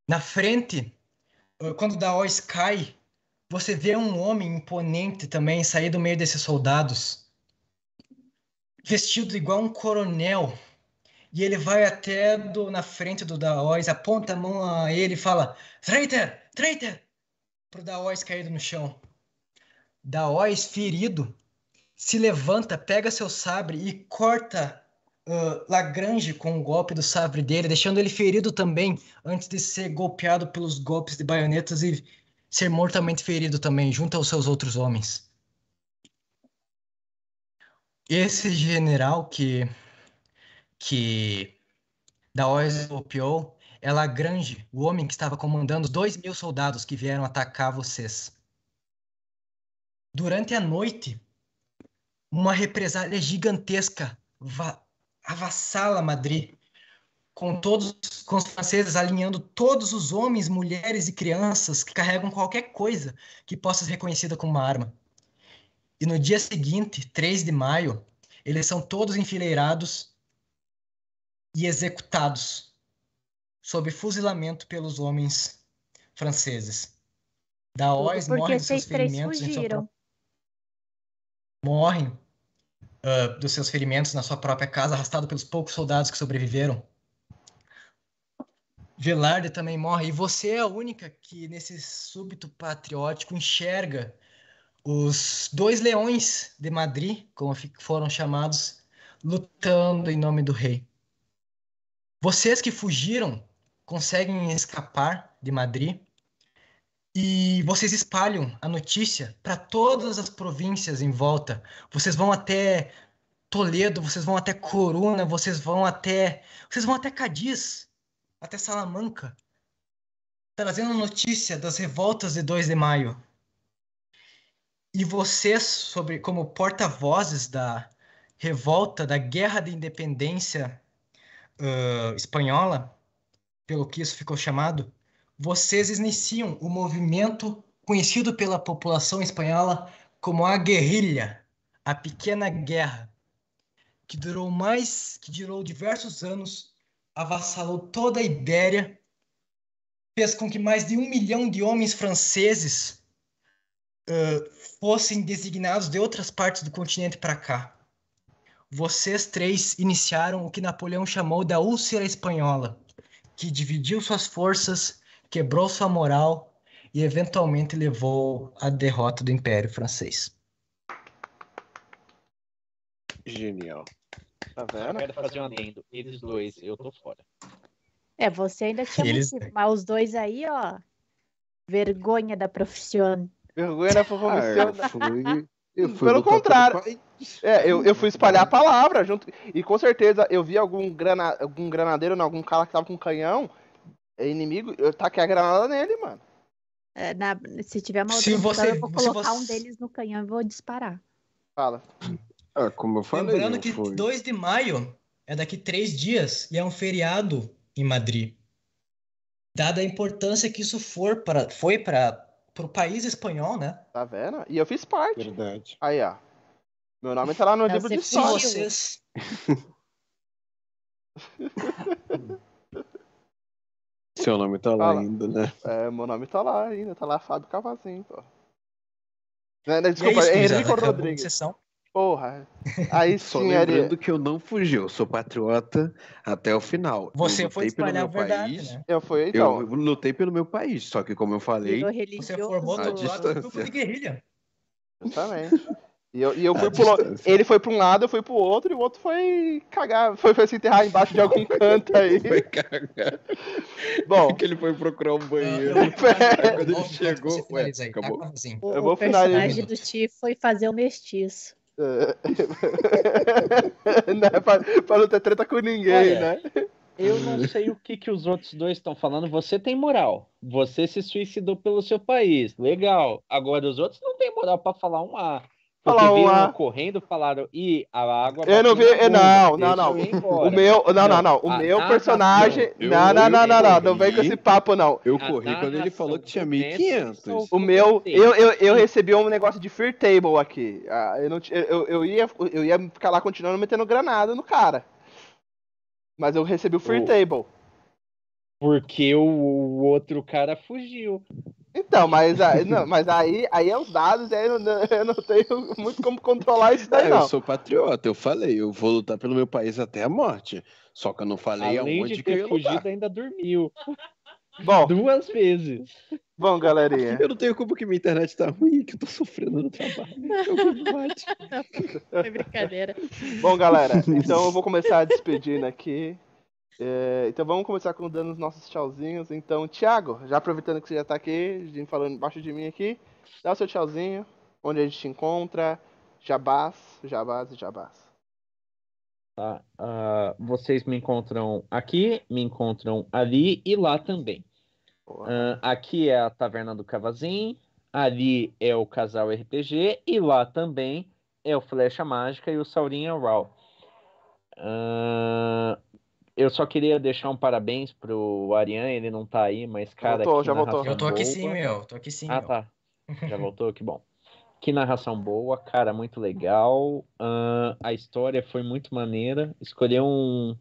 Na frente, quando Daois cai, você vê um homem imponente também sair do meio desses soldados, vestido igual um coronel. E ele vai até do, na frente do Daois, aponta a mão a ele e fala: Traitor! Traitor! Pro Daois caído no chão. Daois, ferido, se levanta, pega seu sabre e corta uh, Lagrange com o golpe do sabre dele, deixando ele ferido também, antes de ser golpeado pelos golpes de baionetas e ser mortalmente ferido também, junto aos seus outros homens. Esse general que que Daois golpeou é Lagrange, o homem que estava comandando os dois mil soldados que vieram atacar vocês. Durante a noite, uma represália gigantesca avassala Madrid, com todos com os franceses alinhando todos os homens, mulheres e crianças que carregam qualquer coisa que possa ser reconhecida como uma arma. E no dia seguinte, 3 de maio, eles são todos enfileirados e executados sob fuzilamento pelos homens franceses. Daois Tudo morre porque dos seus ferimentos morrem ah, dos seus ferimentos na sua própria casa, arrastado pelos poucos soldados que sobreviveram. Velarde também morre, e você é a única que, nesse súbito patriótico, enxerga os dois leões de Madrid, como foram chamados, lutando em nome do rei. Vocês que fugiram conseguem escapar de Madrid e vocês espalham a notícia para todas as províncias em volta. Vocês vão até Toledo, vocês vão até Coruna, vocês vão até, vocês vão até Cadiz, até Salamanca, trazendo notícia das revoltas de 2 de maio. E vocês, sobre como porta-vozes da revolta, da guerra de independência ãh, espanhola, pelo que isso ficou chamado, vocês iniciam o movimento conhecido pela população espanhola como a guerrilha, a pequena guerra, que durou mais, que durou diversos anos, avassalou toda a Ibéria, fez com que mais de um milhão de homens franceses ãh, fossem designados de outras partes do continente para cá. Vocês três iniciaram o que Napoleão chamou da úlcera espanhola, que dividiu suas forças, quebrou sua moral e eventualmente levou à derrota do Império Francês. Genial. Tá Eu vendo? quero fazer um adendo. Eles dois, eu tô fora. É, você ainda tinha Eles- motivo, mas os dois aí, ó. Vergonha da profissão. Vergonha da Ah, profissão. eu fui. Eu fui Pelo contrário. É, eu, eu fui espalhar a palavra junto. E com certeza eu vi algum, grana, algum granadeiro, não, algum cara que tava com canhão, é inimigo, eu taquei a granada nele, mano. É, na- se tiver uma outra Se você- eu vou colocar um você- deles no canhão e vou disparar. Fala. Ah, como eu falei, Lembrando que foi. 2 de maio é daqui três dias e é um feriado em Madrid. Dada a importância que isso for para, foi para o país espanhol, né? Tá vendo? E eu fiz parte. Verdade. Aí, ó. Meu nome tá lá no Não, livro de história. vocês, *laughs* Seu nome tá lá Fala. ainda, né? É, meu nome tá lá ainda, tá lá Fábio Cavazinho, pô. Né, né, é Desculpa, isso, é acabou a Rodrigues. sessão. Porra. Aí Só sim, Ari. lembrando que eu não fugi, eu sou patriota até o final. Você eu foi espalhar a meu verdade, país. né? Eu fui, Eu então. lutei pelo meu país, só que como eu falei, Você formou do lado do distância. grupo de guerrilha. Justamente. E eu, e eu A fui pro. Ele foi pra um lado, eu fui pro outro, e o outro foi cagar, foi, foi se enterrar embaixo de algum *laughs* canto aí. foi cagar. Bom, *laughs* que ele foi procurar um banheiro. Ah, eu- *laughs* Quando ele chegou, ué, tá, acabou. Cavazinho? O, Eu vou o personagem finalizar. do Ti foi fazer o mestiço. né, pra, pra não ter treta com ninguém, Olha, né? Eu não sei o que, que os outros dois estão falando. Você tem moral. Você se suicidou pelo seu país. Legal. Agora os outros não têm moral pra falar um A. Porque um viram A. correndo, falaram, ih, a água Eu não vi, não, não, não. eu ir embora." O meu, não, não, não. O a meu personagem. eu- Não, não, não, não, não. Não vem com esse papo, não. Eu A corri quando ele narração falou que tinha do Neto 1500. O meu, eu, eu, eu recebi um negócio de Fear Table aqui. Ah, eu, não, eu, eu, ia, eu ia ficar lá continuando metendo granada no cara. Mas eu recebi o Fear O- Table. Porque o, o outro cara fugiu. Então, mas, aí- não, mas aí, aí é os dados, e aí eu não, eu não tenho muito como controlar isso daí, É, eu não. sou patriota, eu falei, eu vou lutar pelo meu país até a morte. Só que eu não falei Além aonde de que eu ter ia fugido, lutar. ainda dormiu. Bom, Duas vezes. bom, galerinha. Eu não tenho culpa que minha internet tá ruim, que eu tô sofrendo no trabalho. Eu. Foi brincadeira. Bom, galera, então eu vou começar a despedindo aqui. É, então vamos começar com dando os nossos tchauzinhos. Então, Thiago, já aproveitando que você já tá aqui, falando embaixo de mim aqui, dá o seu tchauzinho, onde a gente te encontra, jabás, jabás e jabás. Tá? Ah, vocês me encontram aqui, me encontram ali e lá também. Ah, aqui é a Taverna do Cavazim, ali é o Casal RPG e lá também é o Flecha Mágica e o Saurinha Raw. Ah, eu só queria deixar um parabéns pro Ariane, ele não tá aí, mas, cara. voltou, que já voltou. narração Eu tô aqui boa. sim, meu. Tô aqui sim, Ah, meu. tá. Já voltou? Que bom. Que narração boa, cara, muito legal. Ahn, a história foi muito maneira. Escolheu um,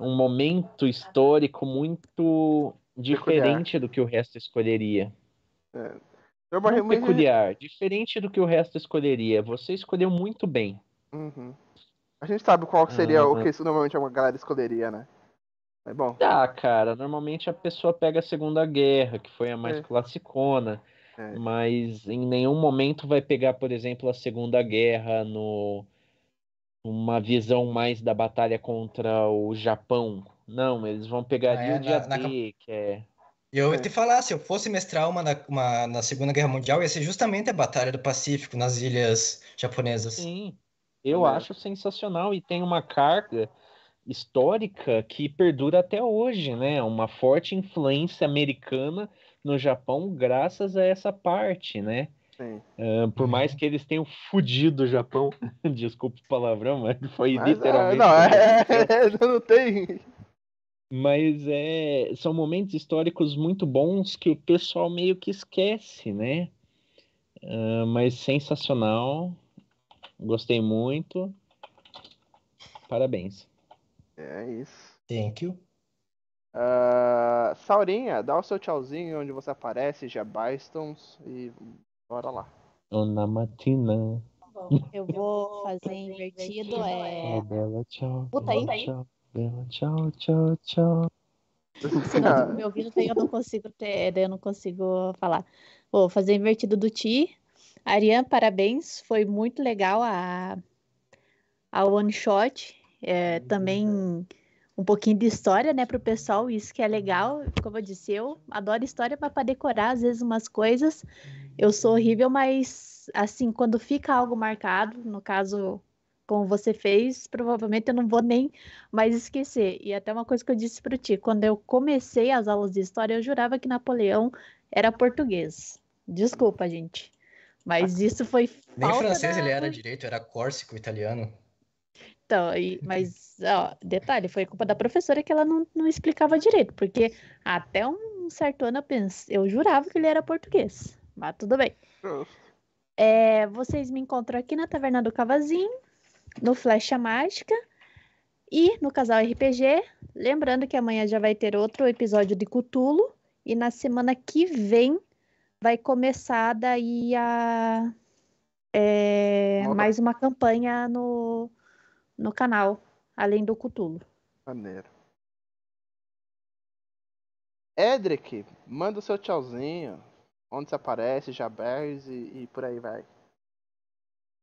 um momento histórico muito diferente do que o resto escolheria. Eu Não peculiar, diferente do que o resto escolheria. Você escolheu muito bem. Uhum. A gente sabe qual seria o Aham. que isso normalmente uma galera escolheria, né? É bom. Ah, cara, normalmente a pessoa pega a Segunda Guerra, que foi a mais É. classicona, É. mas em nenhum momento vai pegar, por exemplo, a Segunda Guerra no uma visão mais da batalha contra o Japão. Não, eles vão pegar Ah, ali é, o dia na- na D, que é Eu É. ia te falar, se eu fosse mestrar uma na, uma na Segunda Guerra Mundial, ia ser justamente a Batalha do Pacífico nas ilhas japonesas. Sim, eu acho sensacional e tem uma carga histórica que perdura até hoje, né? Uma forte influência americana no Japão graças a essa parte, né? Ah, por mais que eles tenham fudido o Japão, *laughs* desculpa o palavrão, mas foi Mas, é, literalmente. não, é, aconteceu. *laughs* não tem. Mas é, são momentos históricos muito bons que o pessoal meio que esquece, né? Ah, mas sensacional. Gostei muito. Parabéns. É isso. Thank you. Ah, Saurinha, dá o seu tchauzinho onde você aparece, já Bystons e bora lá. Ona Matina. Eu vou fazer invertido. É... Tchau, Bela, tchau. Puta aí. Tchau. Bela, tchau, tchau, tchau. Se não estiver me ouvindo, daí eu não consigo ter, daí eu não consigo falar. Vou fazer invertido do Ti. Ariane, parabéns. Foi muito legal a, a one shot. É, também um pouquinho de história, né, pro pessoal, isso que é legal. Como eu disse, eu adoro história, para decorar às vezes umas coisas, eu sou horrível, mas assim, quando fica algo marcado, no caso, como você fez, provavelmente eu não vou nem mais esquecer. E até uma coisa que eu disse pro Ti, quando eu comecei as aulas de história, eu jurava que Napoleão era português. Desculpa, gente. Mas isso foi Nem francês da- ele era direito, era córsico italiano. Então, e- mas, ó, detalhe, foi culpa da professora que ela não, não explicava direito, porque até um certo ano eu pensei, eu jurava que ele era português, mas tudo bem. É, vocês me encontram aqui na Taverna do Cavazinho, no Flecha Mágica e no Casal RPG. Lembrando que amanhã já vai ter outro episódio de Cutulo e na semana que vem vai começar daí a é, mais uma campanha no, no canal, além do Cutulo. Maneiro. Edric, manda o seu tchauzinho. Onde você aparece, Jabers e, e por aí vai.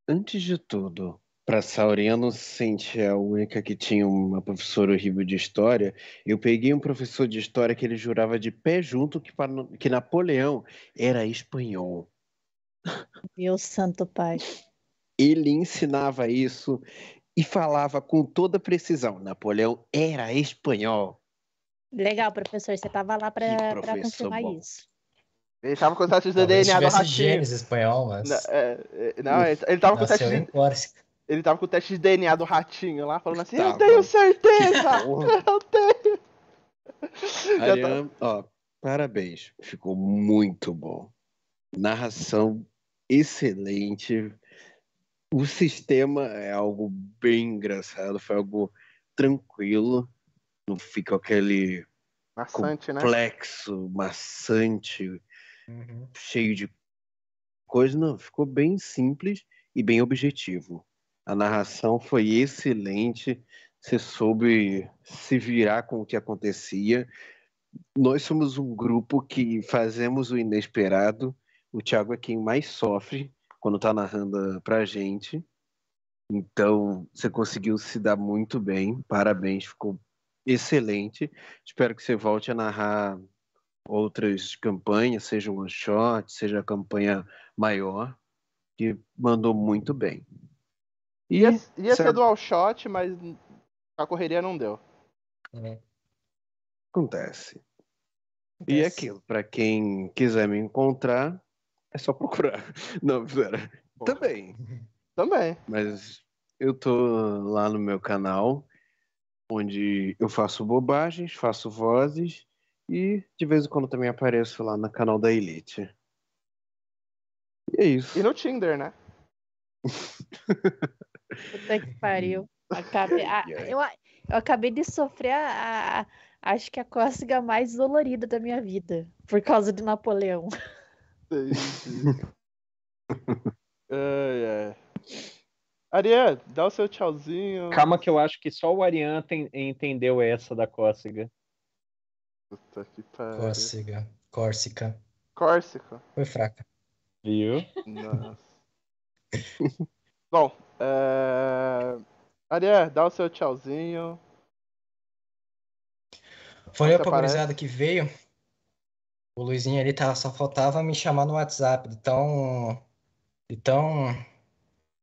Antes de tudo, para Saurinha não se sentir a única que tinha uma professora horrível de história, eu peguei um professor de história que ele jurava de pé junto que, que Napoleão era espanhol. Meu santo pai. Ele ensinava isso e falava com toda precisão. Napoleão era espanhol. Legal, professor, você estava lá para confirmar bom. isso. Ele tava com o teste de DNA do ratinho. genes espanhol, mas Não, é, é, não, ele, ele tava com o teste nasceu de. Ele tava com o teste de DNA do ratinho lá, falando assim, eu tenho certeza! *laughs* *laughs* eu tenho! Já tá- Ariane, ó, parabéns. Ficou muito bom. Narração excelente. O sistema é algo bem engraçado, foi algo tranquilo. Não fica aquele Maçante, né? complexo, maçante, Uhum. cheio de coisa. Não, ficou bem simples e bem objetivo. A narração foi excelente. Você soube se virar com o que acontecia. Nós somos um grupo que fazemos o inesperado. O Thiago é quem mais sofre quando está narrando pra gente. Então, você conseguiu se dar muito bem. Parabéns, ficou excelente. Espero que você volte a narrar outras campanhas, seja um one shot, seja a campanha maior, que mandou muito bem. Ia, ia ser dual shot, mas a correria não deu. É. acontece. E é aquilo, para quem quiser me encontrar, é só procurar. *laughs* Não, pera. Também. Também. Mas eu tô lá no meu canal. onde eu faço bobagens, faço vozes e de vez em quando também apareço lá no canal da Elite. E é isso. E no Tinder, né? *laughs* Puta que pariu. *laughs* Acabei, a- eu, eu acabei de sofrer a, a- acho que a cócega mais dolorida da minha vida. Por causa de Napoleão. Entendi. *laughs* *laughs* ai, ai. Ariane, dá o seu tchauzinho. Calma que eu acho que só o Arian tem- entendeu essa da cócega. Puta que pariu. Córcega. Córsica. Córsico. Foi fraca. Viu? Nossa. Bom, é... Ariane, dá o seu tchauzinho. Valeu Você pra gurizada que veio. O Luizinho ali tá, só faltava me chamar no WhatsApp, de tão, de tão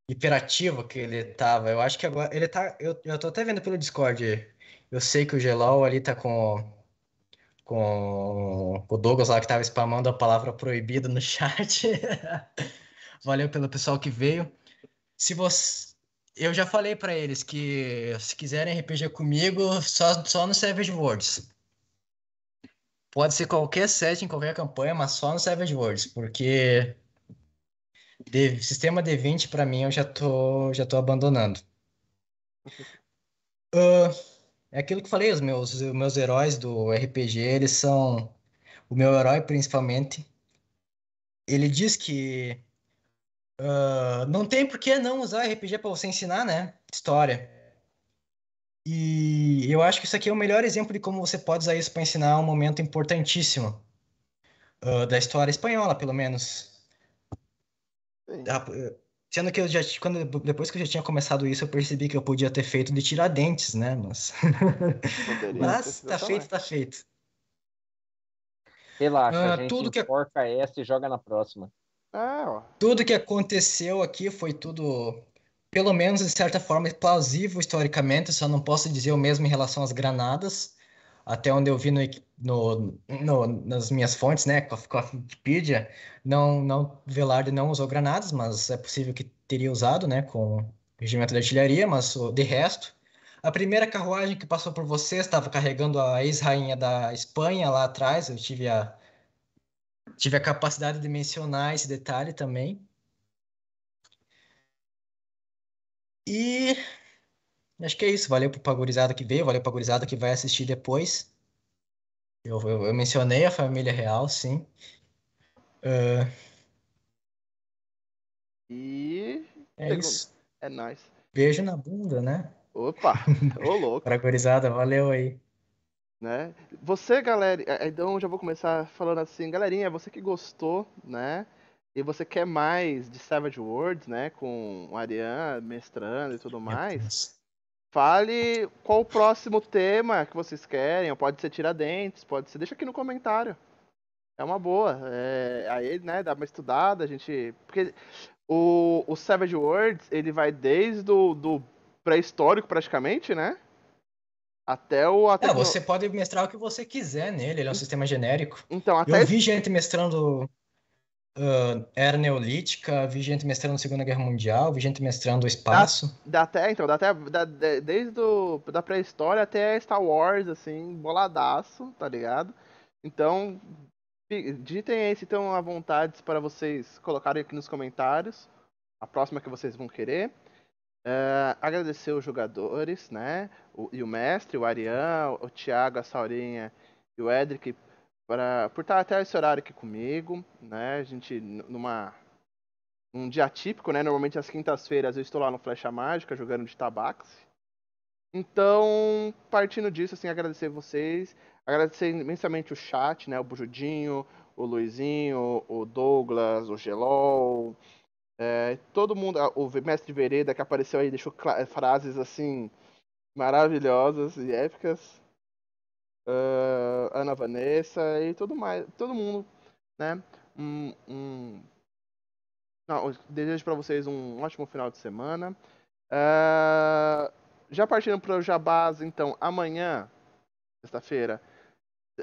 hiperativo que ele tava. Eu acho que agora ele tá. Eu, eu tô até vendo pelo Discord. Eu sei que o Gelol ali tá com, com o Douglas lá que tava spamando a palavra proibida no *laughs* chat. Valeu pelo pessoal que veio. Se você. Eu já falei pra eles que se quiserem RPG comigo, só, só no Savage Worlds. Pode ser qualquer setting, qualquer campanha, mas só no Savage Worlds, porque de- sistema D20 pra mim eu já tô, já tô abandonando. *laughs* Ah, é aquilo que eu falei, os meus, os meus heróis do RPG, eles são o meu herói principalmente. Ele diz que ah, não tem por que não usar RPG pra você ensinar, né? História. E eu acho que isso aqui é o melhor exemplo de como você pode usar isso para ensinar um momento importantíssimo ah, da história espanhola, pelo menos. Sim. Ah, Sendo que eu já, quando, depois que eu já tinha começado isso, eu percebi que eu podia ter feito de Tiradentes, né? Mas, *laughs* mas tá feito, tá feito. Relaxa, a gente tudo que- essa e joga na próxima. É. Tudo que aconteceu aqui foi tudo, pelo menos de certa forma, plausível historicamente. Só não posso dizer o mesmo em relação às granadas. Até onde eu vi no, no- no- nas minhas fontes, né, com a, Wikipedia, não, não, Velarde não usou granadas, mas é possível que teria usado, né, com o regimento de artilharia, mas de resto. A primeira carruagem que passou por você estava carregando a ex-rainha da Espanha lá atrás. Eu tive a, tive a capacidade de mencionar esse detalhe também. E acho que é isso. Valeu pro pagurizada que veio, valeu pra gurizada que vai assistir depois. Eu, eu, eu mencionei a família real, sim. Ah, E é Segundo. isso. é nóis. Beijo na bunda, né? Opa, ô *laughs* louco, Pra gurizada, valeu aí. Né? Você, galera, é, então já vou começar falando assim, galerinha, você que gostou, né? E você quer mais de Savage Worlds, né? Com Ariane mestrando e tudo mais. Fale qual o próximo tema que vocês querem. ou Pode ser Tiradentes, pode ser. Deixa aqui no comentário. É uma boa. É, aí, né, dá uma estudada, a gente. Porque o, o Savage Worlds, ele vai desde o do pré-histórico, praticamente, né? Até o. Até É, você pode mestrar o que você quiser nele, ele é um sistema genérico. Então, até Eu vi gente mestrando ah, Era Neolítica, vi gente mestrando Segunda Guerra Mundial, vi gente mestrando o espaço. Dá até, então, dá até dá- de- desde do, da pré-história até Star Wars, assim, boladaço, tá ligado? Então, digitem esse então à vontade para vocês colocarem aqui nos comentários a próxima que vocês vão querer. É, agradecer os jogadores, né? O- e o mestre, o Arian, o Thiago, a Saurinha e o Edric para, por estar até esse horário aqui comigo, né? A gente numa um dia típico, né? Normalmente às quintas-feiras eu estou lá no Flecha Mágica jogando de tabaxi. Então, partindo disso, assim, agradecer vocês, agradecer imensamente o chat, né? O Bujudinho, o Luizinho, o Douglas, o Gelol, é, todo mundo, o mestre Vereda que apareceu aí, deixou frases assim maravilhosas e épicas. Ah, Ana Vanessa e todo mais, todo mundo, né? Um, um- não, desejo para vocês um ótimo final de semana. Ah, já partindo para o Jabás, então, amanhã, sexta-feira,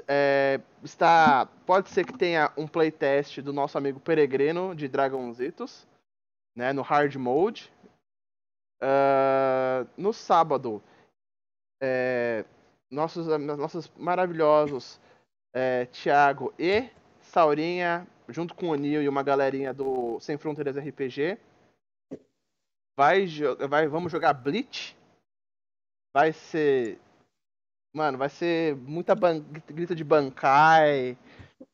é, está, pode ser que tenha um playtest do nosso amigo Peregrino de Dragonzitos, né, no hard mode. Ah, no sábado, é, nossos, nossos maravilhosos é, Thiago e Saurinha, junto com o Nil e uma galerinha do Sem Fronteiras RPG. Vai, vai, vamos jogar Bleach. Vai ser. Mano, vai ser muita ban... grita de Bankai.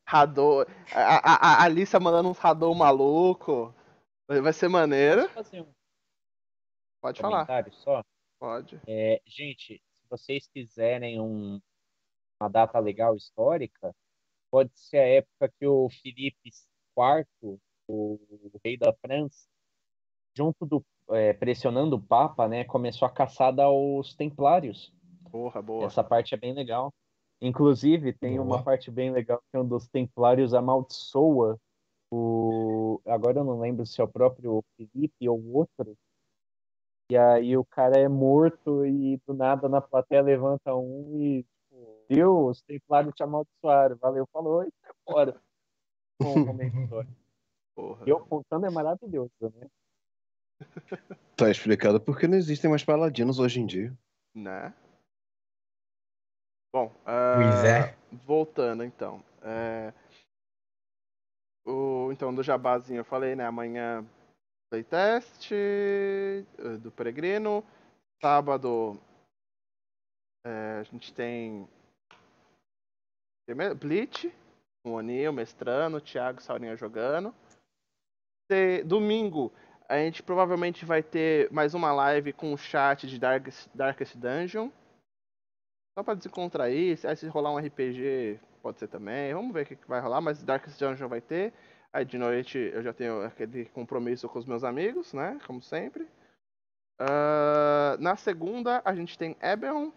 Hadou. A, a, a Alissa mandando uns Hadou maluco. Vai ser maneiro. fazer um Pode falar. só. Pode. É, gente, se vocês quiserem um- uma data legal histórica, pode ser a época que o Felipe IV, o rei da França, junto do é, pressionando o Papa, né, começou a caçada aos Templários. Porra, boa. Essa parte é bem legal. Inclusive, tem Boa. uma parte bem legal que um dos Templários amaldiçoa o. Agora eu não lembro se é o próprio Felipe ou outro. E aí o cara é morto e do nada na plateia levanta um e. tipo, Deus, os Templários te amaldiçoaram. Valeu, falou e sai fora. Histórico. *laughs* Porra. Eu contando é maravilhoso, né? *laughs* Tá explicado porque não existem mais paladinos hoje em dia. Né? Bom, Pois é. voltando então. É, o, então, do jabazinho eu falei, né? Amanhã playtest eh, do Peregrino. Sábado eh, a gente tem Bleach, o Onil, Mestrano, Thiago e Saurinha jogando. Te- domingo a gente provavelmente vai ter mais uma live com o chat de Darkest, Darkest Dungeon. Só pra descontrair, se rolar um RPG pode ser também. Vamos ver o que, vai rolar, mas Darkest Dungeon vai ter. Aí de noite eu já tenho aquele compromisso com os meus amigos, né? Como sempre. Ah, na segunda a gente tem Ebeon.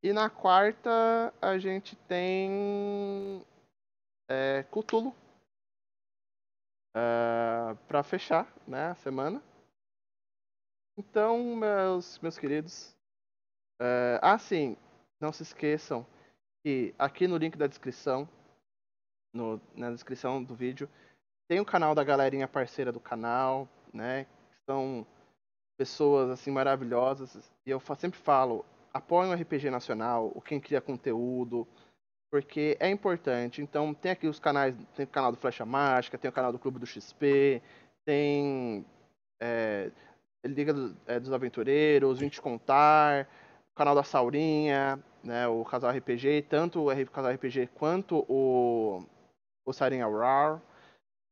E na quarta a gente tem é, Cthulhu. Ah, pra fechar né, a semana. Então, meus, meus queridos. é, ah, sim, não se esqueçam que aqui no link da descrição, no- na descrição do vídeo, tem o canal da galerinha parceira do canal, né? São pessoas assim maravilhosas. E eu sempre falo, apoiem o RPG Nacional, o quem cria conteúdo, porque é importante. Então tem aqui os canais, tem o canal do Flecha Mágica, tem o canal do Clube do XP, tem é, Liga do- é, dos Aventureiros, Vinte Contar, o canal da Saurinha, né, o Casal RPG, tanto o Casal RPG quanto o, o Siren Aurora.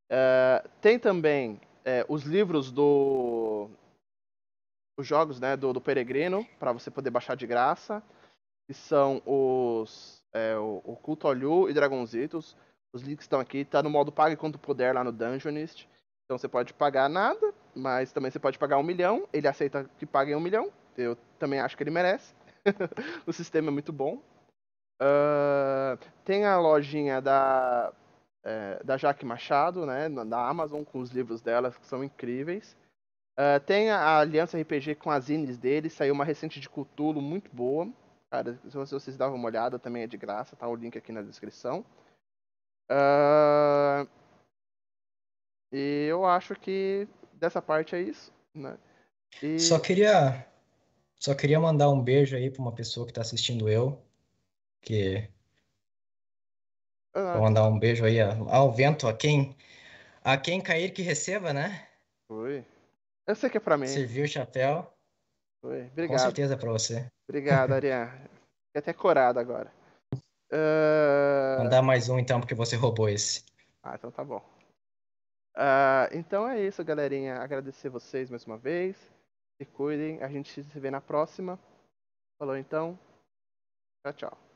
É, tem também é, os livros do os jogos né, do, do Peregrino para você poder baixar de graça que são os é, o, Culto Olhu e Dragonzitos. Os links estão aqui tá no modo pague quanto puder lá no Dungeonist. Então você pode pagar nada mas também você pode pagar um milhão ele aceita que paguem um milhão eu também acho que ele merece *laughs* o sistema é muito bom Ah, tem a lojinha da é, da Jaque Machado, né, da Amazon, com os livros dela, que são incríveis. Ah, tem a Aliança RPG com as zines dele, saiu uma recente de Cthulhu muito boa. Cara, se vocês davam uma olhada, também é de graça, tá o link aqui na descrição. Ah, e eu acho que dessa parte é isso, né? E- Só queria, só queria mandar um beijo aí para uma pessoa que está assistindo eu, que Ah, vou mandar um beijo aí ao vento, a quem, a quem cair que receba, né? foi. Eu sei que é pra mim. Serviu o chapéu, Foi. com Obrigado. certeza é para você. Obrigado, *laughs* Ariane. Fiquei até corado agora. Ah, Mandar mais um então, porque você roubou esse. Ah, então tá bom. Ah, então é isso, galerinha. Agradecer vocês mais uma vez. Se cuidem. A gente se vê na próxima. Falou então. Tchau, tchau.